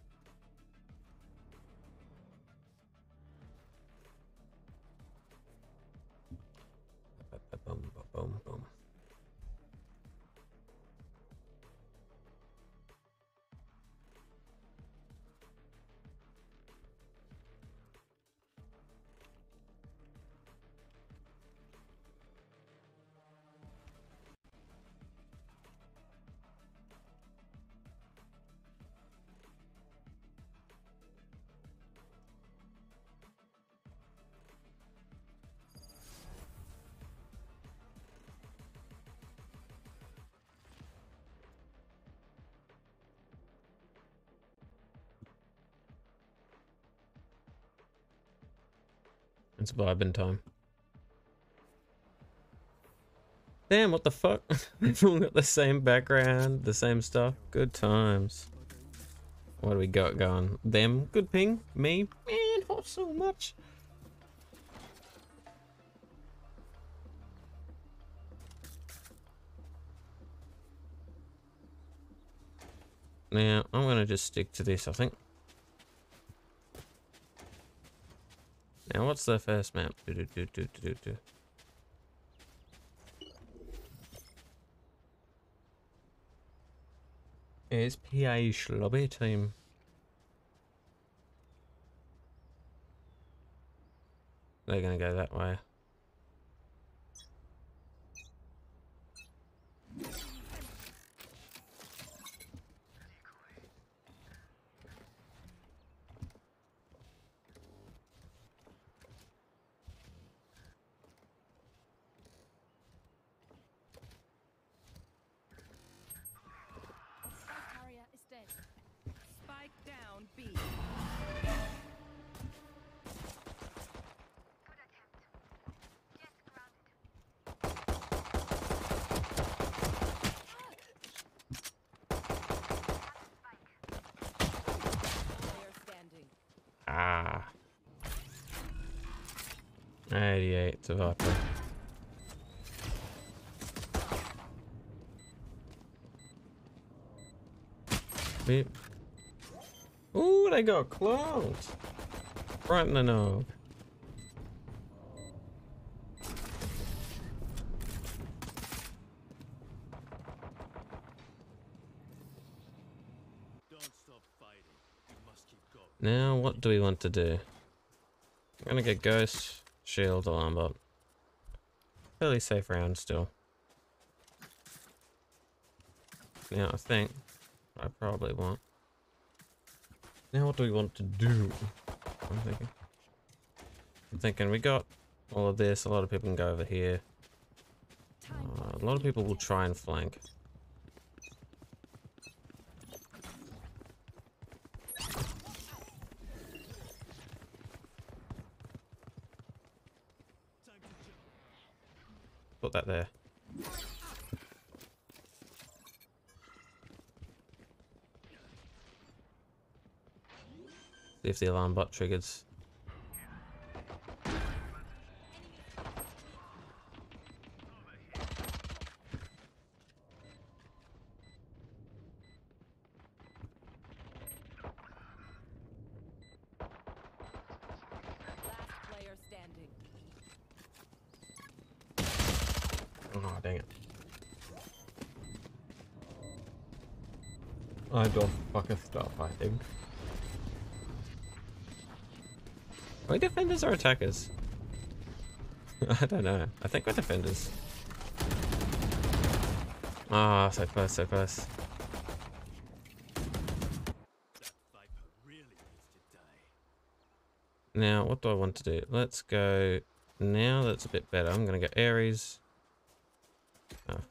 It's vibing time. Damn, what the fuck? They've all got the same background, the same stuff. Good times. What do we got going? Them? Good ping? Me? Man, not so much. Now, I'm gonna just stick to this, I think. Now, what's the first map? Do, do, do, do, do, do. It's PA Schlobby team. They're gonna go that way. Aktivator. Beep. Ooh, they got close. Right in the nose. Now, what do we want to do? I'm gonna get ghosts. Shield, Alarm Bot. Fairly safe round still. Now, I think I probably want. Now, what do we want to do? I'm thinking. I'm thinking we got all of this. A lot of people can go over here. Uh, a lot of people will try and flank. Put that there. See if the alarm bot triggers. Dang it. I don't fucking stop, I think. Are we defenders or attackers? I don't know. I think we're defenders. Ah, so close, so close. Now, what do I want to do? Let's go. Now that's a bit better. I'm going to go Ares.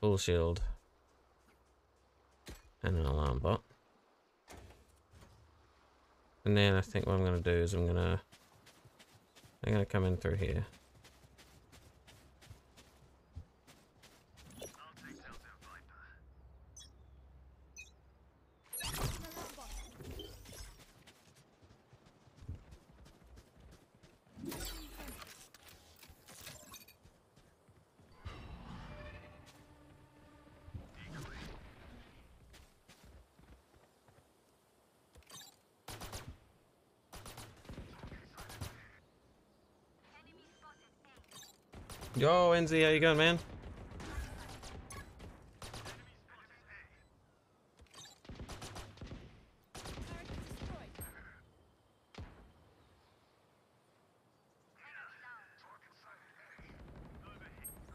Full shield. And an alarm bot. And then I think what I'm going to do is I'm going to... I'm going to come in through here. Yo, NZ, how you going, man?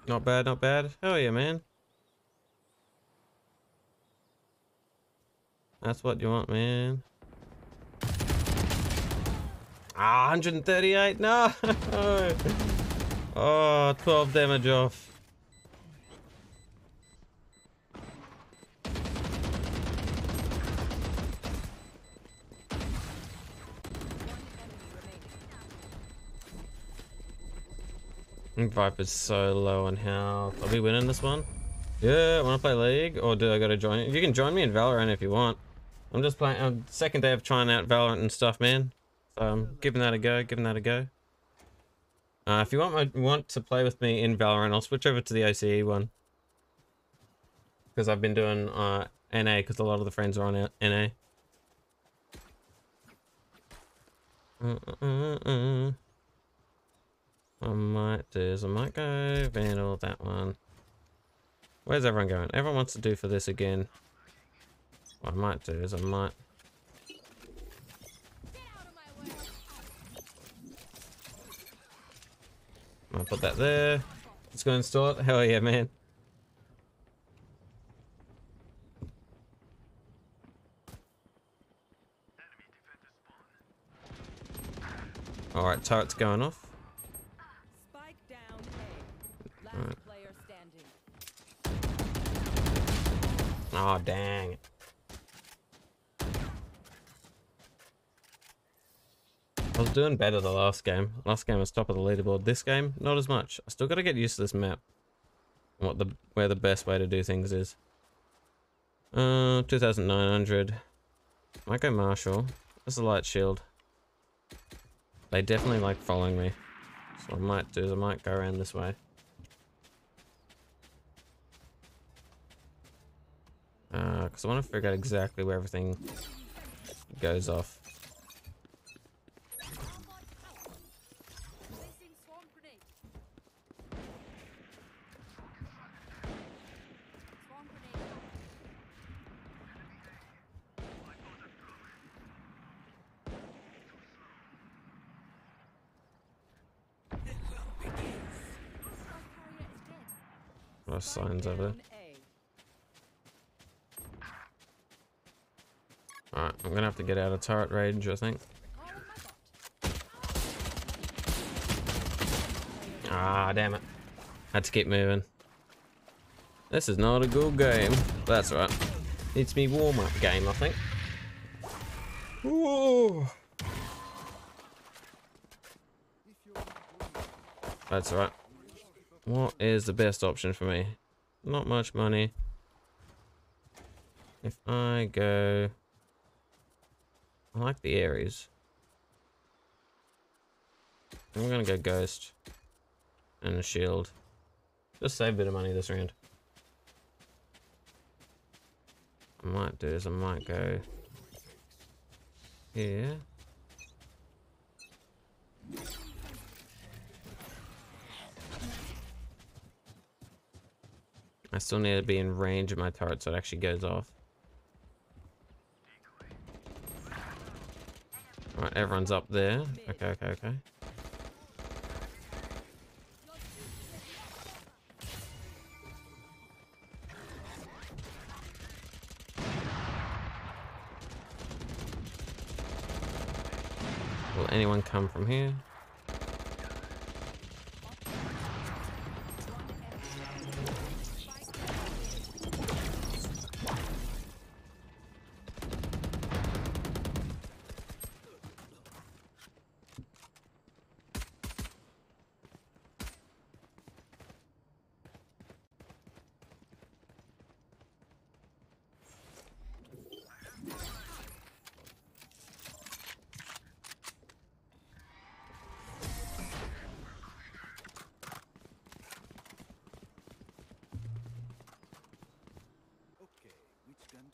Not bad, not bad. Hell yeah, man. That's what you want, man. Ah, 138, no! Oh, 12 damage off. Viper's so low on health. Are we winning this one? Yeah, wanna play League? Or do I gotta join it? You can join me in Valorant if you want. I'm just playing, um, second day of trying out Valorant and stuff, man. So I'm giving that a go, giving that a go. Uh, if you want my, want to play with me in Valorant, I'll switch over to the OCE one. Because I've been doing uh, NA, because a lot of the friends are on NA. Uh, uh, uh. I might do is I might go Vandal, that one. Where's everyone going? Everyone wants to do for this again. What I might do is I might... I'll put that there. Let's go install it. Hell yeah, man. Alright, turret's going off. Spike down Last player standing. Oh, dang it. I was doing better the last game. Last game was top of the leaderboard. This game, not as much. I still got to get used to this map. What the where the best way to do things is. Uh, 2,900. Might go Marshal. That's a light shield. They definitely like following me. So what I might do is I might go around this way. Uh, cause I want to figure out exactly where everything goes off. lot of signs over there. Alright, I'm gonna have to get out of turret range, I think. Ah, damn it. Had to keep moving. This is not a good game. That's right. It's me warm-up game, I think. Ooh. That's right. What is the best option for me? Not much money. If I go... I like the Ares. I'm gonna go Ghost. And a Shield. Just save a bit of money this round. I might do is I might go here. I still need to be in range of my turret so it actually goes off. Alright, everyone's up there. Okay, okay, okay. Will anyone come from here?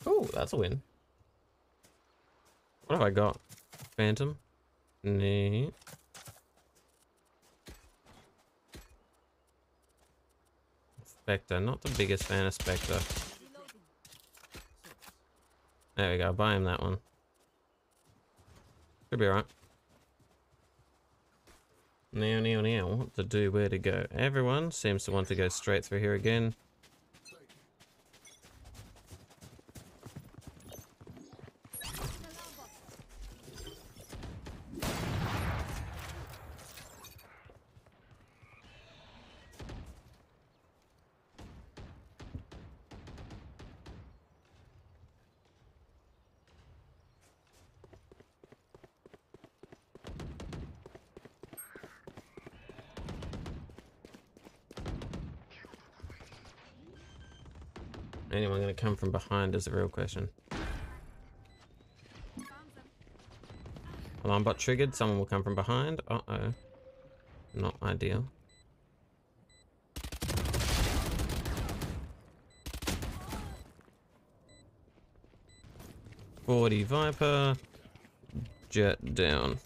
Oh, that's a win. What have I got? Phantom? Neat. Spectre, not the biggest fan of Spectre. There we go, buy him that one. Should be alright. Now, now, now, what to do, where to go? Everyone seems to want to go straight through here again. From behind is the real question. Alarm bot triggered, someone will come from behind. Uh-oh. Not ideal. Forty Viper. Jett down.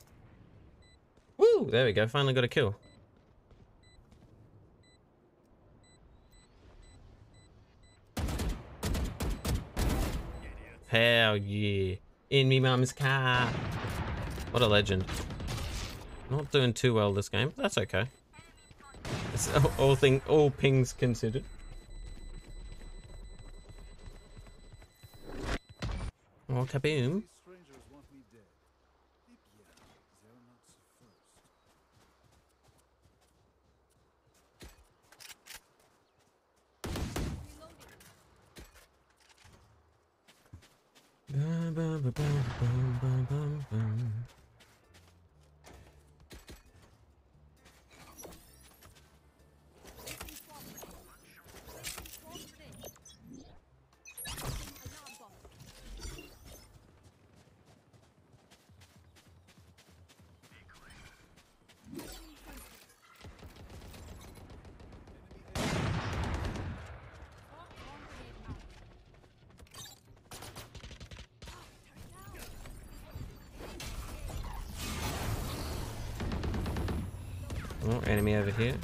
Woo! There we go, finally got a kill. Hell yeah. In me mum's car. What a legend. Not doing too well this game, but that's okay. It's all, thing all pings considered. Oh kaboom. These strangers want me dead. Eh bien, they're not the first. Bum, bum, bum, bum, bum, bum, bum, bum. Enemy over here.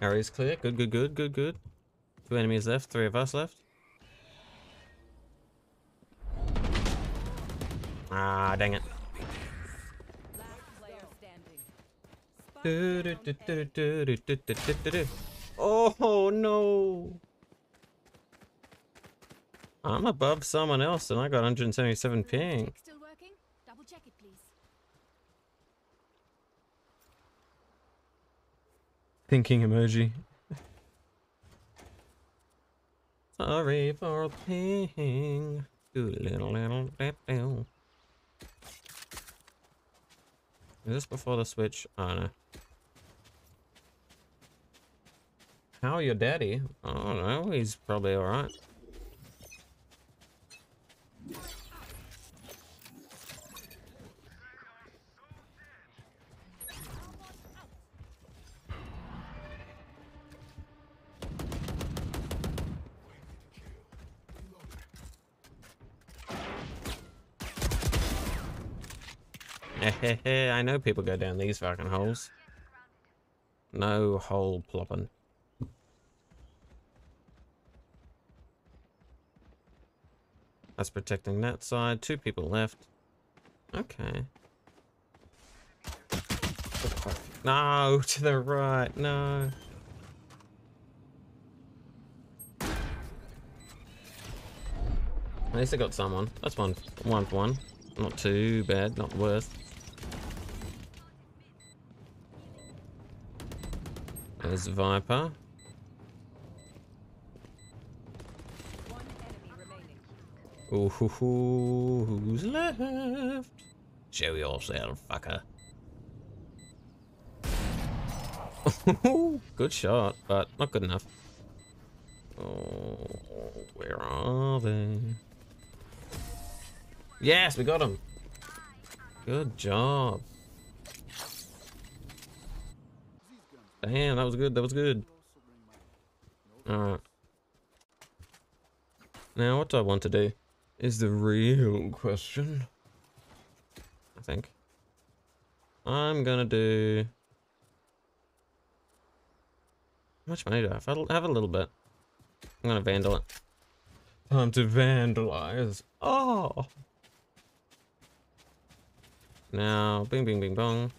Area's clear. Good, good, good, good, good. Two enemies left. Three of us left. Ah, dang it. Oh player standing. Spike Do, do, down do, A. do, do, do, do, do, do, do. Oh no! I'm above someone else and I got 177 ping. Still working? Double check it, please. Thinking emoji. Sorry for the ping. Do little little bit do. Is this before the switch? Oh no. How are your daddy? I don't know. He's probably alright. I know people go down these fucking holes. No hole plopping. That's protecting that side. Two people left. Okay. No, to the right. No. At least I got someone. That's one, one for one. Not too bad. Not worth. There's Viper. Ooh, hoo, hoo, who's left? Show yourself, fucker. good shot, but not good enough. Oh, where are they? Yes, we got them. Good job. Damn, that was good. That was good. Alright. Now, what do I want to do? Is the real question. I think. I'm gonna do... How much money do I have? I have a little bit. I'm gonna vandal it. Time to vandalize. Oh! Now, bing, bing, bing, bong.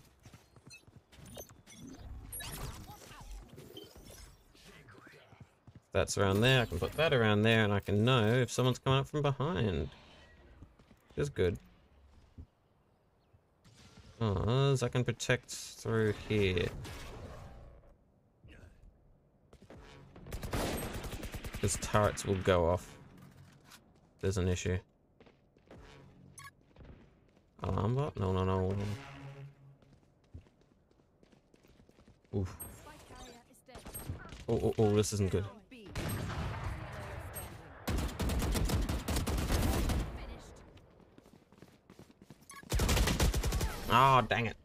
That's around there. I can put that around there, and I can know if someone's coming up from behind. Is good. Because I can protect through here. Because turrets will go off. There's an issue. Alarm bot? No, no, no. Oof. Spike carrier is dead. Oh, oh, oh, this isn't good. Oh, dang it.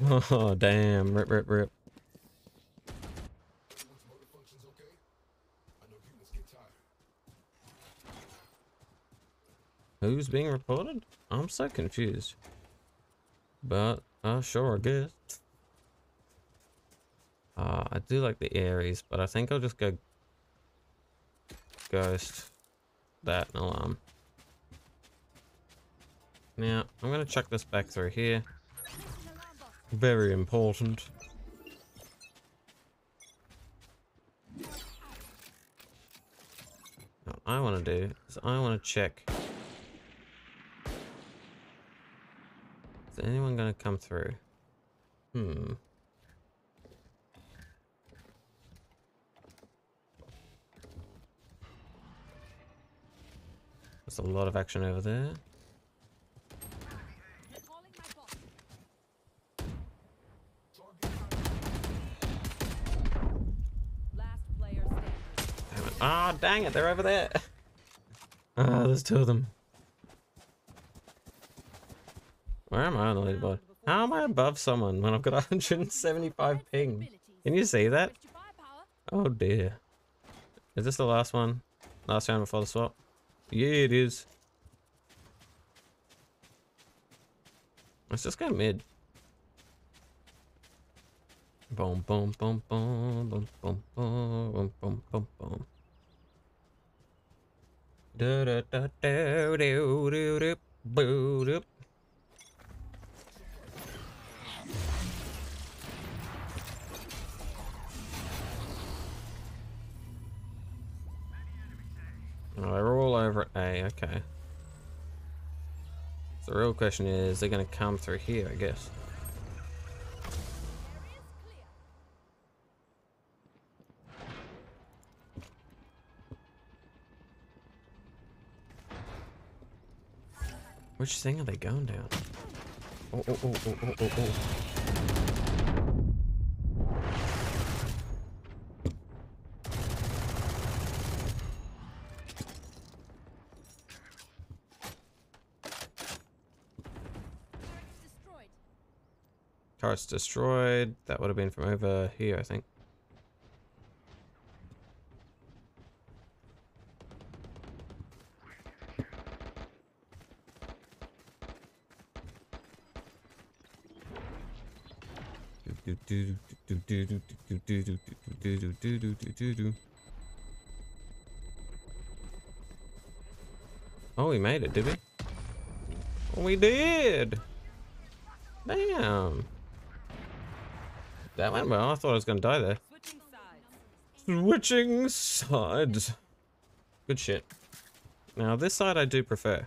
Oh, damn. Rip, rip, rip. Who's being reported? I'm so confused. But, uh, sure, I guess. Uh, I do like the Ares, but I think I'll just go Ghost, that, and Alarm. Now, I'm gonna chuck this back through here. Very important. What I want to do is I want to check. Is anyone going to come through? Hmm. There's a lot of action over there. Ah, dang it, they're over there. Ah, there's two of them. Where am I on the leaderboard? How am I above someone when I've got 175 ping? Can you see that? Oh dear. Is this the last one? Last round before the swap? Yeah, it is. Let's just go mid. Boom, boom, boom, boom, boom, boom, boom, boom, boom, boom, boom. Da da da do do Oh, they're all over A, okay. So the real question is, they're gonna come through here, I guess. Which thing are they going down? Oh, oh, oh, oh, oh, oh, oh. Turret's destroyed. Turret's destroyed. That would have been from over here, I think. Oh, we made it, did we? Oh, we did! Damn. That went well. I thought I was gonna die there. Switching sides. Good shit. Now, this side I do prefer.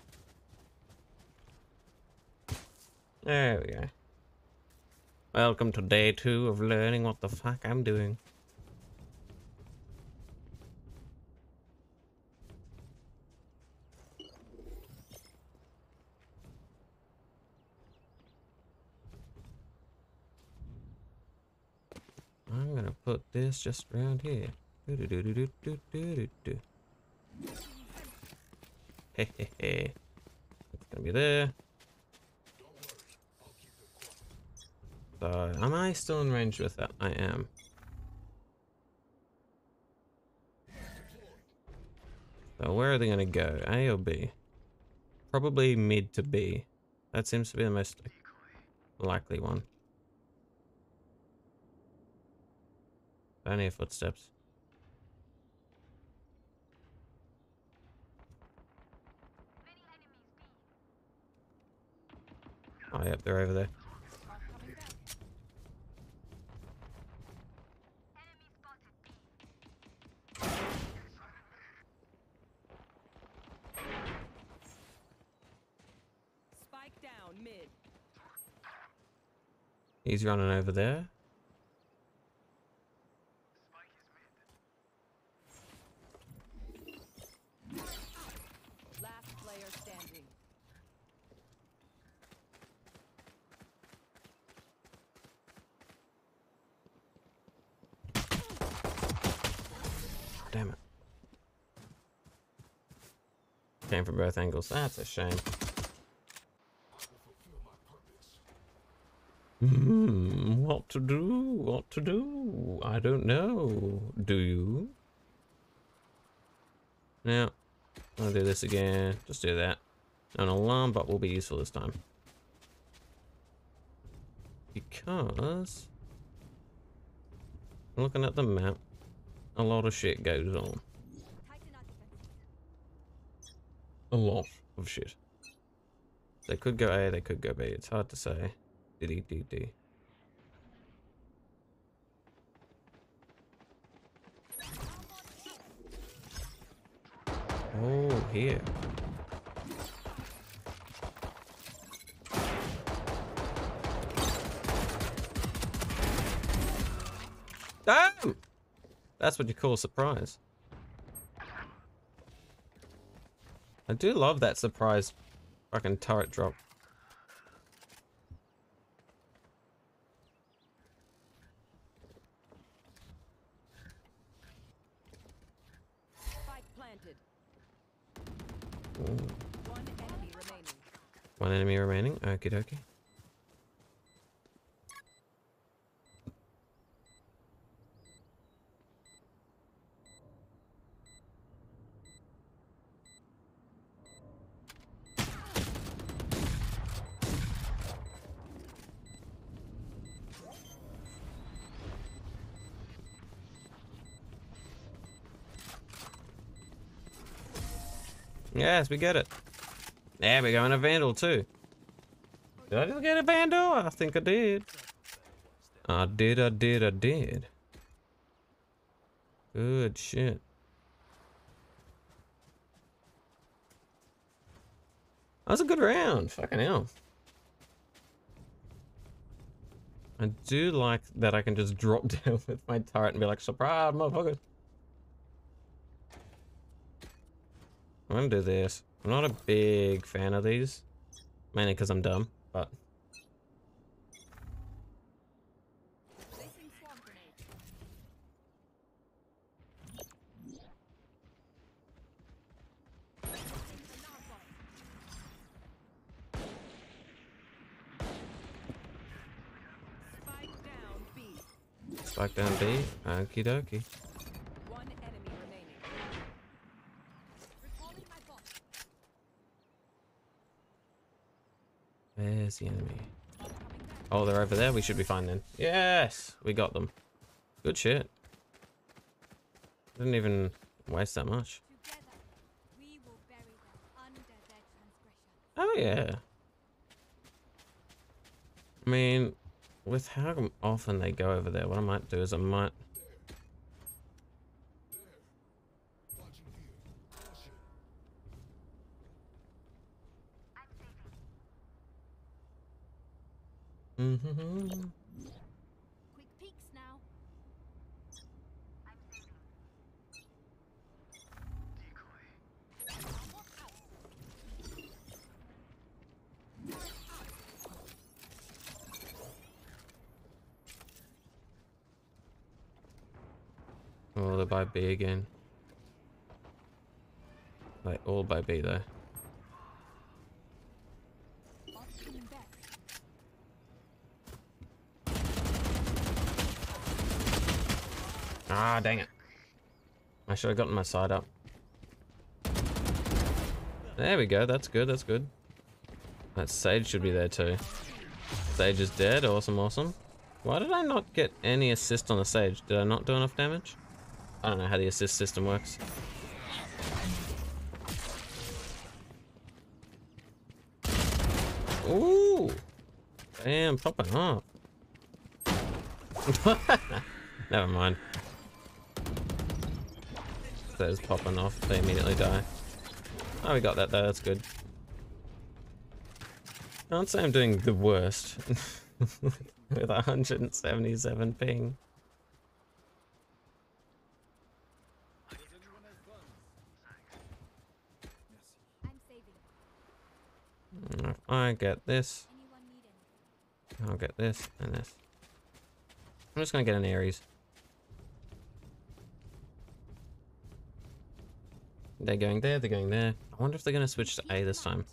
There we go. Welcome to day two of learning what the fuck I'm doing. I'm gonna put this just around here. Do-do-do-do-do-do-do-do. Hey, hey, hey. It's gonna be there. So, am I still in range with that? I am. So, where are they gonna go? A or B? Probably mid to B. That seems to be the most likely one. Don't footsteps. Oh, yep, they're over there. Spike down mid. He's running over there. Last player standing. Damn it. Came from both angles. That's a shame. Hmm, what to do? What to do? I don't know. Do you? Now, I'll do this again. Just do that. An alarm bot will be useful this time. Because... Looking at the map, a lot of shit goes on. A lot of shit. They could go A, they could go B. It's hard to say. D D D. Oh, here. Damn! That's what you call a surprise. I do love that surprise fucking turret drop. One enemy remaining. One enemy remaining. Okie dokie. Yes, we get it. There we go, and a vandal too. Did I just get a vandal? I think I did. I did, I did, I did. Good shit. That was a good round. Fucking hell. I do like that I can just drop down with my turret and be like, surprise, motherfucker. I'm gonna do this. I'm not a big fan of these. Mainly because I'm dumb, but spike down B. Okie dokie. One enemy remaining. Recalling my bot. Where's the enemy? Oh, they're over there. We should be fine then. Yes, we got them. Good shit. Didn't even waste that much. Oh yeah. I mean, with how often they go over there, what I might do is I might. Mm-hmm. Oh, they're by B again. Like all by B though. Bot coming back. Ah, dang it. I should have gotten my side up. There we go. That's good. That's good. That Sage should be there too. Sage is dead. Awesome, awesome. Why did I not get any assist on the Sage? Did I not do enough damage? I don't know how the assist system works. Ooh! Damn, popping off. Never mind. Those popping off, they immediately die. Oh, we got that though, that's good. I can't say I'm doing the worst. With 177 ping. If I get this? I'll get this and this. I'm just gonna get an Ares. They're going there, they're going there. I wonder if they're gonna switch to A this time.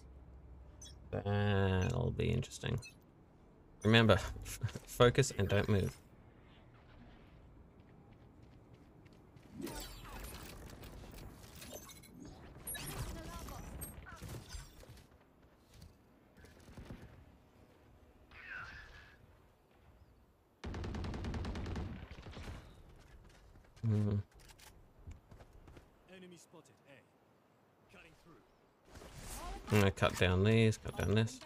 That'll be interesting. Remember, focus and don't move. An alarm bot. Hmm. Enemy spotted. A. Cutting through. I'm gonna cut down these, cut down this.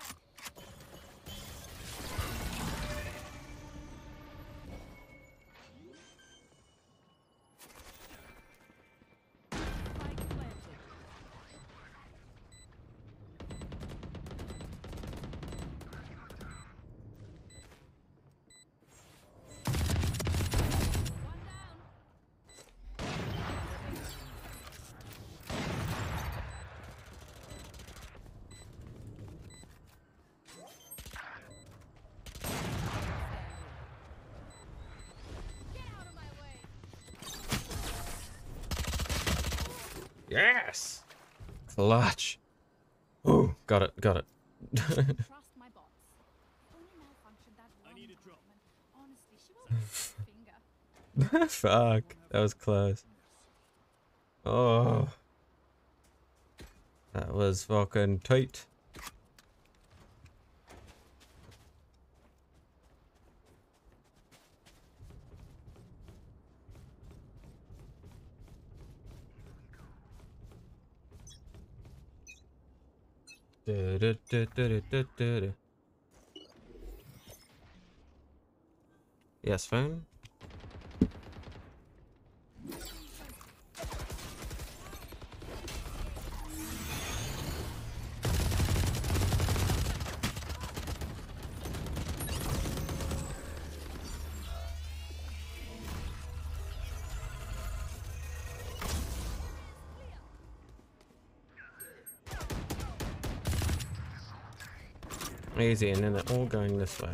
Clutch. Oh, got it, got it. Trust my bots. They only malfunctioned that I one need a drop. compartment. Honestly, she was a finger. Fuck, that was close. Oh. That was fucking tight. Yes, phone. And then they're all going this way.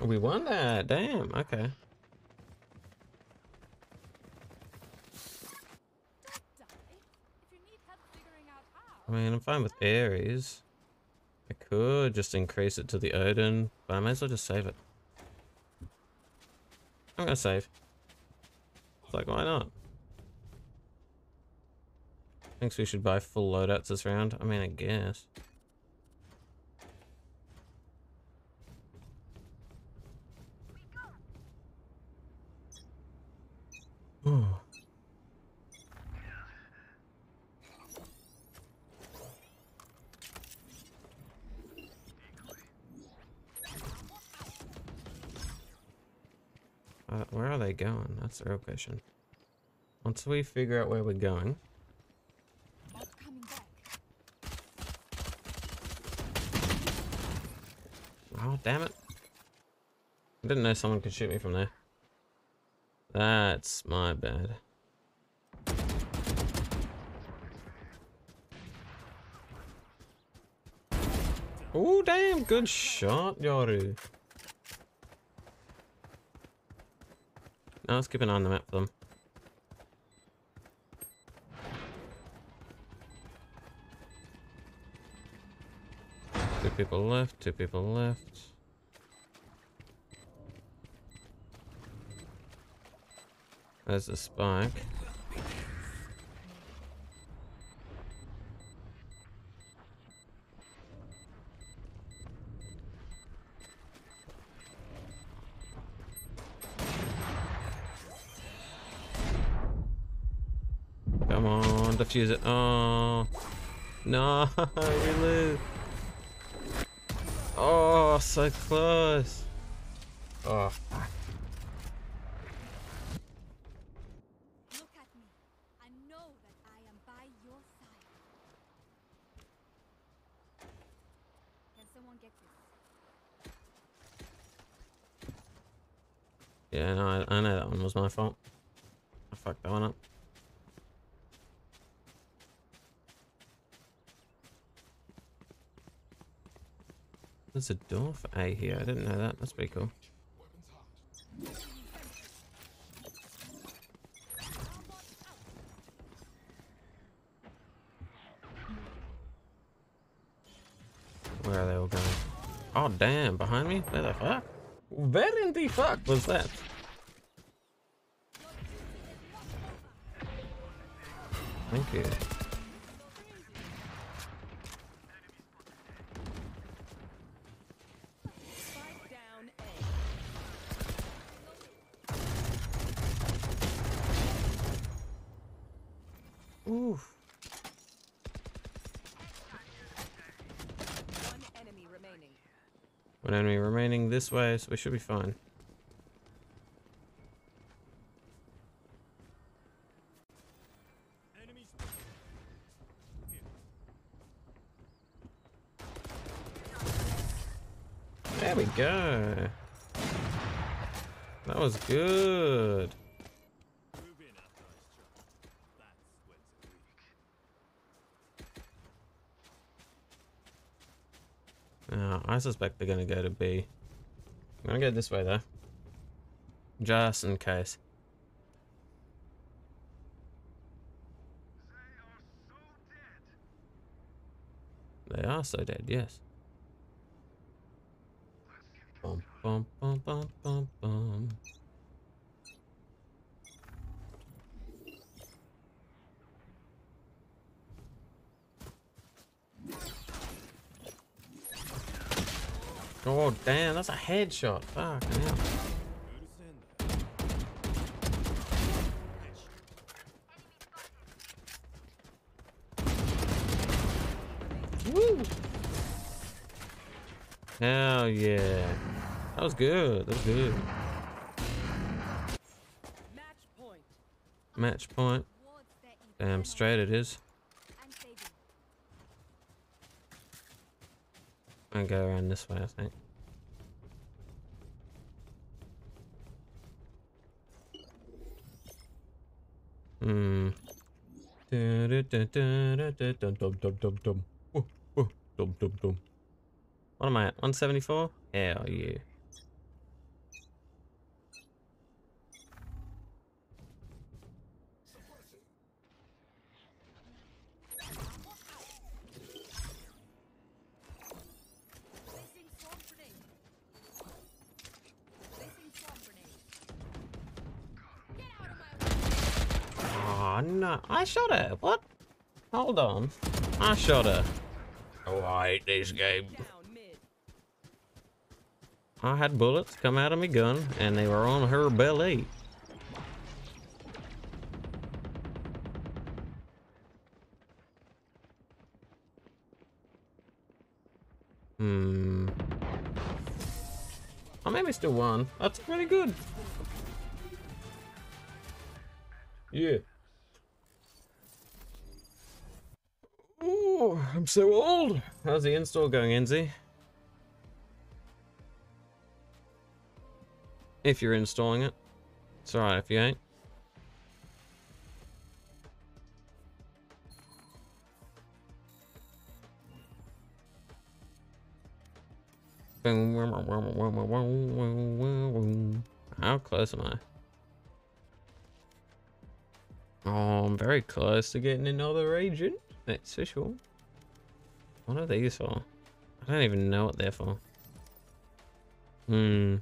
Oh, we won that. Damn. Okay. I mean, I'm fine with Ares. I could just increase it to the Odin, but I might as well just save it. I'm gonna save. It's like, why not? Thinks we should buy full loadouts this round? I mean, I guess. Ooh. Uh, where are they going? That's the real question. Once we figure out where we're going, Not coming back. Oh, damn it. I didn't know someone could shoot me from there. That's my bad. Oh, damn. Good shot, Yoru. Now let's keep an eye on the map for them. Two people left, two people left. There's the spike. On, defuse it. Uh, oh, no, we lose. Oh, so close. Oh, fuck. Look at me. I know that I am by your side. Can someone get this? Yeah, no, I, I know that one was my fault. I fucked that one up. There's a door for A here. I didn't know that. That's pretty cool. Where are they all going? Oh, damn. Behind me? Where the fuck? Where in the fuck was that? Thank you. Spike down A. Oof. One enemy remaining. One enemy remaining this way, so we should be fine. There we go. That was good. After I suspect they're gonna go to B. I'm gonna go this way though. Just in case. They are so dead, yes. Bum, bum, bum. Oh damn, that's a headshot. Fuck hell. Good to send that. Woo! Hell yeah. That was good. That was good. Match point. Match point. Damn straight it is. I'm saving. I go around this way, I think. Hmm. Dum-dum-dum-dum-dum-dum. Woo, woo, dum-dum-dum. What am I at? 174? Hell yeah. Oh I shot her. What? Hold on. I shot her. Oh, I hate this game. I had bullets come out of my gun and they were on her belly. Hmm. Oh, maybe still won. That's pretty good. Yeah. Oh, I'm so old. How's the install going, Enzy? If you're installing it. It's alright if you ain't. Boom! How close am I? Oh, I'm very close to getting another agent. That's for sure. What are these for? I don't even know what they're for. Hmm.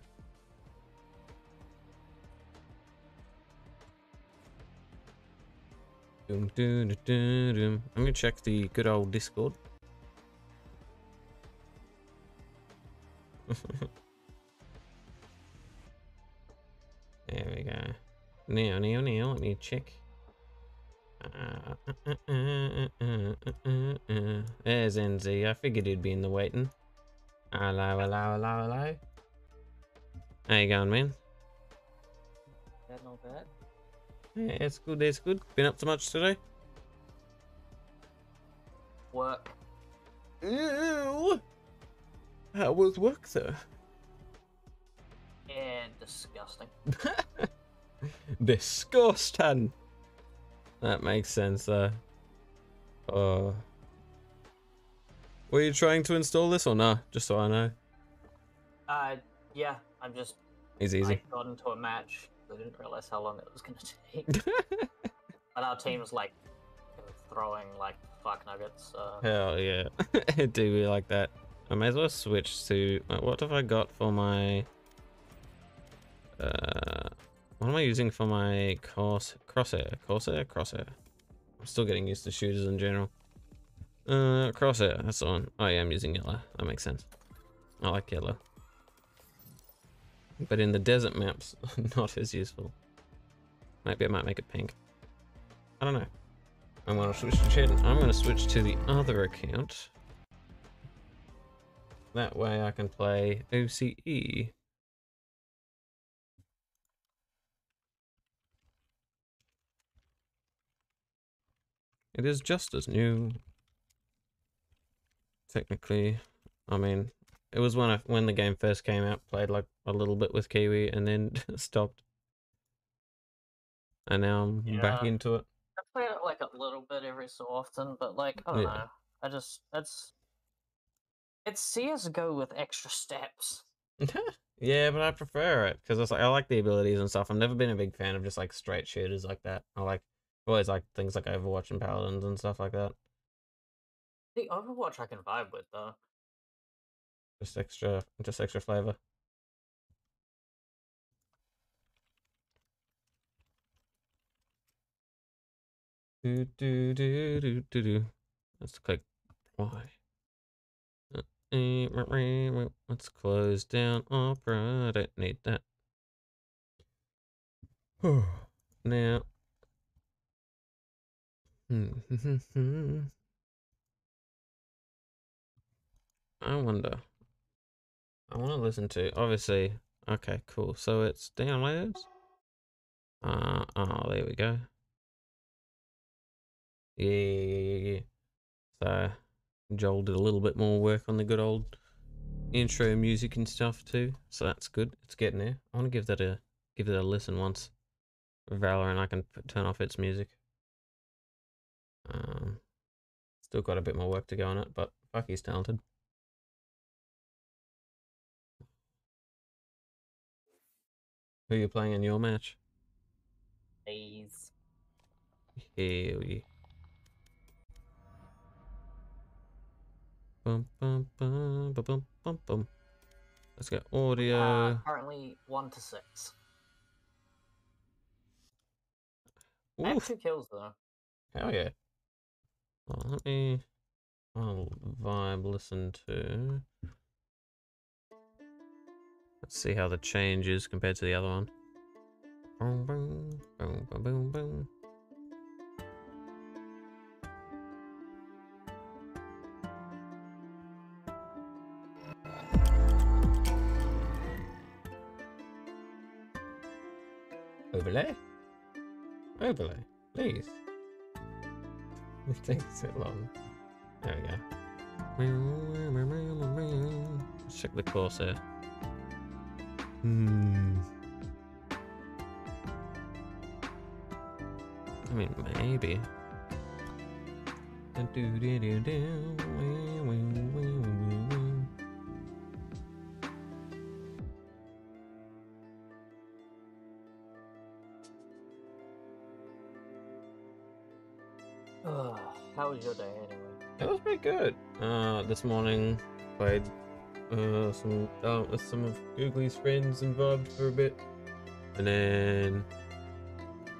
I'm gonna check the good old Discord. there we go. Now, now, now, let me check. There's NZ. I figured he'd be in the waiting. Hello, hello, hello, hello. How you going, man? That not bad. Yeah, it's good, it's good. Been up to much today? Work. Ew. How was work, though? And disgusting. Disgusting. That makes sense, though. Uh, were you trying to install this or no? Just so I know. Uh, yeah, I'm just. It's I easy. got into a match. I didn't realize how long it was gonna take. and our team's like throwing like fuck nuggets. Uh, Hell yeah. it do be like that. I may as well switch to. What have I got for my. Uh, what am I using for my cross crosshair? Crosshair? Crosshair. I'm still getting used to shooters in general. Uh, crosshair. That's the one. Oh yeah, I'm using yellow. That makes sense. I like yellow. But in the desert maps, not as useful. Maybe I might make it pink. I don't know. I'm gonna switch to. I'm gonna switch to the other account. That way I can play OCE. It is just as new. Technically, I mean, it was when I when the game first came out. Played like a little bit with Kiwi and then stopped. And now I'm back into it. I play it like a little bit every so often, but like I don't Yeah. know. I just it's it's CS:GO with extra steps. yeah, but I prefer it because it's like I like the abilities and stuff. I've never been a big fan of just like straight shooters like that. I like always like things like Overwatch and Paladins and stuff like that. The Overwatch I can vibe with though. Just extra, just extra flavor. Do do do do do do. Let's click Y. Uh, eh. Let's close down Opera. I don't need that. now. I wonder. I want to listen to obviously. Okay, cool. So it's downloads. Uh oh, there we go. Yeah, yeah, yeah, yeah. So Joel did a little bit more work on the good old intro music and stuff too. So that's good. It's getting there. I want to give that a give it a listen once. Valorant I can turn off its music. Um, still got a bit more work to go on it, but fuck, he's talented. Who are you playing in your match? Please. Hell yeah. Bum, bum, bum, bum, bum, bum, bum. Let's get audio. Uh, currently one to six. I have Oof. two kills though. Hell yeah. Let me. I'll vibe listen to. Let's see how the change is compared to the other one. Boom, boom, boom, boom, boom, boom. Overlay? Overlay, please. It takes so long. There we go. Let's check the course here. Hmm. I mean, maybe. Ugh, good. Uh, this morning played uh some uh, with some of Googly's friends involved for a bit, and then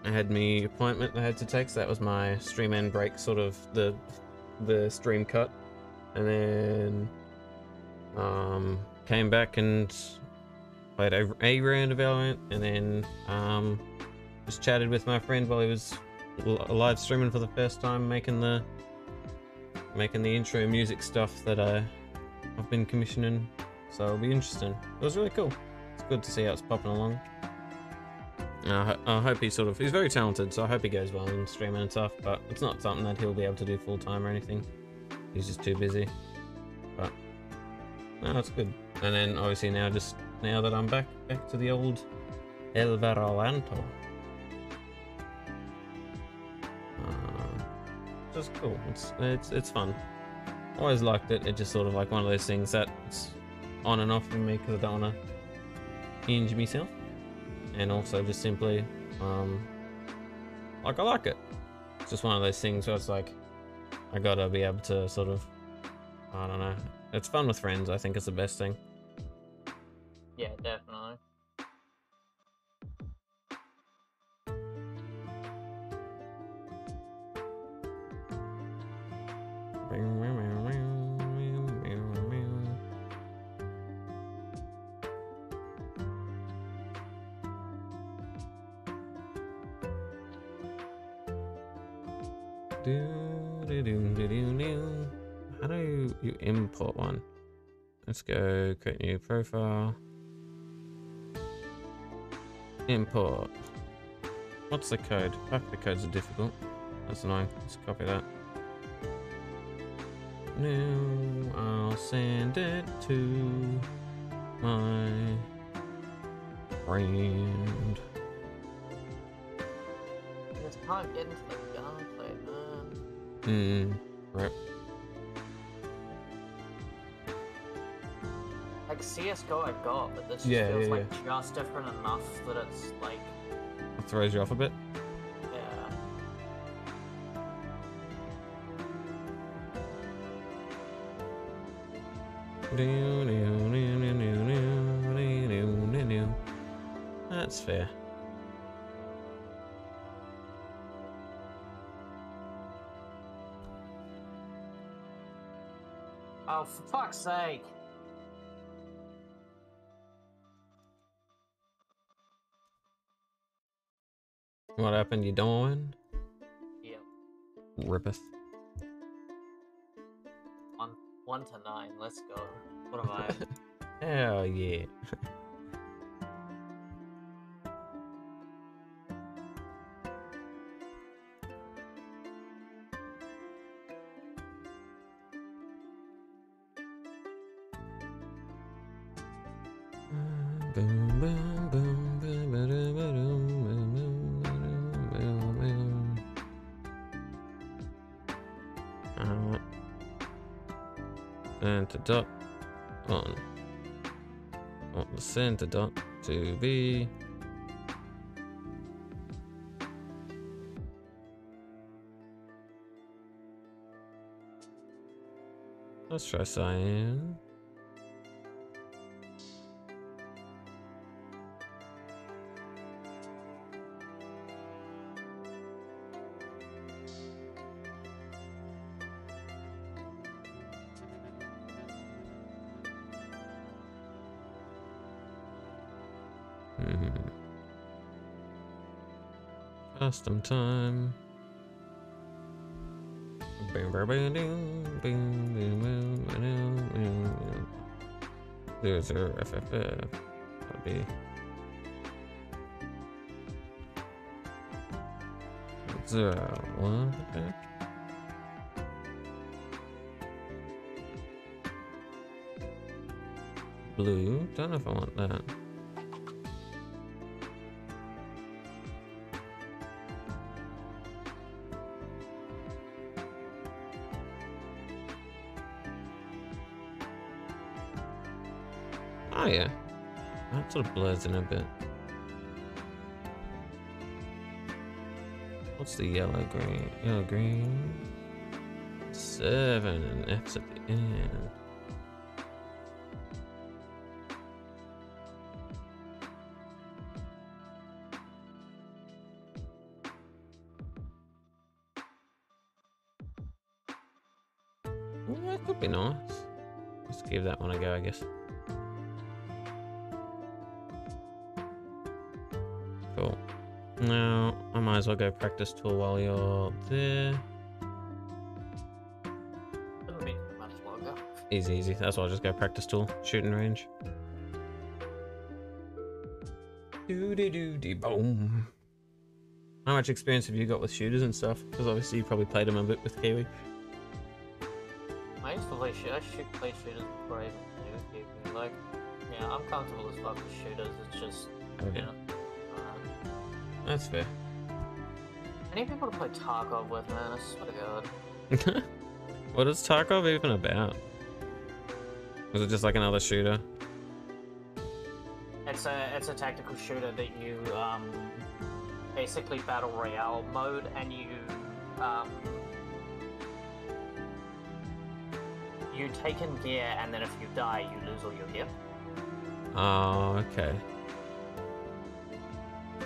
I had me appointment I had to take. So that was my stream end break, sort of the the stream cut, and then um came back and played a, a round of Valorant, and then um just chatted with my friend while he was live streaming for the first time, making the making the intro music stuff that I I've been commissioning. So it'll be interesting. It was really cool. It's good to see how it's popping along. I, I hope he sort of he's very talented, so I hope he goes well in streaming and stuff. But it's not something that he'll be able to do full time or anything. He's just too busy. But no, it's good. And then obviously now just now that I'm back back to the old El Verolanto. Just cool. It's it's it's fun. Always liked it. It's just sort of like one of those things that's on and off for me because I don't want to injure myself, and also just simply, um, like I like it. It's just one of those things where it's like I gotta be able to sort of, I don't know. It's fun with friends. I think it's the best thing. Yeah, definitely. Create new profile. Import. What's the code? Fuck, the codes are difficult. That's annoying. Let's copy that. Now I'll send it to my friend. I just can't get into the gunplay, man. Hmm. Right. CS:GO, I got, but this Yeah, feels yeah, like just different enough that it's like, It throws you off a bit. yeah. That's fair. Oh, for fuck's sake! What happened? You don't? Yep. Rippeth. One, one to nine. Let's go. What am I? Hell yeah. center dot to be Let's try cyan. Bing. Zero zero FFF. That'd be zero one. Okay. Blue. Don't know if I want that. Sort of blurs in a bit. What's the yellow green? Yellow green. Seven and F's at the end. Practice tool while you're there. Doesn't mean much longer. Easy, easy. That's why I'll just go practice tool. Shooting range. Doo doo doo doo boom. How much experience have you got with shooters and stuff? Because obviously you probably played them a bit with Kiwi. I used to play shoot. I should play shooters before I even knew people. Like, yeah, I'm comfortable as fuck with shooters. It's just, Okay. you know. Uh, That's fair. I need people to play Tarkov with, man. I swear to God. what is Tarkov even about? Was it just like another shooter? It's a it's a tactical shooter that you um basically battle royale mode, and you um you take in gear, and then if you die, you lose all your gear. Oh, okay.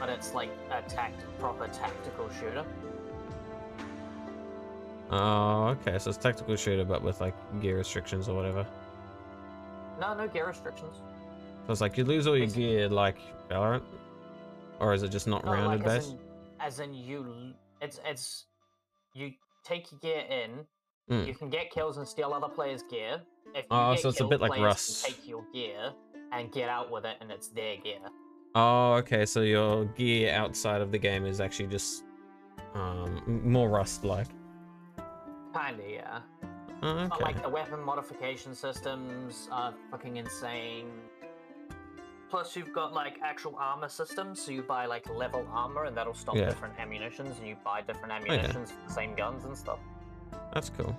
But it's like a tact proper tactical shooter. Oh, okay. So it's tactical shooter, but with like gear restrictions or whatever. No, no gear restrictions. So it's like you lose all your Basically- gear like Valorant, or is it just not No, rounded like as based? in, as in you, it's it's you take your gear in. Mm. You can get kills and steal other players' gear. If you Oh, so it's a bit like Rust. Take your gear and get out with it, and it's their gear. Oh, okay. So your gear outside of the game is actually just um more Rust like. Kinda, yeah. Oh, But like the weapon modification systems are fucking insane. Plus, you've got like actual armor systems, so you buy like level armor, and that'll stop Yeah. different ammunitions, and you buy different ammunitions for the same guns and stuff. That's cool.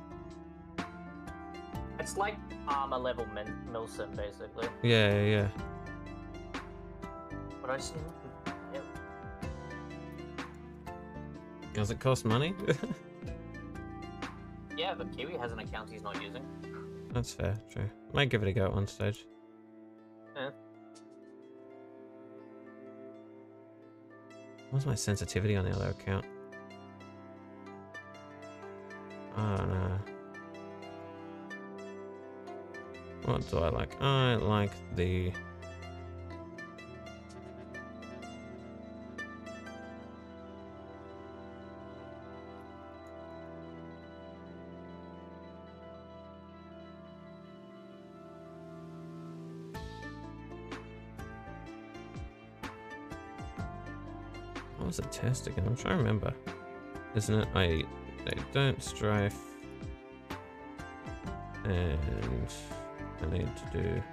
It's like armor level min- milsim, basically. Yeah, yeah, yeah. But I just yep. Does it cost money? yeah, but Kiwi has an account he's not using. That's fair. True. Might give it a go at one stage. Yeah. What's my sensitivity on the other account? I don't know. What do I like? I like the. Was the test again? I'm trying to remember. Isn't it? I, I don't strife. And I need to do.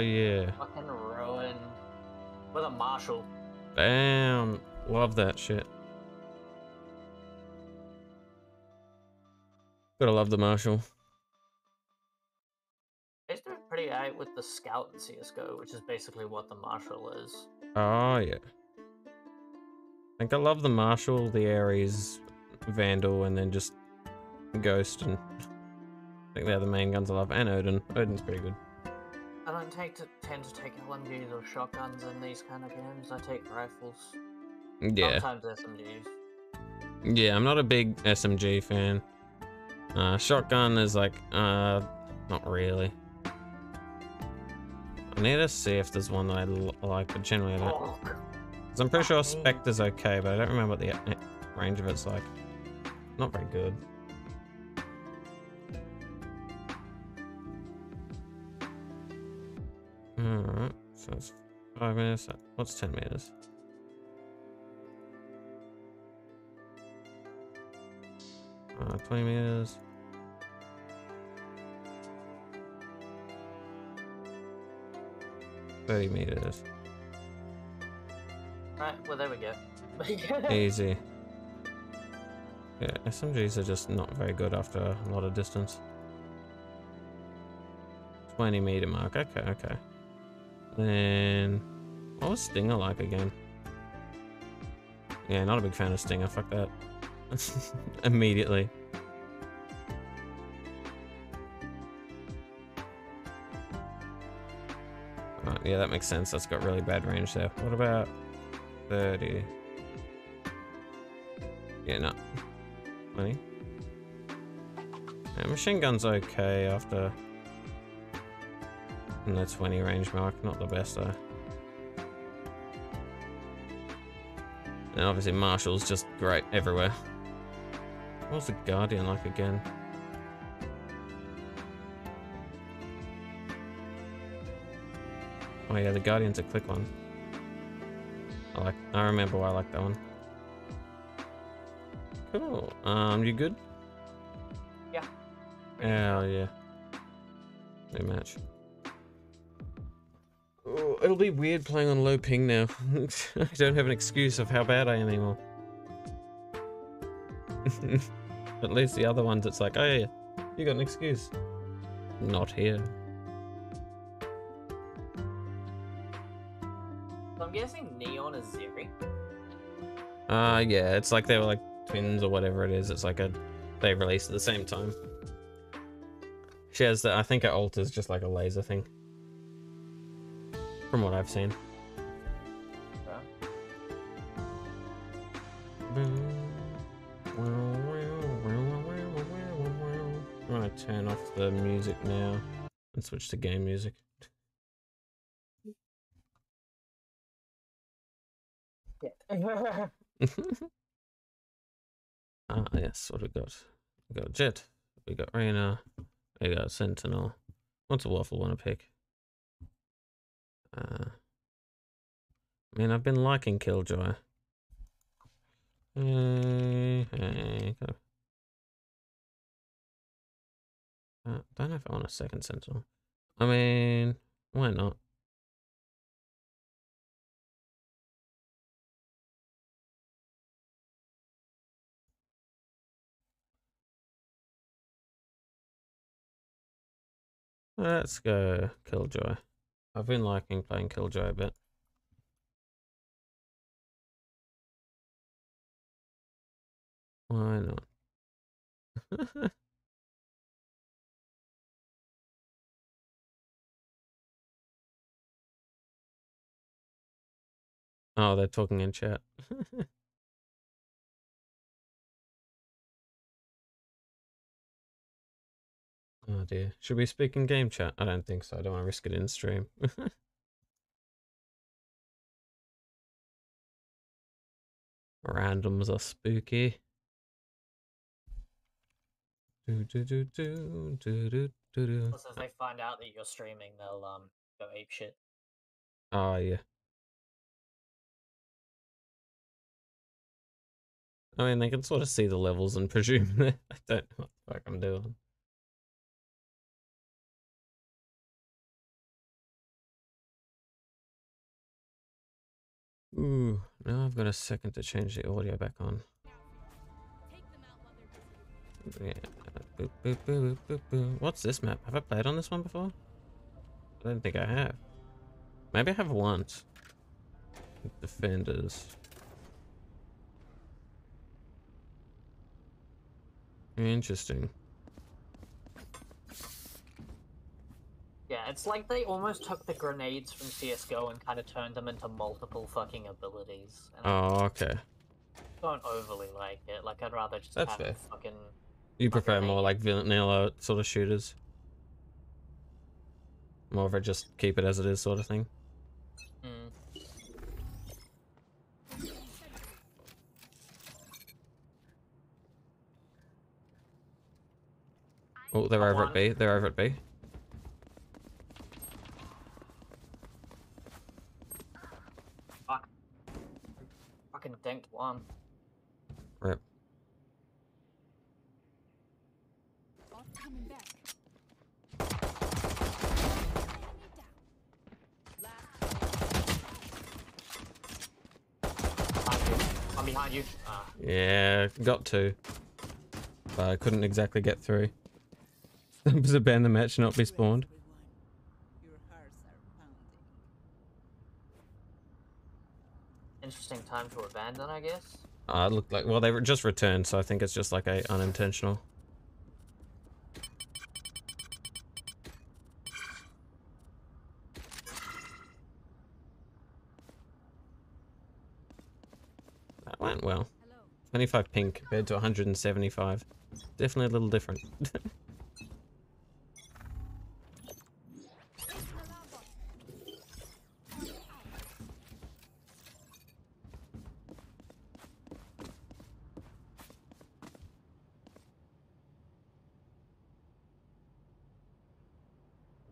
Yeah, yeah. fucking ruined. With a marshal. Bam. Love that shit. Gotta love the Marshal. It's doing pretty alright with the scout in CSGO, which is basically what the marshal is. Oh yeah. I think I love the Marshal, the Ares, Vandal, and then just Ghost and I think they're the main guns I love. And Odin. Odin's pretty good. Don't take to, tend to take LMGs or shotguns in these kind of games. I take rifles. Yeah. Sometimes SMGs. Yeah, I'm not a big SMG fan. Uh, shotgun is like, uh, not really. I need to see if there's one that I like, but generally I don't. Oh, 'Cause I'm pretty sure Spectre's okay, but I don't remember what the range of it's like. Not very good. So it's 5 minutes. What's 10 meters? Uh, 20 meters. Thirty meters. right, well there we go. Easy. Yeah, SMGs are just not very good after a lot of distance. 20 meter mark. Okay, okay. Then, what was Stinger like again? Yeah, not a big fan of Stinger. Fuck that. Immediately. Right, yeah, that makes sense. That's got really bad range there. What about 30? Yeah, no. 20. Yeah, machine gun's okay after in the 20 range mark. Not the best though. And obviously Marshal's just great everywhere. What was the Guardian like again? Oh yeah, the Guardian's a click one. I like. I remember why I like that one. Cool. Um, you good? Yeah. Hell yeah. No match. It'll be weird playing on low ping now. I don't have an excuse of how bad I am anymore. At least the other ones, it's like, oh yeah, you got an excuse. Not here. I'm guessing Neon is Zeri. Uh, yeah, it's like they were like twins or whatever it is. It's like a, they released at the same time. She has the, I think her ult is just like a laser thing. From what I've seen. I'm gonna turn off the music now. and switch to game music. Ah, yes. What we got? We got Jett. We got Reyna. We got Sentinel. What's a waffle want to pick? Uh, I mean, I've been liking Killjoy. Hey, hey. Uh, don't know if I want a second Sentinel. I mean, why not? Let's go Killjoy. I've been liking playing Killjoy a bit. Why not? oh, they're talking in chat. oh dear. Should we speak in game chat? I don't think so. I don't want to risk it in stream. Randoms are spooky. Do, do, do, do, do, do, do, do. Plus, if they find out that you're streaming, they'll um go ape shit. Oh, yeah. I mean, they can sort of see the levels and presume that I don't know what the fuck I'm doing. Ooh, now I've got a second to change the audio back on. Yeah. Boop, boop, boop, boop, boop. What's this map? Have I played on this one before? I don't think I have. Maybe I have once. Defenders. Interesting. It's like they almost took the grenades from CSGO and kind of turned them into multiple fucking abilities. Oh, okay. don't overly like it. Like, I'd rather just That's have fair. fucking. You prefer more like vanilla sort of shooters? More of a just keep it as it is sort of thing? Mm. Oh, they're over at B. They're over at B. Fucking dinked one. Rip. Coming back. I'm behind you. Ah. Yeah, got to. But I couldn't exactly get through. Was a ban the match not be spawned? Your hearts are pounding. Interesting time to abandon, I guess. Uh, it looked like well they were just returned, so I think it's just like a unintentional. That went well. Hello. 25 ping compared to 175. Definitely a little different. Alarm bot.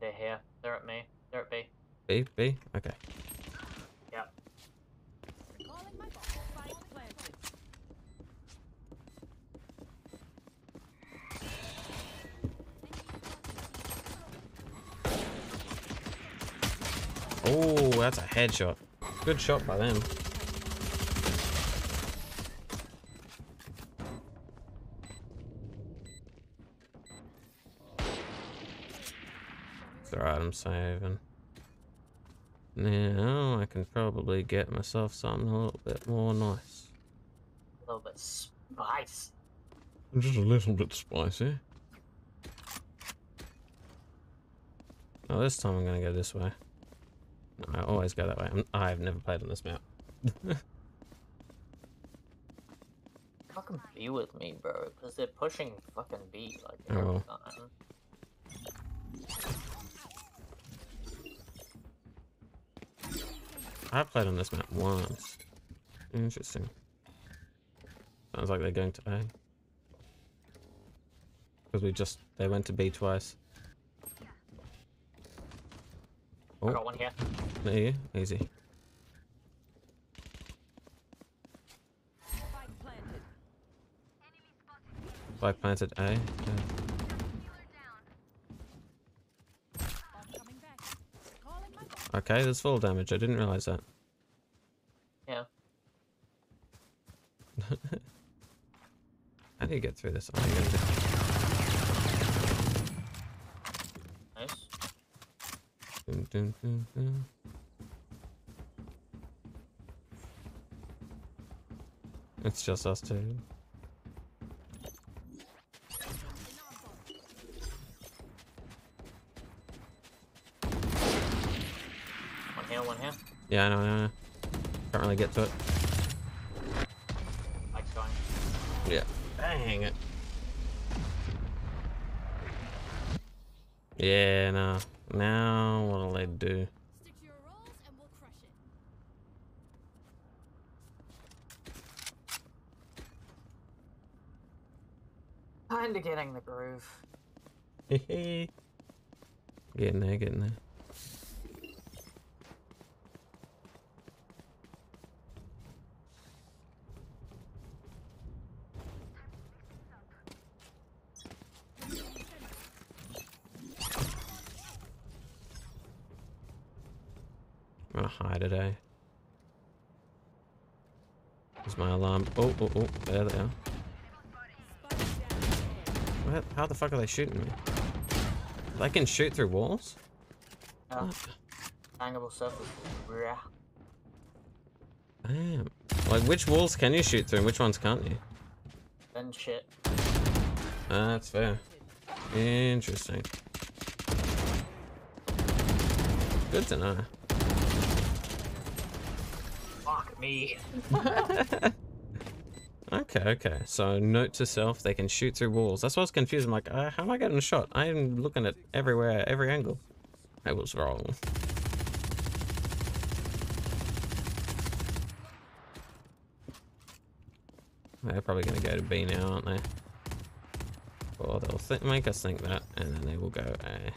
They're here. They're at me. They're at B. B? Okay. Yep. Oh, that's a headshot. Good shot by them. It's alright, I'm saving. Now I can probably get myself something a little bit more nice. A little bit spicy. Just a little bit spicy. Oh, this time I'm gonna go this way. No, I always go that way. I'm, I've never played on this map. Fucking be with me, bro. Because they're pushing fucking B like Oh. every time. I played on this map once. Interesting. Sounds like they're going to A. Because we just, they went to B twice. I Oh. got one here. There you, easy. Spike planted. A. Okay. I'm coming back. Calling my boss. Okay, there's full damage. I didn't realize that. Yeah. How do you get through this? Oh, you gotta do- Nice. dun, dun, dun. It's just us two. One here, one here. Yeah, I know, I know. Can't really get to it. Yeah. Dang it. Yeah, no. Now what'll they do? Stick to your roles and we'll crush it. Kinda getting the groove. getting there, getting there. I'm gonna hide today. Is my alarm? Oh, oh, oh! There they are. Spike down A. What? How the fuck are they shooting me? They can shoot through walls? What? Hangable surface. Damn. Like, which walls can you shoot through and which ones can't you? Then shit. Ah, that's fair. Interesting. Good to know. Me. Okay, okay. So, note to self, they can shoot through walls. That's why I was confused. I'm like, uh, how am I getting shot? I'm looking at everywhere, every angle. I was wrong. They're probably going to go to B now, aren't they? Or they'll th make us think that, and then they will go A.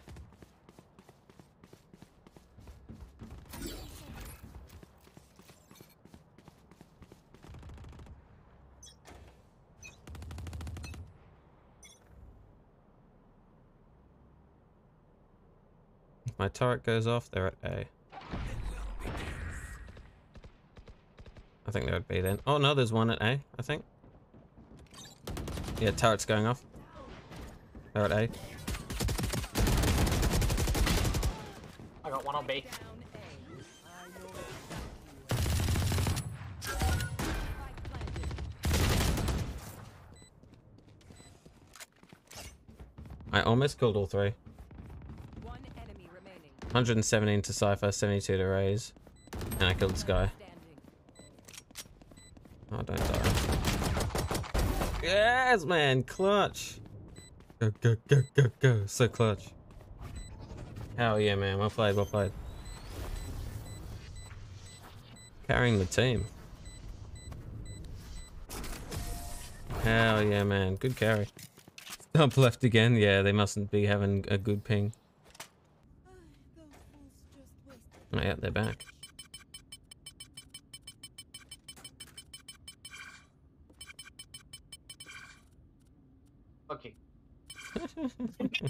my turret goes off, they're at A. I think they're at B then. Oh no, there's one at A, I think. Yeah, turret's going off. They're at A. I got one on B. Down A. Spike planted. I almost killed all three. One enemy remaining. 117 to Cypher, 72 to Raze. And I killed this guy. Oh, don't die. Yes, man, clutch. Go, go, go, go, go. So clutch. Hell yeah, man. Well played, well played. Carrying the team. Hell yeah, man. Good carry. Stump left again. Yeah, they mustn't be having a good ping. Those fools just wasted. Oh, yeah, they're back. Okay.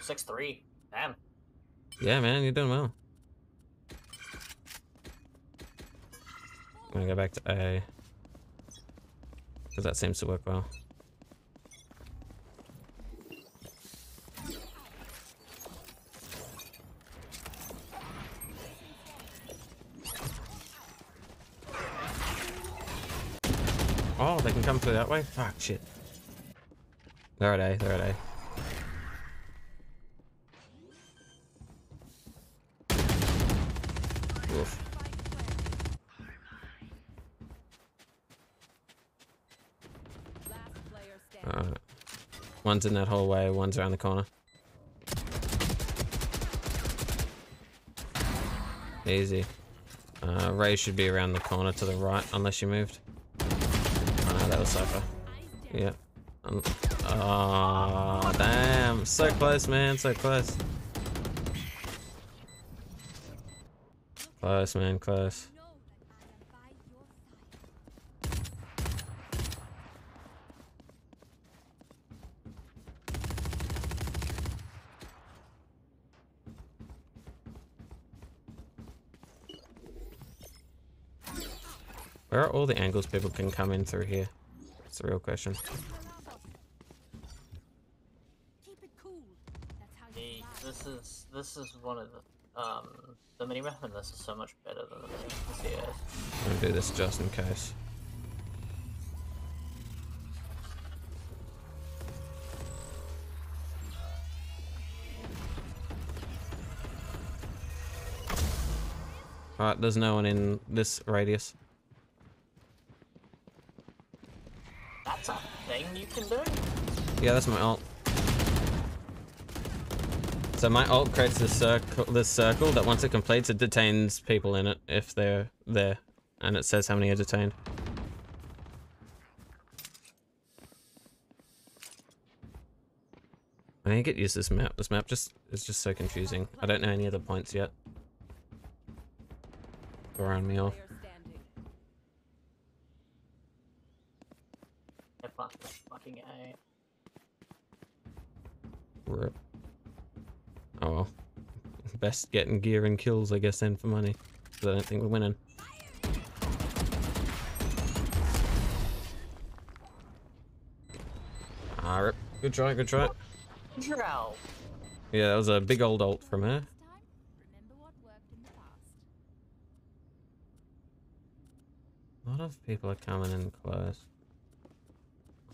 Six three. Damn. Yeah, man, you're doing well. I'm gonna go back to A. Because that seems to work well. Oh, they can come through that way? Fuck, shit. There it is. There it is. Uh, one's in that hallway, one's around the corner. Easy. Uh, Ray should be around the corner to the right, unless you moved. No, Cypher. Yeah. Oh, damn. So close, man. So close. Close, man. Close. Where are all the angles people can come in through here? That's the real question. Keep it cool. That's how The, this is this is one of the um the mini map in this is so much better than the mini map in CS. I'm gonna do this just in case. Alright, there's no one in this radius. That's a thing you can do. Yeah, that's my ult. So my ult creates this circle, this circle that once it completes, it detains people in it if they're there, and it says how many are detained. I need to get used to this map. This map just is just so confusing. I don't know any of the points yet. Throwing me off. Player standing. Yeah, fuck this fucking A. Rip. Oh well. Best getting gear and kills, I guess, then for money. Because I don't think we're winning. Ah, rip. Good try, good try. Drow. Yeah, that was a big old ult from her. Next time, remember what worked in the past. A lot of people are coming in close.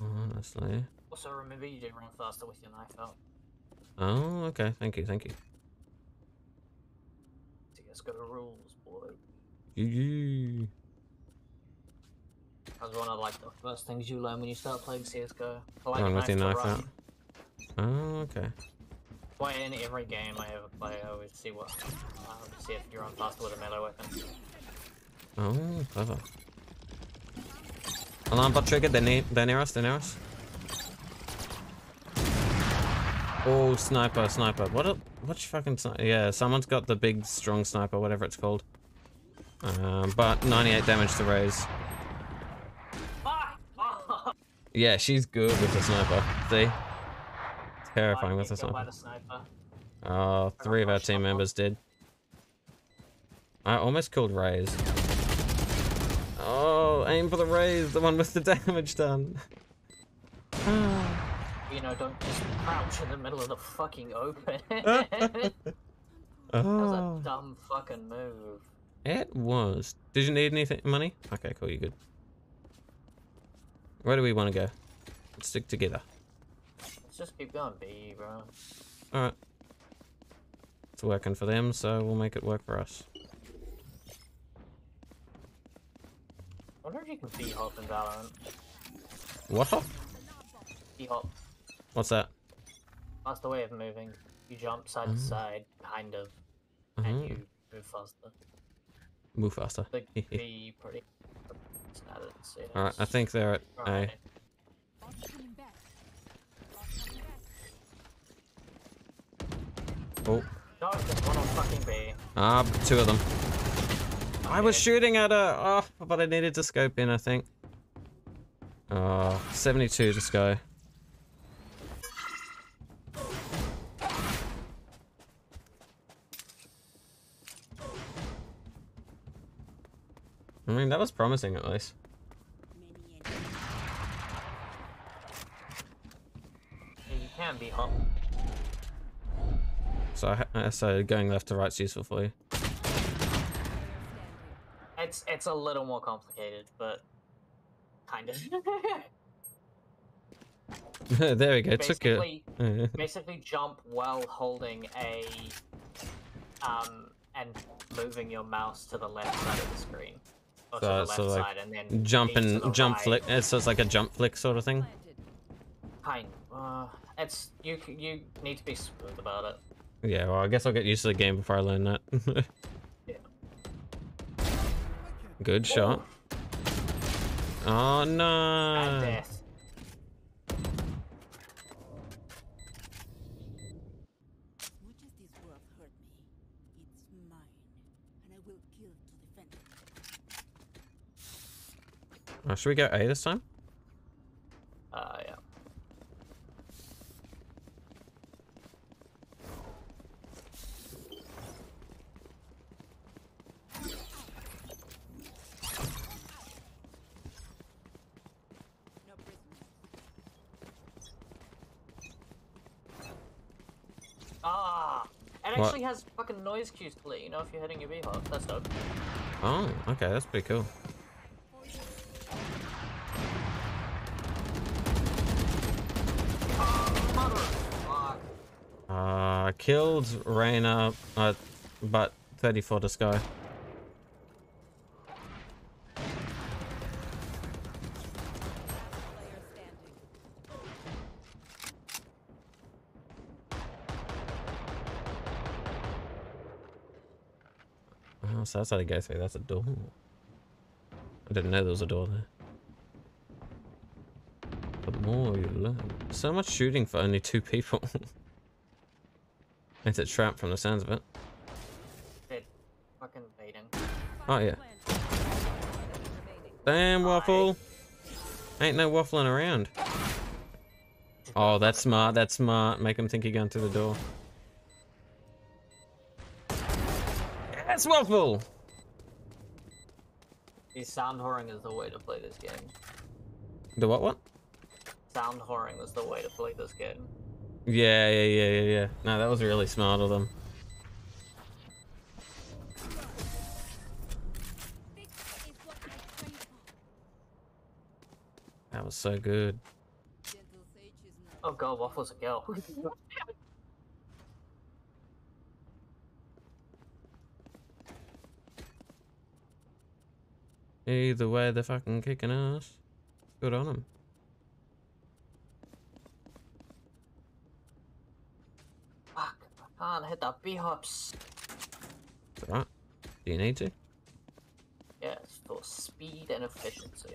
Honestly. Also remember you do run faster with your knife out. Oh, okay. Thank you, thank you. CSGO rules, boy. GG. That's one of like the first things you learn when you start playing CSGO. I like Run a with your knife run. out. Oh, okay. Why in every game I ever play, I always see what, um, see if you run faster with a melee weapon. Oh, clever. Alarm bot triggered. They're near, they're near us. They're near us. Oh, sniper, sniper. What a which fucking sniper? Yeah, someone's got the big strong sniper, whatever it's called. Um, but 98 damage to Raze. Yeah, she's good with the sniper. See? Terrifying with the Get killed by sniper. the sniper. Oh, three of our team members did. I almost killed Raze. Oh, aim for the Raze, the one with the damage done. You know, don't just crouch in the middle of the fucking open. that was Oh. a dumb fucking move. It was. Did you need anything? Money? Okay, cool, you good. Where do we want to go? Let's stick together. Let's just keep going, B, bro. Alright. It's working for them, so we'll make it work for us. I wonder if you can B hop in Valorant. What? hop? B hop. What's that? That's the way of moving. You jump side Mm. to side, kind of, Uh-huh. and you move faster. Move faster. Like B pretty. Alright, I think they're at A. Alright. Boss coming back. Boss coming back. Oh. No, there's one on fucking B. Ah, two of them. I was shooting at her. Oh, but I needed to scope in, I think. Oh, 72 to go. I mean, that was promising at least. Many enemies. Yeah, you can B hop. So, uh, so going left to right's useful for you. Player standing. It's it's a little more complicated, but kind of. there we go. Took it. basically, basically jump while holding a um and moving your mouse to the left side of the screen. Or to the left so, like, side and then jump B the and jump right. flick. So it's like a jump flick sort of thing. Planted. Kind. Uh, it's you. You need to be smooth about it. Yeah, well, I guess I'll get used to the game before I learn that. kill to Oh it. Oh, should we go A this time? Uh, yeah. No prisoners. It What? actually has fucking noise cues to let you know if you're hitting your B-hop. That's dope. Oh, okay, that's pretty cool. Uh, killed Reyna, uh, but 34 to Skye. That's how to go through. That's a door. I didn't know there was a door there. The more you learn. So much shooting for only two people. it's a trap from the sounds of it. Fucking baiting. Oh, yeah. Damn, Waffle! Ain't no waffling around. Oh, that's smart. That's smart. Make him think you're going through the door. Yes, Waffle! The sound whoring is the way to play this game. The what, what? Sound whoring is the way to play this game. Yeah, yeah, yeah, yeah, yeah. No, that was really smart of them. This is what I trained for. That was so good. Gentle Sage is not. Oh god, Waffle's a girl. Either way, they're fucking kicking ass. Good on them. Fuck. I can't hit the B-hops. Right. Do you need to? Yes, for speed and efficiency.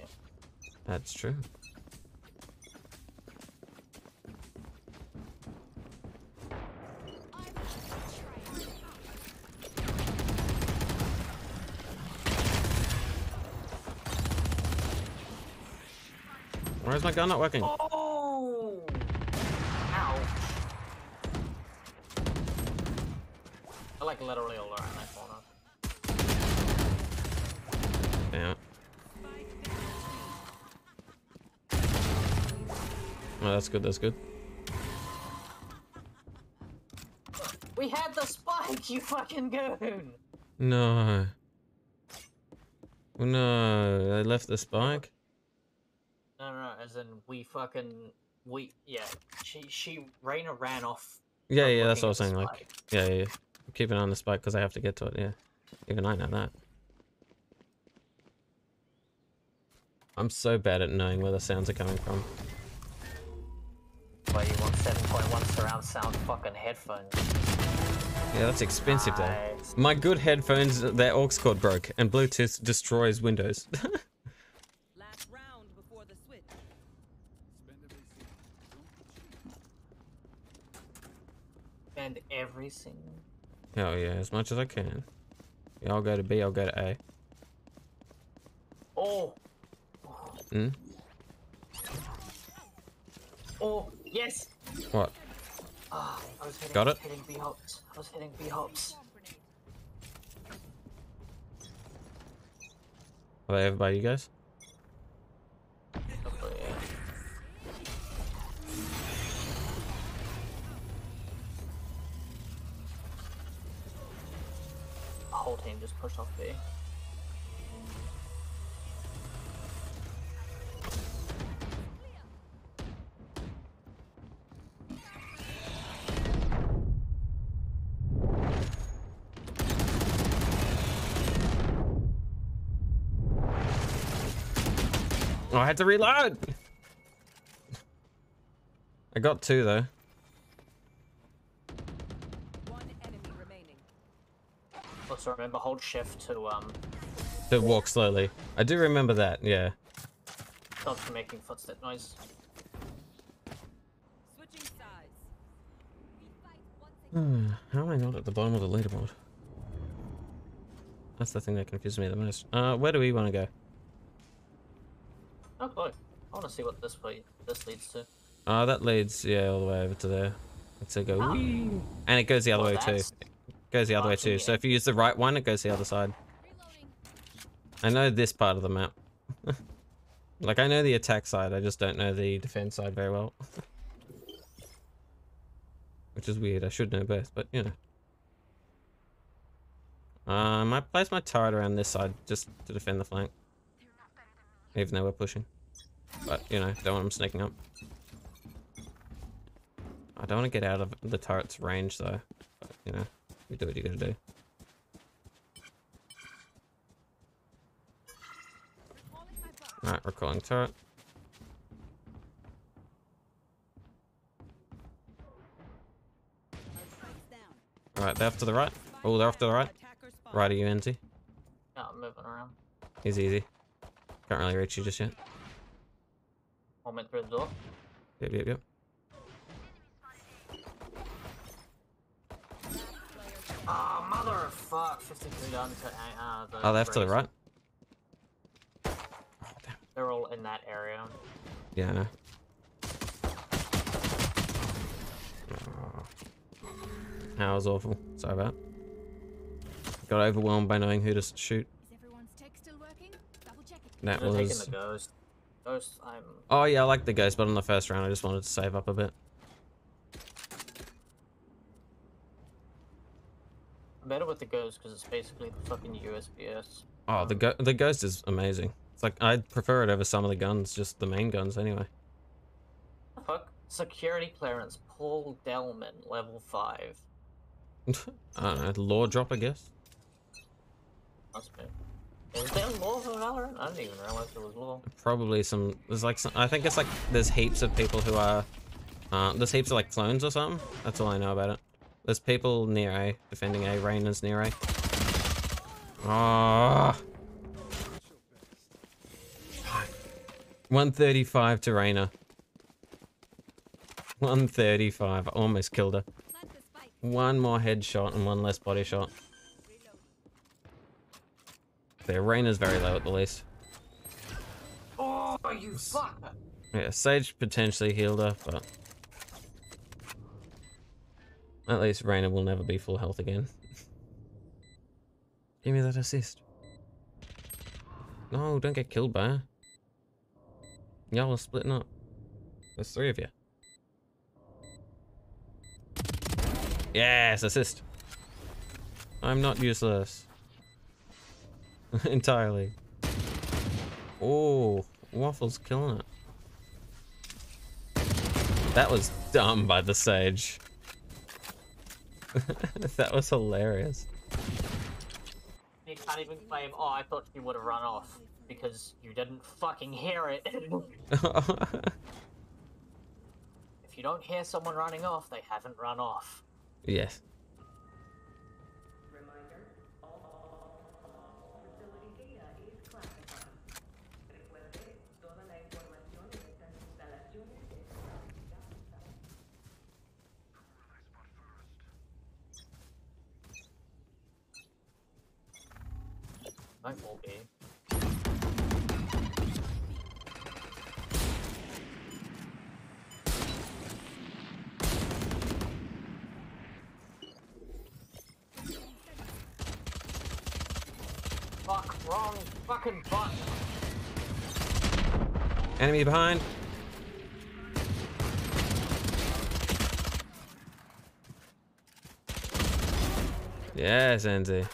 That's true. Why is my gun not working? Oh! Ouch. I like literally all around that corner. Yeah. Oh, that's good, that's good. We had the spike, you fucking goon! No. No, they left the spike? As in we fucking we yeah. She she Reyna ran off. Yeah, yeah, that's what I was saying. Like, yeah, yeah. yeah. Keep an eye on the spike because I have to get to it, yeah. Even I know that. I'm so bad at knowing where the sounds are coming from. Why you want seven point one surround sound fucking headphones? Yeah, that's expensive though. Nice. My good headphones, their aux cord broke, and Bluetooth destroys Windows. Last round before the switch. Spend everything. And every single. Hell yeah, as much as I can. Yeah, I'll go to B, I'll go to A. Oh, Hmm? oh, yes. What? Ah, I was hitting, Got it? hitting B hops. I was hitting B hops. Are they over by you guys? Whole team just pushed off B. Oh, I had to reload! I got two though. One enemy. Also remember, hold shift to um. To to walk slowly. I do remember that. Yeah. Stops from making footstep noise. Switching sides. We fight once again. Hmm, How am I not at the bottom of the leaderboard? That's the thing that confuses me the most. Uh, where do we want to go? Oh, look. I want to see what this way this leads to. Uh, that leads, yeah, all the way over to there. Let's go Oh. wee. And it goes the other Well, way too. Goes the other way too. So if you use the right one, it goes the other side. I know this part of the map. like I know the attack side, I just don't know the defense side very well. Which is weird. I should know both, but you know. Uh, I might place my turret around this side just to defend the flank. Even though we're pushing. But, you know, don't want them sneaking up. I don't want to get out of the turret's range though. But, you know, you do what you're gonna do. Recalling my butt. Alright, recalling turret. Our spikes down. Alright, they're off to the right. Oh, they're off to the right. Right of you, NZ. Yeah, I'm moving around. Easy, easy. Can't really reach you just yet. Went through the door. Yep, yep, yep. Ah, oh, mother of fuck. 53 down to uh, uh the Oh, they're off to the right. Oh, damn. They're all in that area. Yeah, I know. Oh. That was awful. Sorry about. Got overwhelmed by knowing who to shoot. Is everyone's tech still working? Double check it. That They're was... the ghost. Ghost, I'm. Oh, yeah, I like the ghost, but on the first round, I just wanted to save up a bit. Better with the ghost because it's basically the fucking USP-S. Oh, the go the ghost is amazing. It's like, I'd prefer it over some of the guns, just the main guns anyway. Fuck? Security clearance, Paul Delman, level 5. I don't know, lore drop, I guess. Must be. Is there lore for Valorant? I didn't even realize there was lore. Probably some. There's like some. I think it's like there's heaps of people who are. Uh, there's heaps of like clones or something. That's all I know about it. There's people near A defending A. Reyna's near A. Ah. 135 to Reyna. 135. Almost killed her. Plant the spike. One more headshot and one less body shot. There, Reyna's very low at the least. Oh, you fuck! Yeah, Sage potentially healed her, but at least Reyna will never be full health again. Give me that assist. No, don't get killed by her. Y'all are splitting up. There's three of you. Yes, assist. I'm not useless. Entirely. Oh, Waffle's killing it. That was dumb by the Sage. that was hilarious. You can't even claim, oh, I thought you would have run off. Because you didn't fucking hear it. if you don't hear someone running off, they haven't run off. yes. Fucking button. Enemy behind. Yes, Enzy.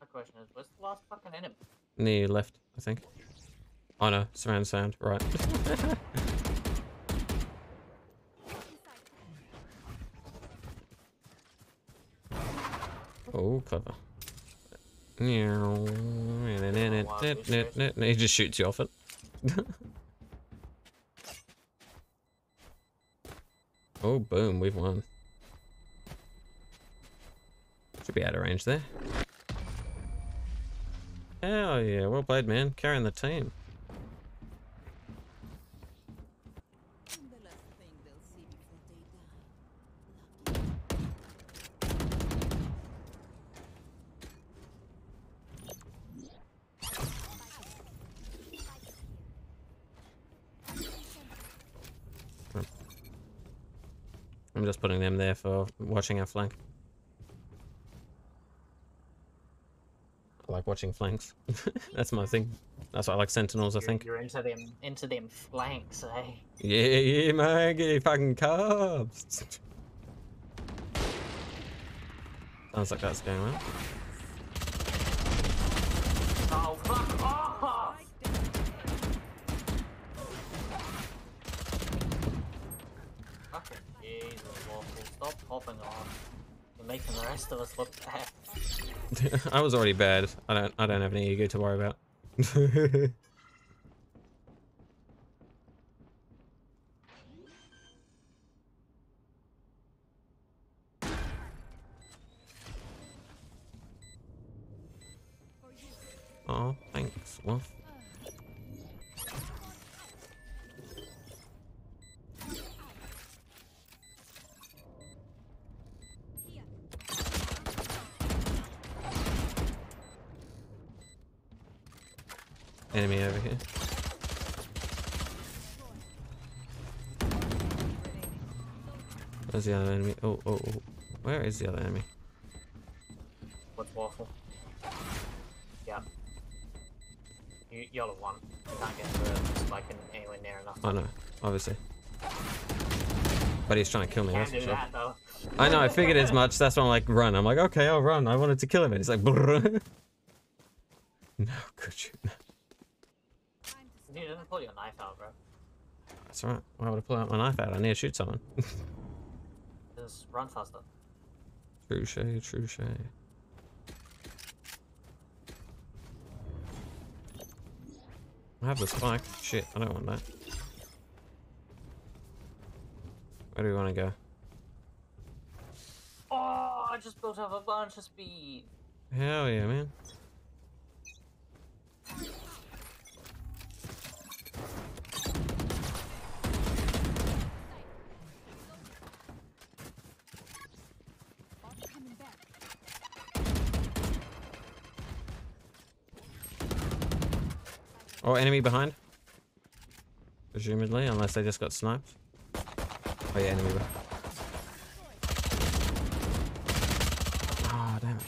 My question is, where's the last fucking enemy? Near left, I think. Oh no, surround sound, right. oh, clever. He just shoots you off it. oh, boom, we've won. Should be out of range there. Hell yeah, well played, man. Carrying the team. And the last thing they'll see before they die. Lucky. I'm just putting them there for watching our flank. I like watching flanks. That's my thing. That's why I like sentinels, I You're, think. you're into them into them flanks, eh? Yeah, yeah, man, get your fucking carbs. Sounds like that's going well. Oh fuck off! Fucking Jesus, Waffle, popping off. You're making the rest of us look bad. I was already bad. I don't I don't have any ego to worry about. Enemy over here. Where's the other enemy? Oh, oh, oh. Where is the other enemy? What's Waffle? Yeah. You, y'all have won. You can't get through it. It's like in, anywhere near enough. I know, obviously. But he's trying to kill me, that's for sure. that though. I know, I figured as much. That's why I'm like, run. I'm like, okay, I'll run. I wanted to kill him. And he's like, Brrr. no, could you? No. Time to You didn't pull your knife out, bro. That's all right. Why would I pull out my knife out? I need to shoot someone. Just run faster. true shade, true shade. I have the spike. Shit, I don't want that. Where do we want to go? Oh, I just built up a bunch of speed. Hell yeah, man. Oh, enemy behind. Presumably, unless they just got sniped. Oh yeah, enemy behind. Oh, damn it.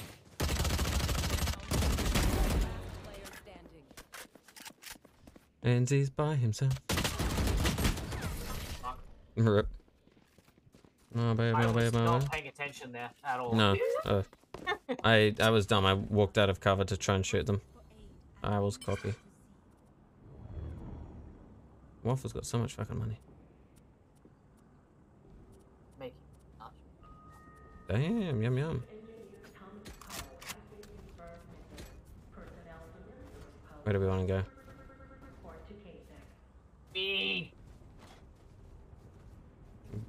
Player. And he's by himself. Rip. Oh, baby, I was baby, not baby. paying attention there at all. No. Uh, I I was dumb. I walked out of cover to try and shoot them. I was cocky. Waffle's got so much fucking money. Make. Damn, yum yum. Engineer Thomas Powell activating burn method. Personnel familiar with Where do we want to go? report to KSEC. B.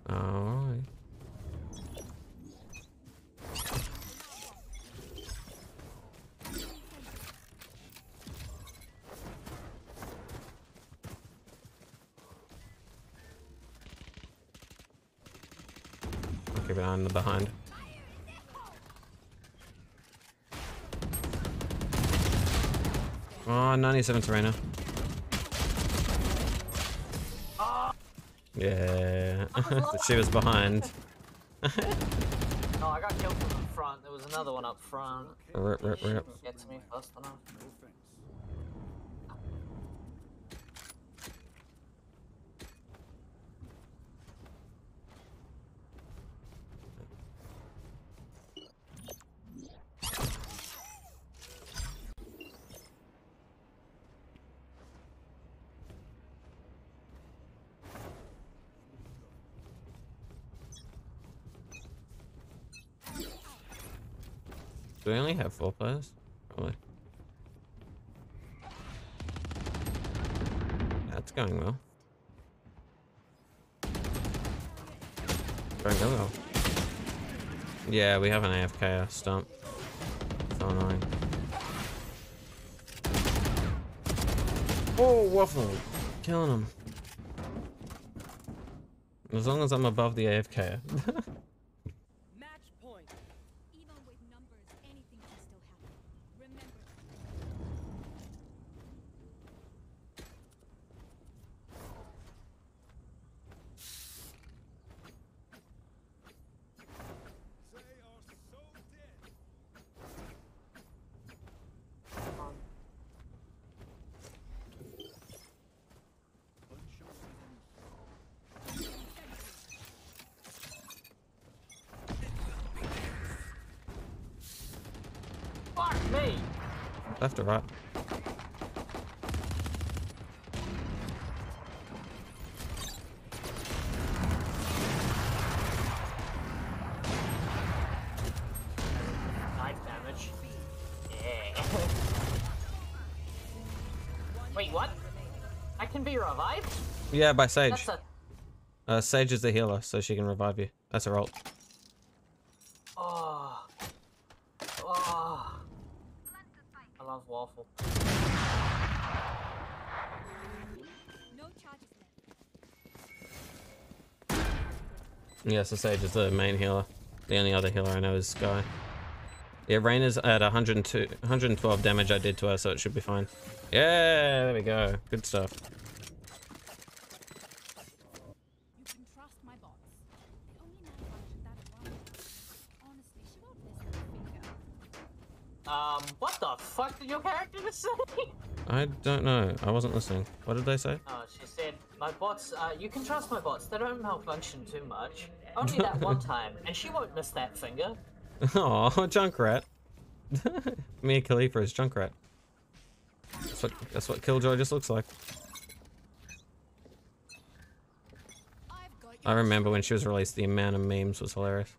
Alright. An eye on the behind. Oh, 97 Serena. Yeah, she was behind. No, I got killed from the front. There was another one up front. Rip, rip, rip. Get to me fast enough. Do we only have four players? Probably. That's going well. Going well. Yeah, we have an AFK stump. So annoying. Oh, waffle! Killing him. As long as I'm above the AFK. Match point. Even with numbers, anything can still happen. Remember. They are so dead. Fuck me! Right? Knife damage. Yeah. Wait, what? I can be revived? Yeah, by Sage. A. Uh, Sage is the healer, so she can revive you. That's her ult. Yeah, so Sage is the main healer. The only other healer I know is Skye. Yeah, Reyna's at 102, 112 damage I did to her, so it should be fine. Yeah, there we go. Good stuff. You can trust my bots. They only malfunction that once. Honestly, she won't miss that finger. Um, what the fuck did your character just say? I don't know. I wasn't listening. What did they say? My bots, uh, you can trust my bots. They don't malfunction too much. Only that one time, and she won't miss that finger. Oh, Junkrat. Mia Khalifa is Junkrat. That's what, that's what Killjoy just looks like. I've I remember when she was released, the amount of memes was hilarious.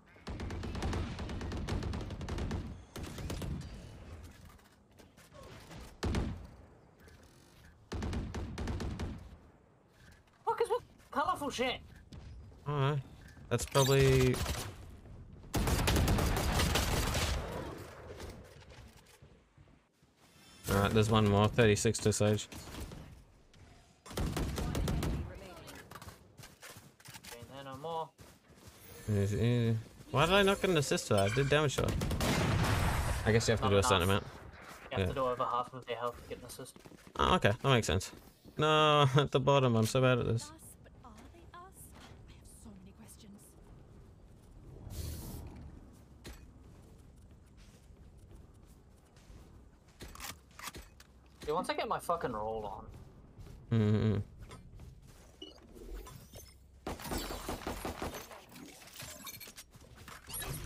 That's probably... Alright, there's one more. 36 to Sage. Ain't there no more. Is-. Why did I not get an assist to that? I did damage to her. I guess you have to Not do a certain amount. You have Yeah. to do over half of their health to get an assist. Oh, okay. That makes sense. No, at the bottom. I'm so bad at this. us, but are they us? I have so many questions. Dude, once I get my fucking roll on, Mm-hmm.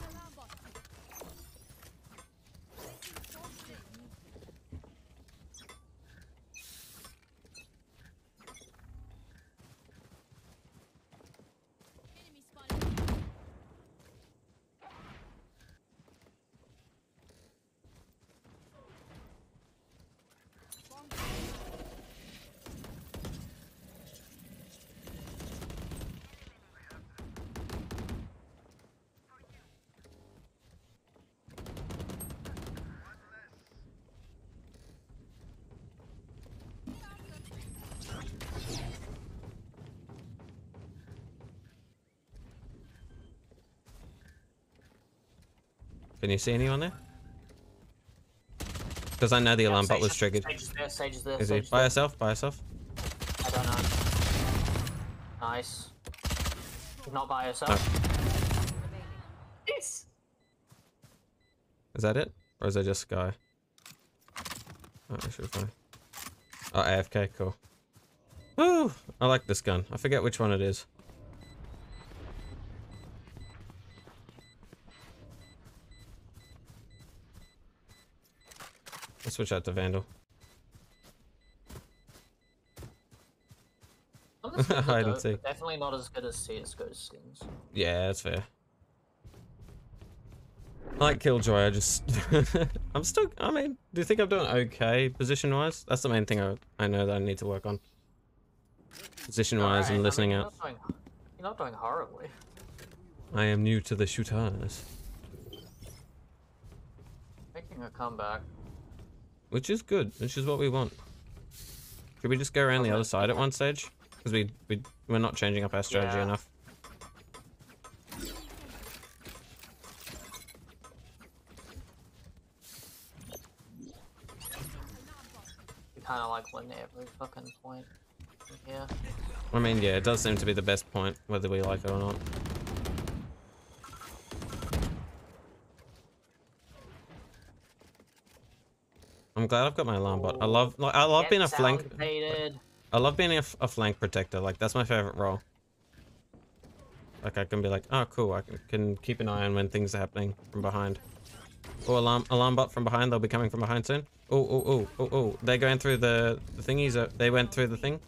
Alarm bot. Enemy spotted. Can you see anyone there? Because I know the alarm bot was triggered. Sage is there, Sage is there, Is he Sage by there. herself? By herself? I don't know. Nice. Not by herself. Yes. Is that it? Or is that just Skye? Oh, I should find. Oh, AFK, cool. Woo! I like this gun. I forget which one it is. Switch out to Vandal. Not as good as Hide and seek. Definitely not as good as CSGO skins. Yeah, that's fair. I like Killjoy, I just... I'm still... I mean, do you think I'm doing okay position-wise? That's the main thing I, I know that I need to work on. Position-wise Alright, I and mean, listening you're out. not doing- You're not doing horribly. I am new to the shooters. Making a comeback. Which is good, which is what we want. Should we just go around the other side at one stage? Because we, we, we're not changing up our strategy Yeah. enough. We kind of like win every fucking point. Yeah. I mean, yeah, it does seem to be the best point, whether we like it or not. I'm glad I've got my alarm bot. I love, like, I love Get being a flank. baited. I love being a, a flank protector. Like that's my favorite role. Like I can be like, oh cool, I can, can keep an eye on when things are happening from behind. Oh, alarm, alarm bot from behind. They'll be coming from behind soon. Oh, oh, oh, oh, oh. They're going through the, the thingies. Uh, they went through the thing.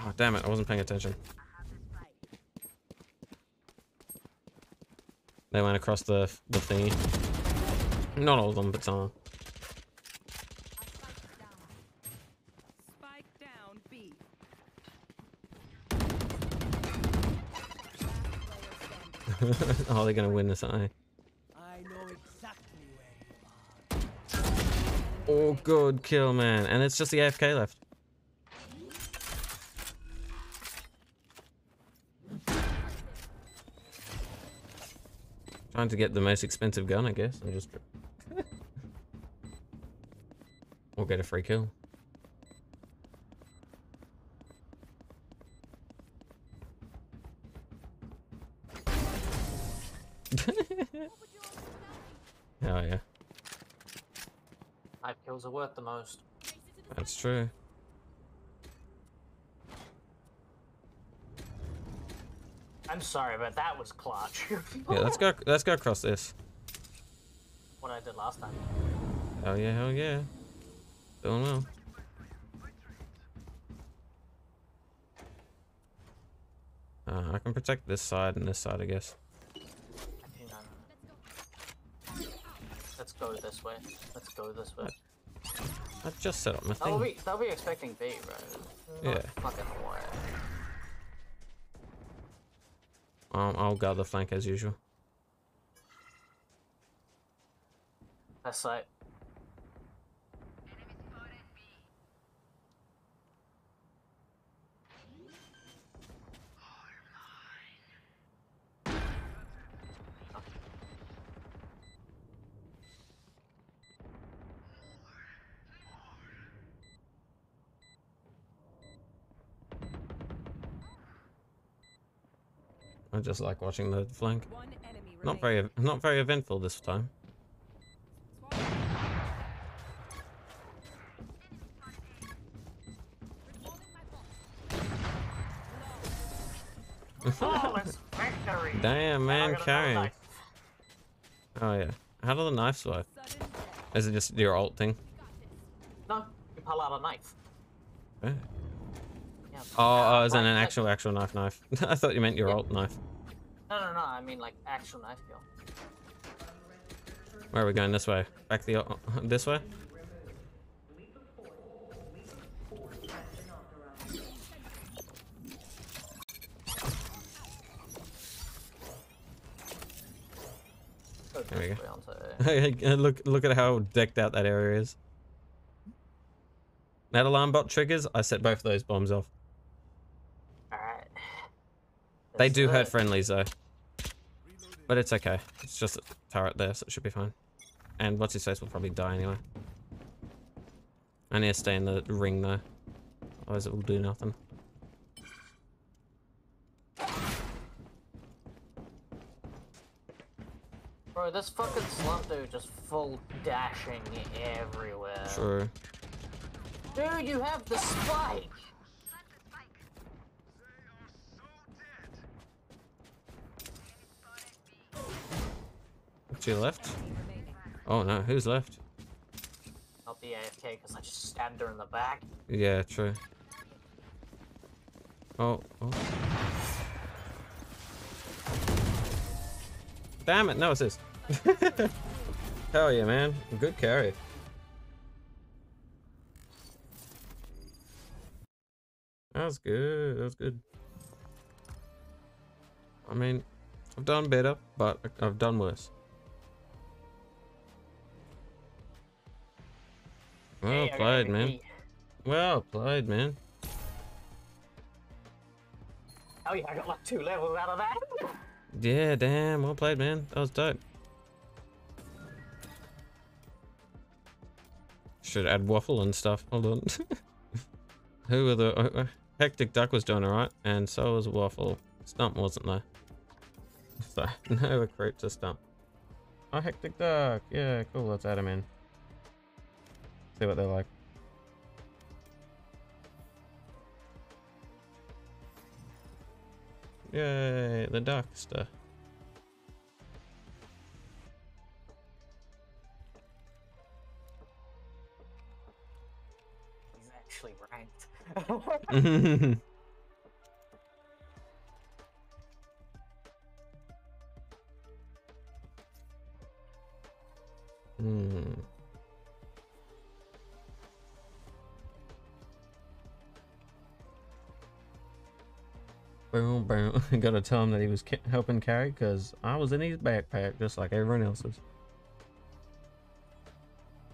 Oh, damn it. I wasn't paying attention. They went across the, the thingy. Not all of them, but some of them. Spike down B. oh, they're gonna win this, aren't they? Oh, good kill, man. And it's just the AFK left. Trying to get the most expensive gun, I guess. I just... or get a free kill. Oh yeah, Five kills are worth the most. that's true. I'm sorry, but that was clutch. Yeah, let's go. Let's go across this. what I did last time. Hell yeah, hell yeah. Don't know. Uh, I can protect this side and this side, I guess. Hang on. Let's go this way. Let's go this way. I've just set up my They'll thing. be, they'll be expecting B, right? No Yeah. Fucking way. Um, I'll, I'll guard the flank as usual. That's like. Just like watching the flank. Not very, not very eventful this time. Flawless victory! Damn, man, carrying. Oh yeah. How do the knives work? Is it just your ult thing? No, you pull out a knife. Eh. Yeah. Oh, oh, is that an actual, actual knife knife? I thought you meant your Yeah. ult knife. No, no, no. I mean like actual knife kill. Where are we going? This way? Back the, o- this way? There we go. onto look, look at how decked out that area is. That alarm bot triggers, I set both of those bombs off. Alright. They do hurt friendlies though. But it's okay. It's just a turret there, so it should be fine. And what's his face will probably die anyway. I need to stay in the ring though. Otherwise it will do nothing. Bro, this fucking slump dude just full dashing everywhere. True. Dude, you have the spike! To your left? Oh no, who's left? Not the AFK, because I just stabbed her in the back. Yeah, true. Oh, oh. Damn it, no assist. Hell yeah, man. Good carry. That was good. That was good. I mean, I've done better, but I've done worse. Well Hey, man. key. Well played, man. Oh yeah, I got like two levels out of that. Yeah, damn. Well played, man. That was dope. Should add waffle and stuff. Hold on. Who were the uh, uh, hectic duck was doing alright, and so was waffle. Stump wasn't there. So no recruit to stump. Oh, hectic duck. Yeah, cool. Let's add him in. See what they're like. Yay, the duckster. He's actually ranked. Hmm. Boom, boom. Gotta tell him that he was ca- helping carry because I was in his backpack just like everyone else's.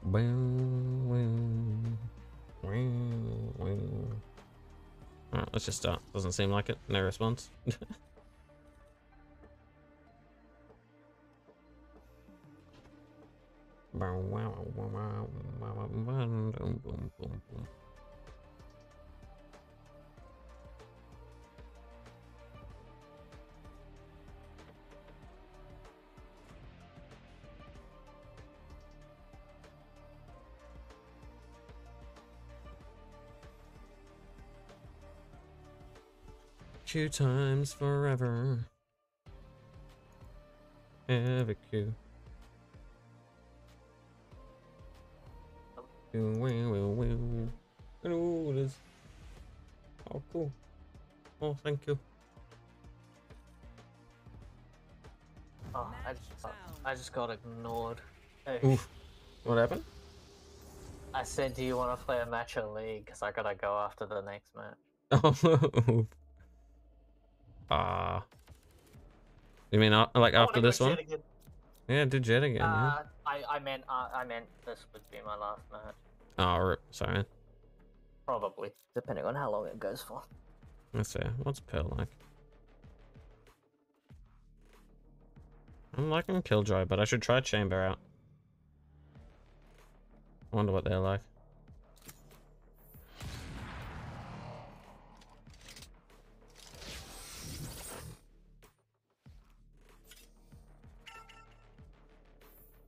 Boom, boom, boom, boom. Alright, let's just start. Doesn't seem like it. No response. Q times forever. Have a Q. Oh, cool. Oh, thank you. Oh, I just, I just got ignored. Hey, Oof. What happened? I said, do you want to play a match of League? Because I gotta go after the next match. Oh. Ah. you mean uh, like I after this one? Yeah, do Jett again. yeah. Uh, I, I meant, uh, I meant this would be my last match. Oh, rip. Sorry. Probably, depending on how long it goes for. Let's see. What's Pearl like? I'm liking Killjoy, but I should try Chamber out. I wonder what they're like.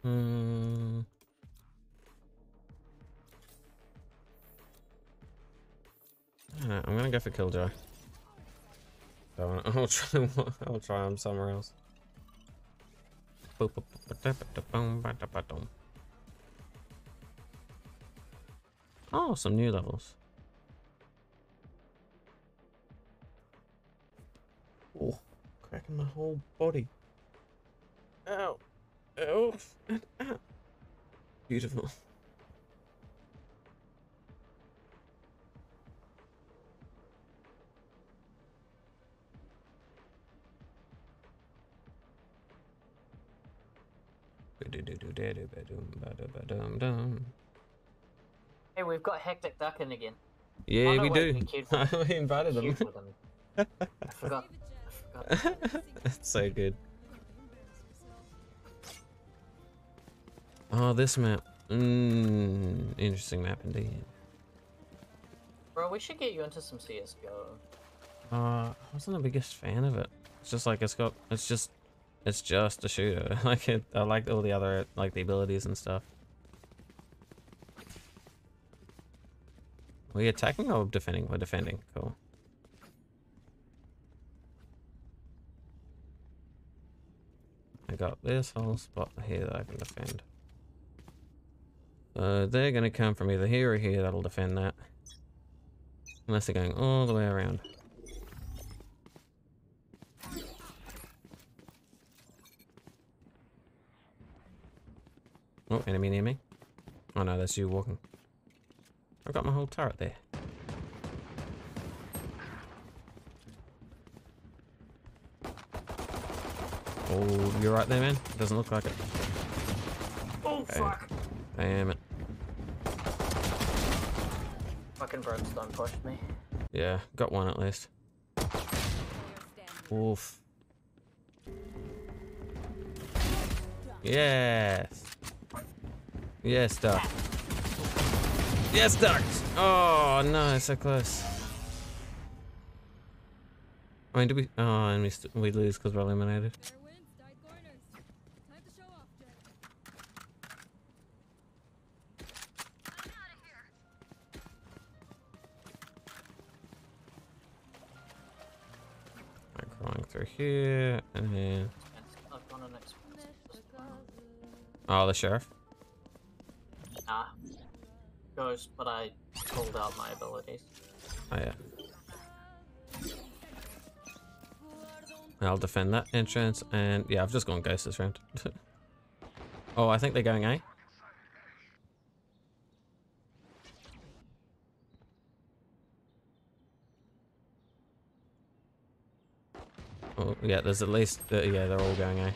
Hmm. I'm gonna go for Killjoy. I'll try. I'll try him somewhere else. Oh, some new levels. Oh, cracking my whole body. Ow. Ow. and ow. Beautiful. Hey, we've got Hectic Duck in again. Yeah, no, we wait, do. we killed one. we invited them. Cute him. I forgot. I forgot. That's so good. Oh, this map. Mmm, interesting map indeed. Bro, we should get you into some CSGO. Uh, I wasn't the biggest fan of it. It's just like it's got, it's just, it's just a shooter. like it, I like all the other, like the abilities and stuff. we attacking or defending? We're defending. Cool. I got this whole spot here that I can defend. Uh, they're gonna come from either here or here. That'll defend that. Unless they're going all the way around. Oh, enemy near me. Oh no, that's you walking. I've got my whole turret there. Oh, you're right there, man. Doesn't look like it. Oh, Okay. fuck. Damn it. fucking brimstone pushed me. Yeah, got one at least. Oof. Yes. Yes, duck. Yes, ducks. Oh no, it's so close. I mean, do we? Oh, and we st we lose because we're eliminated. Here, and then I've gone an expensive. oh, the sheriff. Nah. Ghost, but I pulled out my abilities. Oh yeah. I'll defend that entrance, and yeah, I've just gone ghost this round. oh, I think they're going A. Oh yeah, there's at least uh, yeah, they're all going A.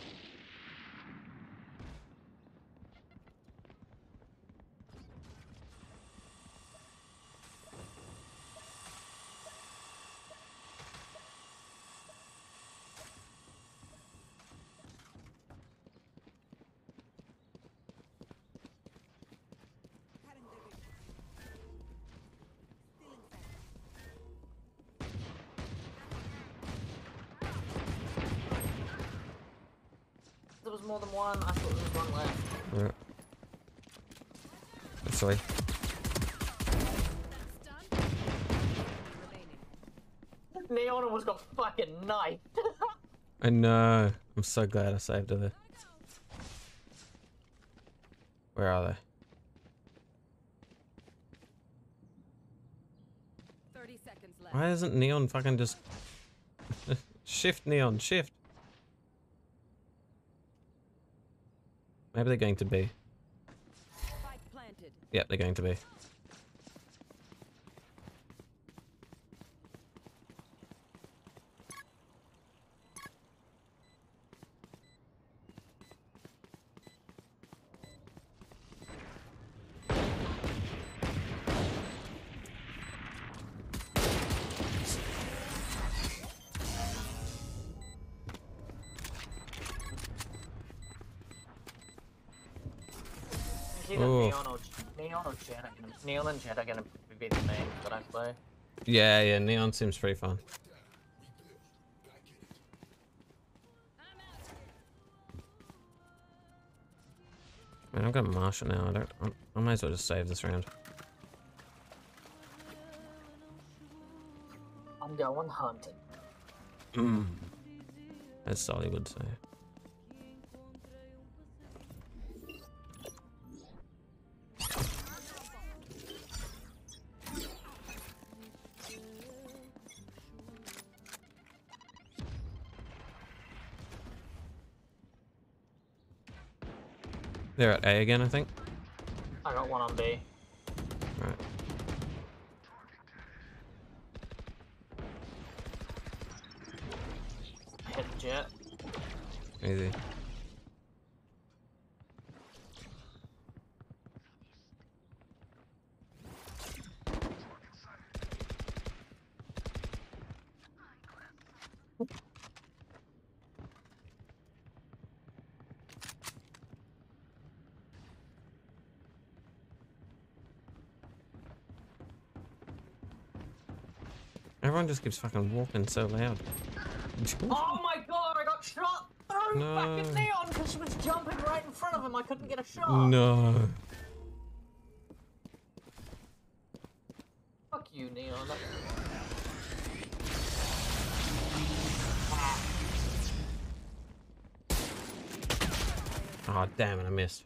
There was more than one. I thought there was one left. Yeah. Actually, Stun. Remaining. Neon almost got fucking knifed. I know. I'm so glad I saved her there. Where are they? Thirty seconds left. Why isn't Neon fucking just shift Neon shift? Maybe they're going to be. Yep, they're going to be. Yeah, yeah, Neon seems pretty fun. Man, I've got Marshal now. I don't. I'm, I might as well just save this round. I'm going hunting. As Solly would say. They're at A again, I think. I got one on B. Right. Hit Jett. Easy. Everyone just keeps fucking walking so loud. Oh my god, I got shot through No. fucking Neon because she was jumping right in front of him. I couldn't get a shot. No. Fuck you, Neon. That- ah, Oh damn it, I missed.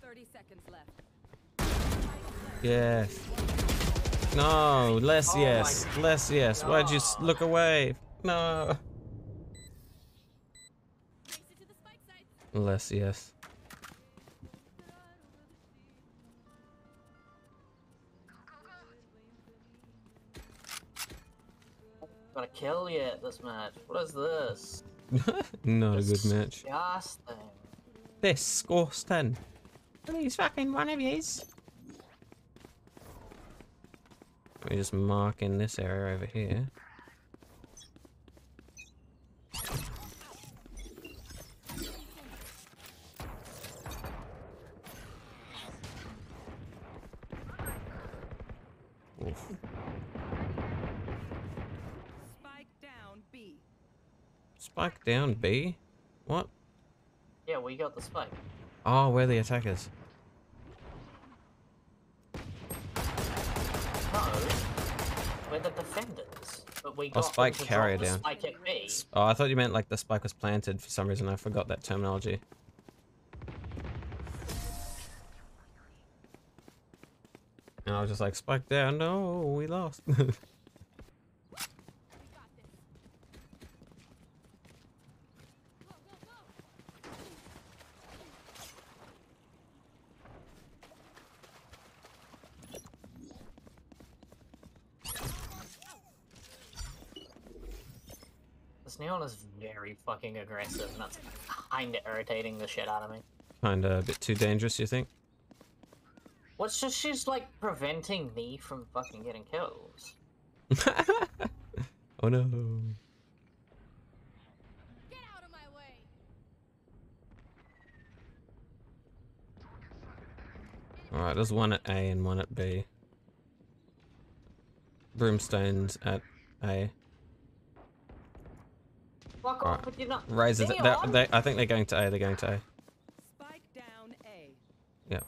Thirty seconds left. Yes. No, less Oh yes. Less yes. Why'd you look away? No. Race it to the spike sites. Less yes. Gotta kill you at this match. What is this? Not a good match. Disgusting. Disgusting. Please fucking one of yous. Let me just mark in this area over here. Spike down B. Spike down B? What? Yeah, we got the spike. Oh, we're the attackers. No, we're the we Oh, got spike them to carrier down. Spike. Oh, I thought you meant like the spike was planted for some reason. I forgot that terminology. And I was just like, spike down. No, we lost. We got this. Go, go, go! This neon is very fucking aggressive, and that's kinda irritating the shit out of me. Kinda a bit too dangerous, you think? What's just she's like preventing me from fucking getting kills. oh no. Get out of my way! Alright, there's one at A and one at B. Brimstone's at A. Alright. off, but you're not. They, I think they're going to A. They're going to A. Spike down A. Yeah.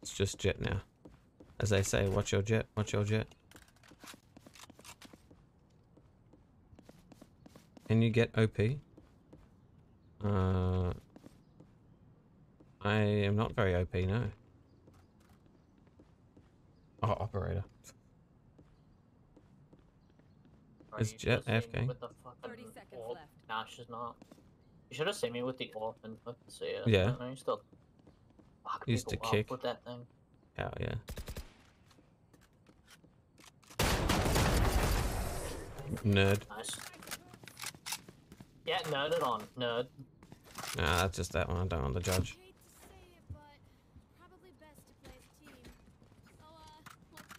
It's just Jett now. As they say, watch your Jett, watch your Jett. Can you get OP? Uh, I am not very OP, no. Oh, operator. Bro, Is Jett should've AFK? With the fucking orb. left. Nah, she's not. You should have seen me with the orb and fucking see it. Yeah. I you still fuck Used to kick. with that thing. Hell yeah. Nerd. Nice. Yeah, nerded on. Nerd. Nah, that's just that one. I don't want the judge. Hate to say it, but probably best to play as a team. So, uh, what's the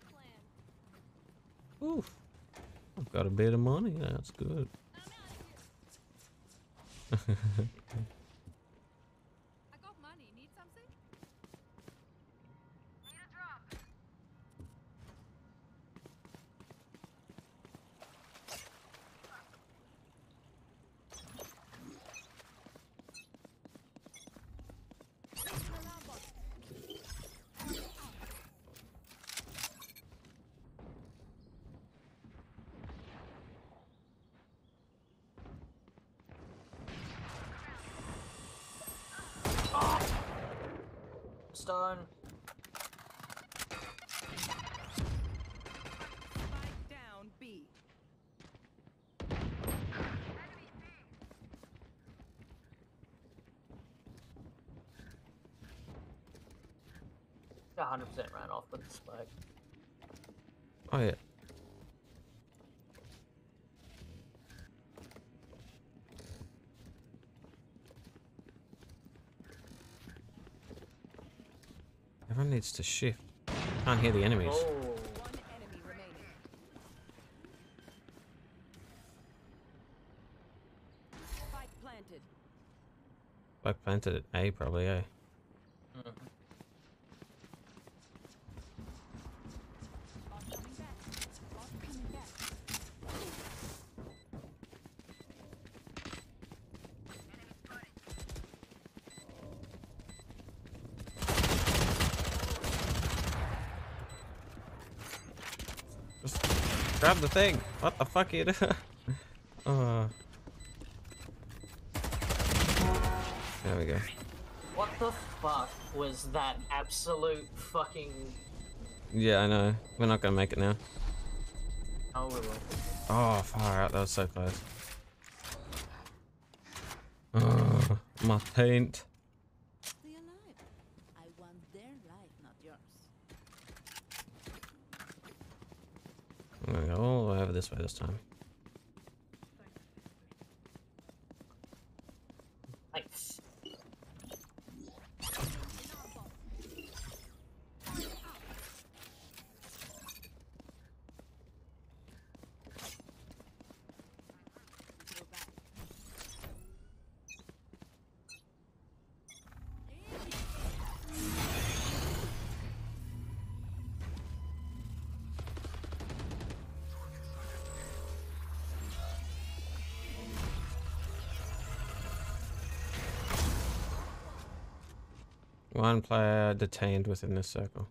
plan? Oof. I've got a bit of money. That's good. I'm out of here. I got money. Need something? Need a drop. Stone. Spike down B. Got 100% ran off with the spike. Oh yeah. Everyone needs to shift. Can't hear the enemies. Oh. Enemy planted. I planted at A probably, eh? the thing. What the fuck is uh. There we go. What the fuck was that absolute fucking... Yeah, I know. We're not gonna make it now. Oh, we will. Oh, far out. That was so close. Oh, my paint. this way this time. player detained within this circle.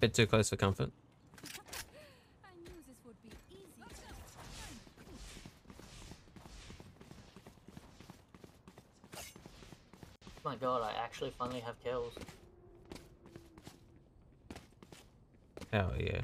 Bit too close for comfort. Oh my god, I actually finally have kills. Hell yeah.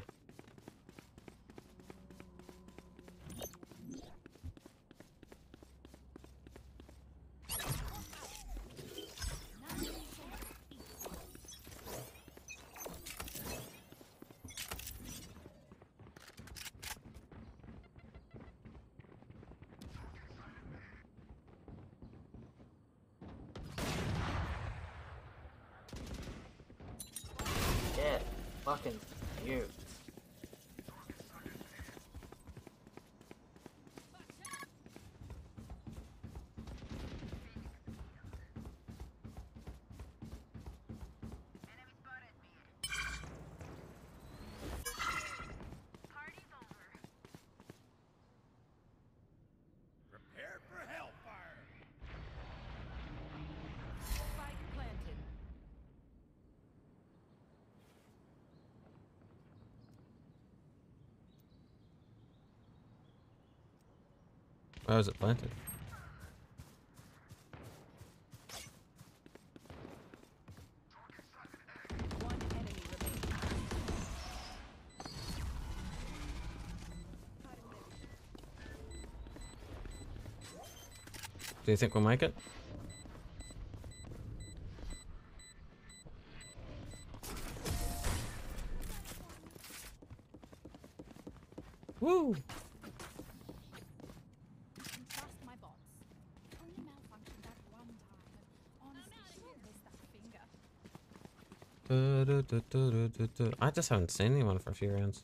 Oh, How is it planted? Do you think we'll make it? I just haven't seen anyone for a few rounds.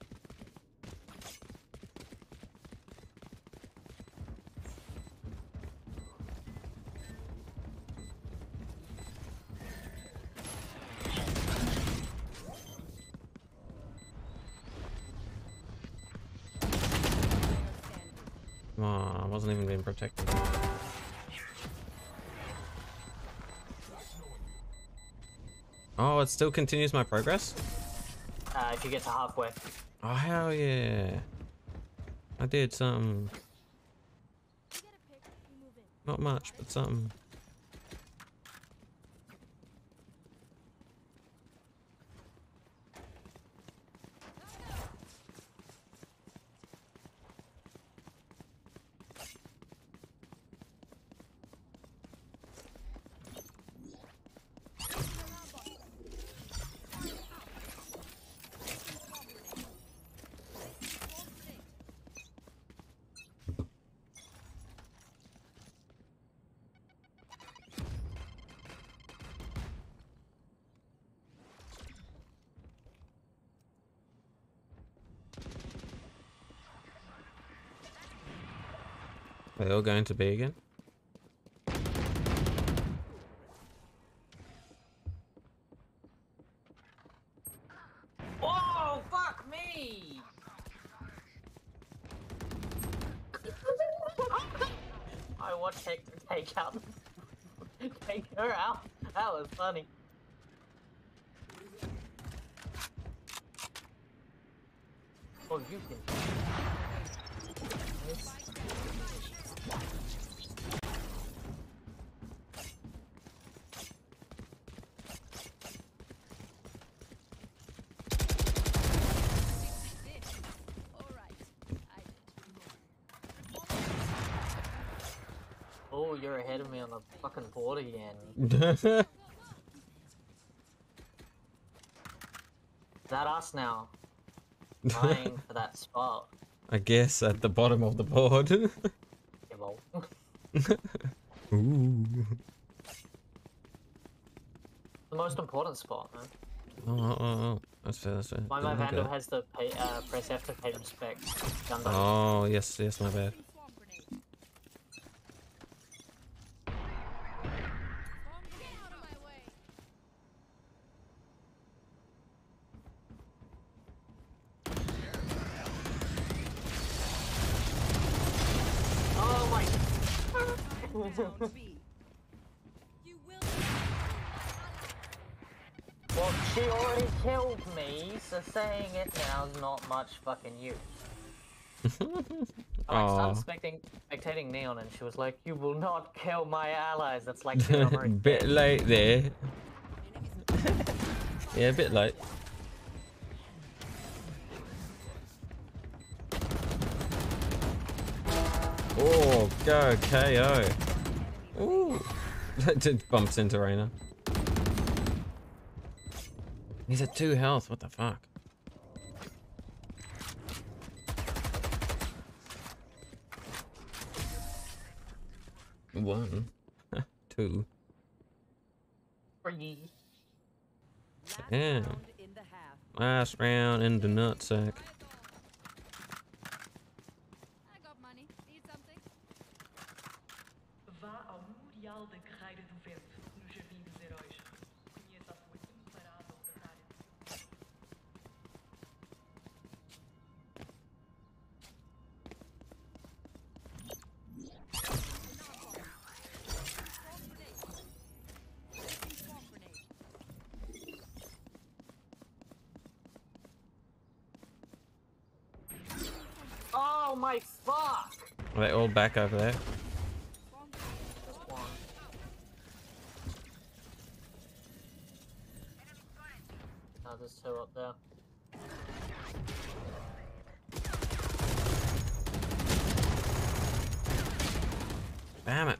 still continues my progress? Uh, if you get to halfway. Oh, hell yeah. I did something. You get a pick, we move in. Not much, but something. Are they all going to be again? Whoa, fuck me! I watched Hector take out, take her out. That was funny. Oh, you can. Alright, I did. Oh, you're ahead of me on the fucking board again. Is that us now? Vying for that spot. I guess at the bottom of the board. Ooh. the most important spot, man. Oh, oh, oh, oh. That's fair, that's fair. My my Vandal has to pay, uh, press F to pay respect. Gundam. Oh, yes, yes, my bad. Swamp grenade. Swamp, get out of my way. Oh my! Down B. You will well, she already killed me, so saying it now is not much fucking use. I like spectating, spectating Neon, and she was like, "You will not kill my allies." That's like, dude, bit late there. yeah, a bit late. Oh, go KO. Ooh. That did bumps into Reyna. He's at two health. What the fuck? One. Two. Free. Last round in the half. Last round in the nutsack. Back over there? Swamp grenade. Just one. No, there's two up there. Damn it.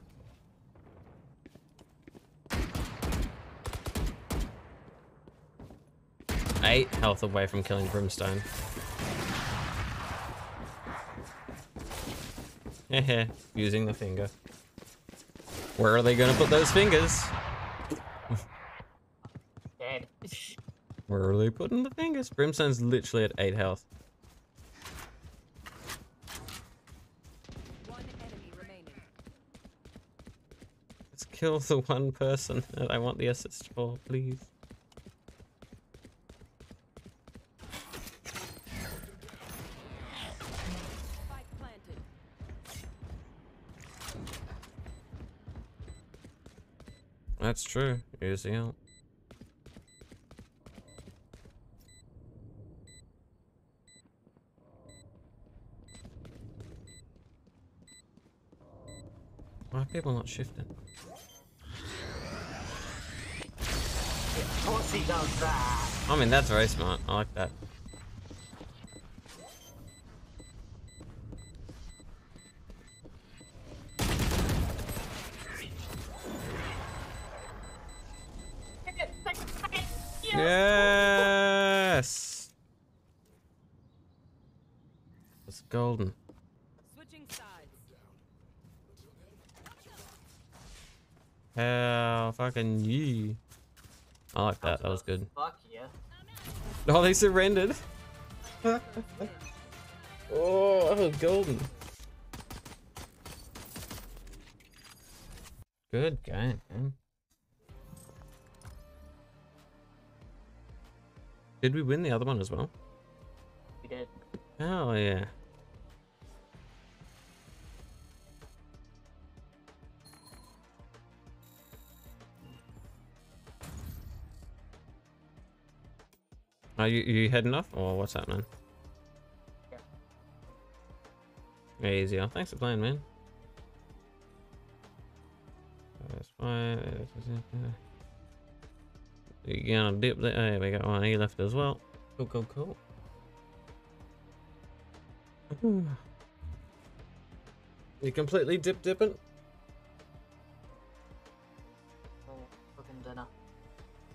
Eight health away from killing Brimstone. using the finger. Where are they gonna put those fingers? Dead. Where are they putting the fingers? Brimstone's literally at eight health. One enemy remaining. Let's kill the one person that I want the assist for, please. Spike planted. That's true. Here's the help. Why are people not shifting? Of course he does that. I mean, that's very smart. I like that. Fucking ye. I like that. That was good. Fuck yeah. Oh, they surrendered. oh, that was golden. Good game, man. Did we win the other one as well? We did. Hell yeah. Are you you heading off or what's happening? Yeah. Easy. Oh, thanks for playing, man. That's fine. Uh, you gonna dip there? There we got One oh, he left as well. Cool, cool, cool. You completely dip dipping? Oh, fucking dinner.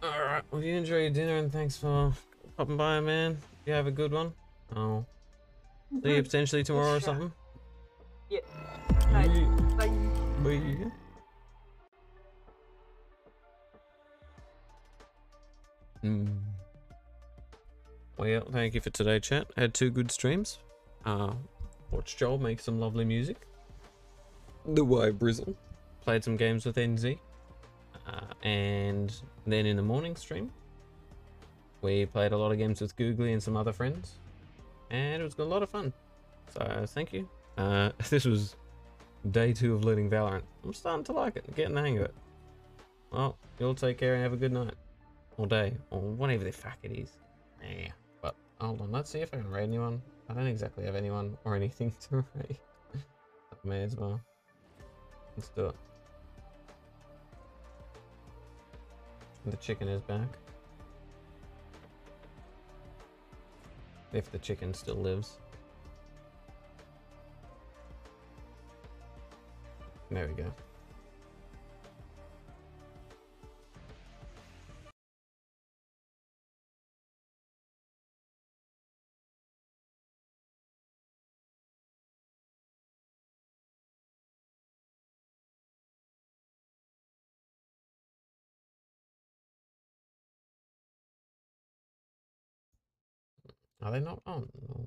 Alright, well you enjoy your dinner and thanks for popping by, man. You have a good one. Oh. See you potentially tomorrow or something. Yeah. Bye. Bye. Bye. Hmm. Well, thank you for today, chat. Had two good streams. Uh, watched Joel make some lovely music. The Way Brizzle. Played some games with NZ. Uh, and then in the morning stream, we played a lot of games with Googly and some other friends. And it was a lot of fun. So thank you. Uh, this was day two of learning Valorant. I'm starting to like it, getting the hang of it. Well, you'll take care and have a good night. Or day, or whatever the fuck it is. Yeah. But hold on, let's see if I can raid anyone. I don't exactly have anyone or anything to raid. May as well. Let's do it. The chicken is back. If the chicken still lives. There we go. Are they not on? No.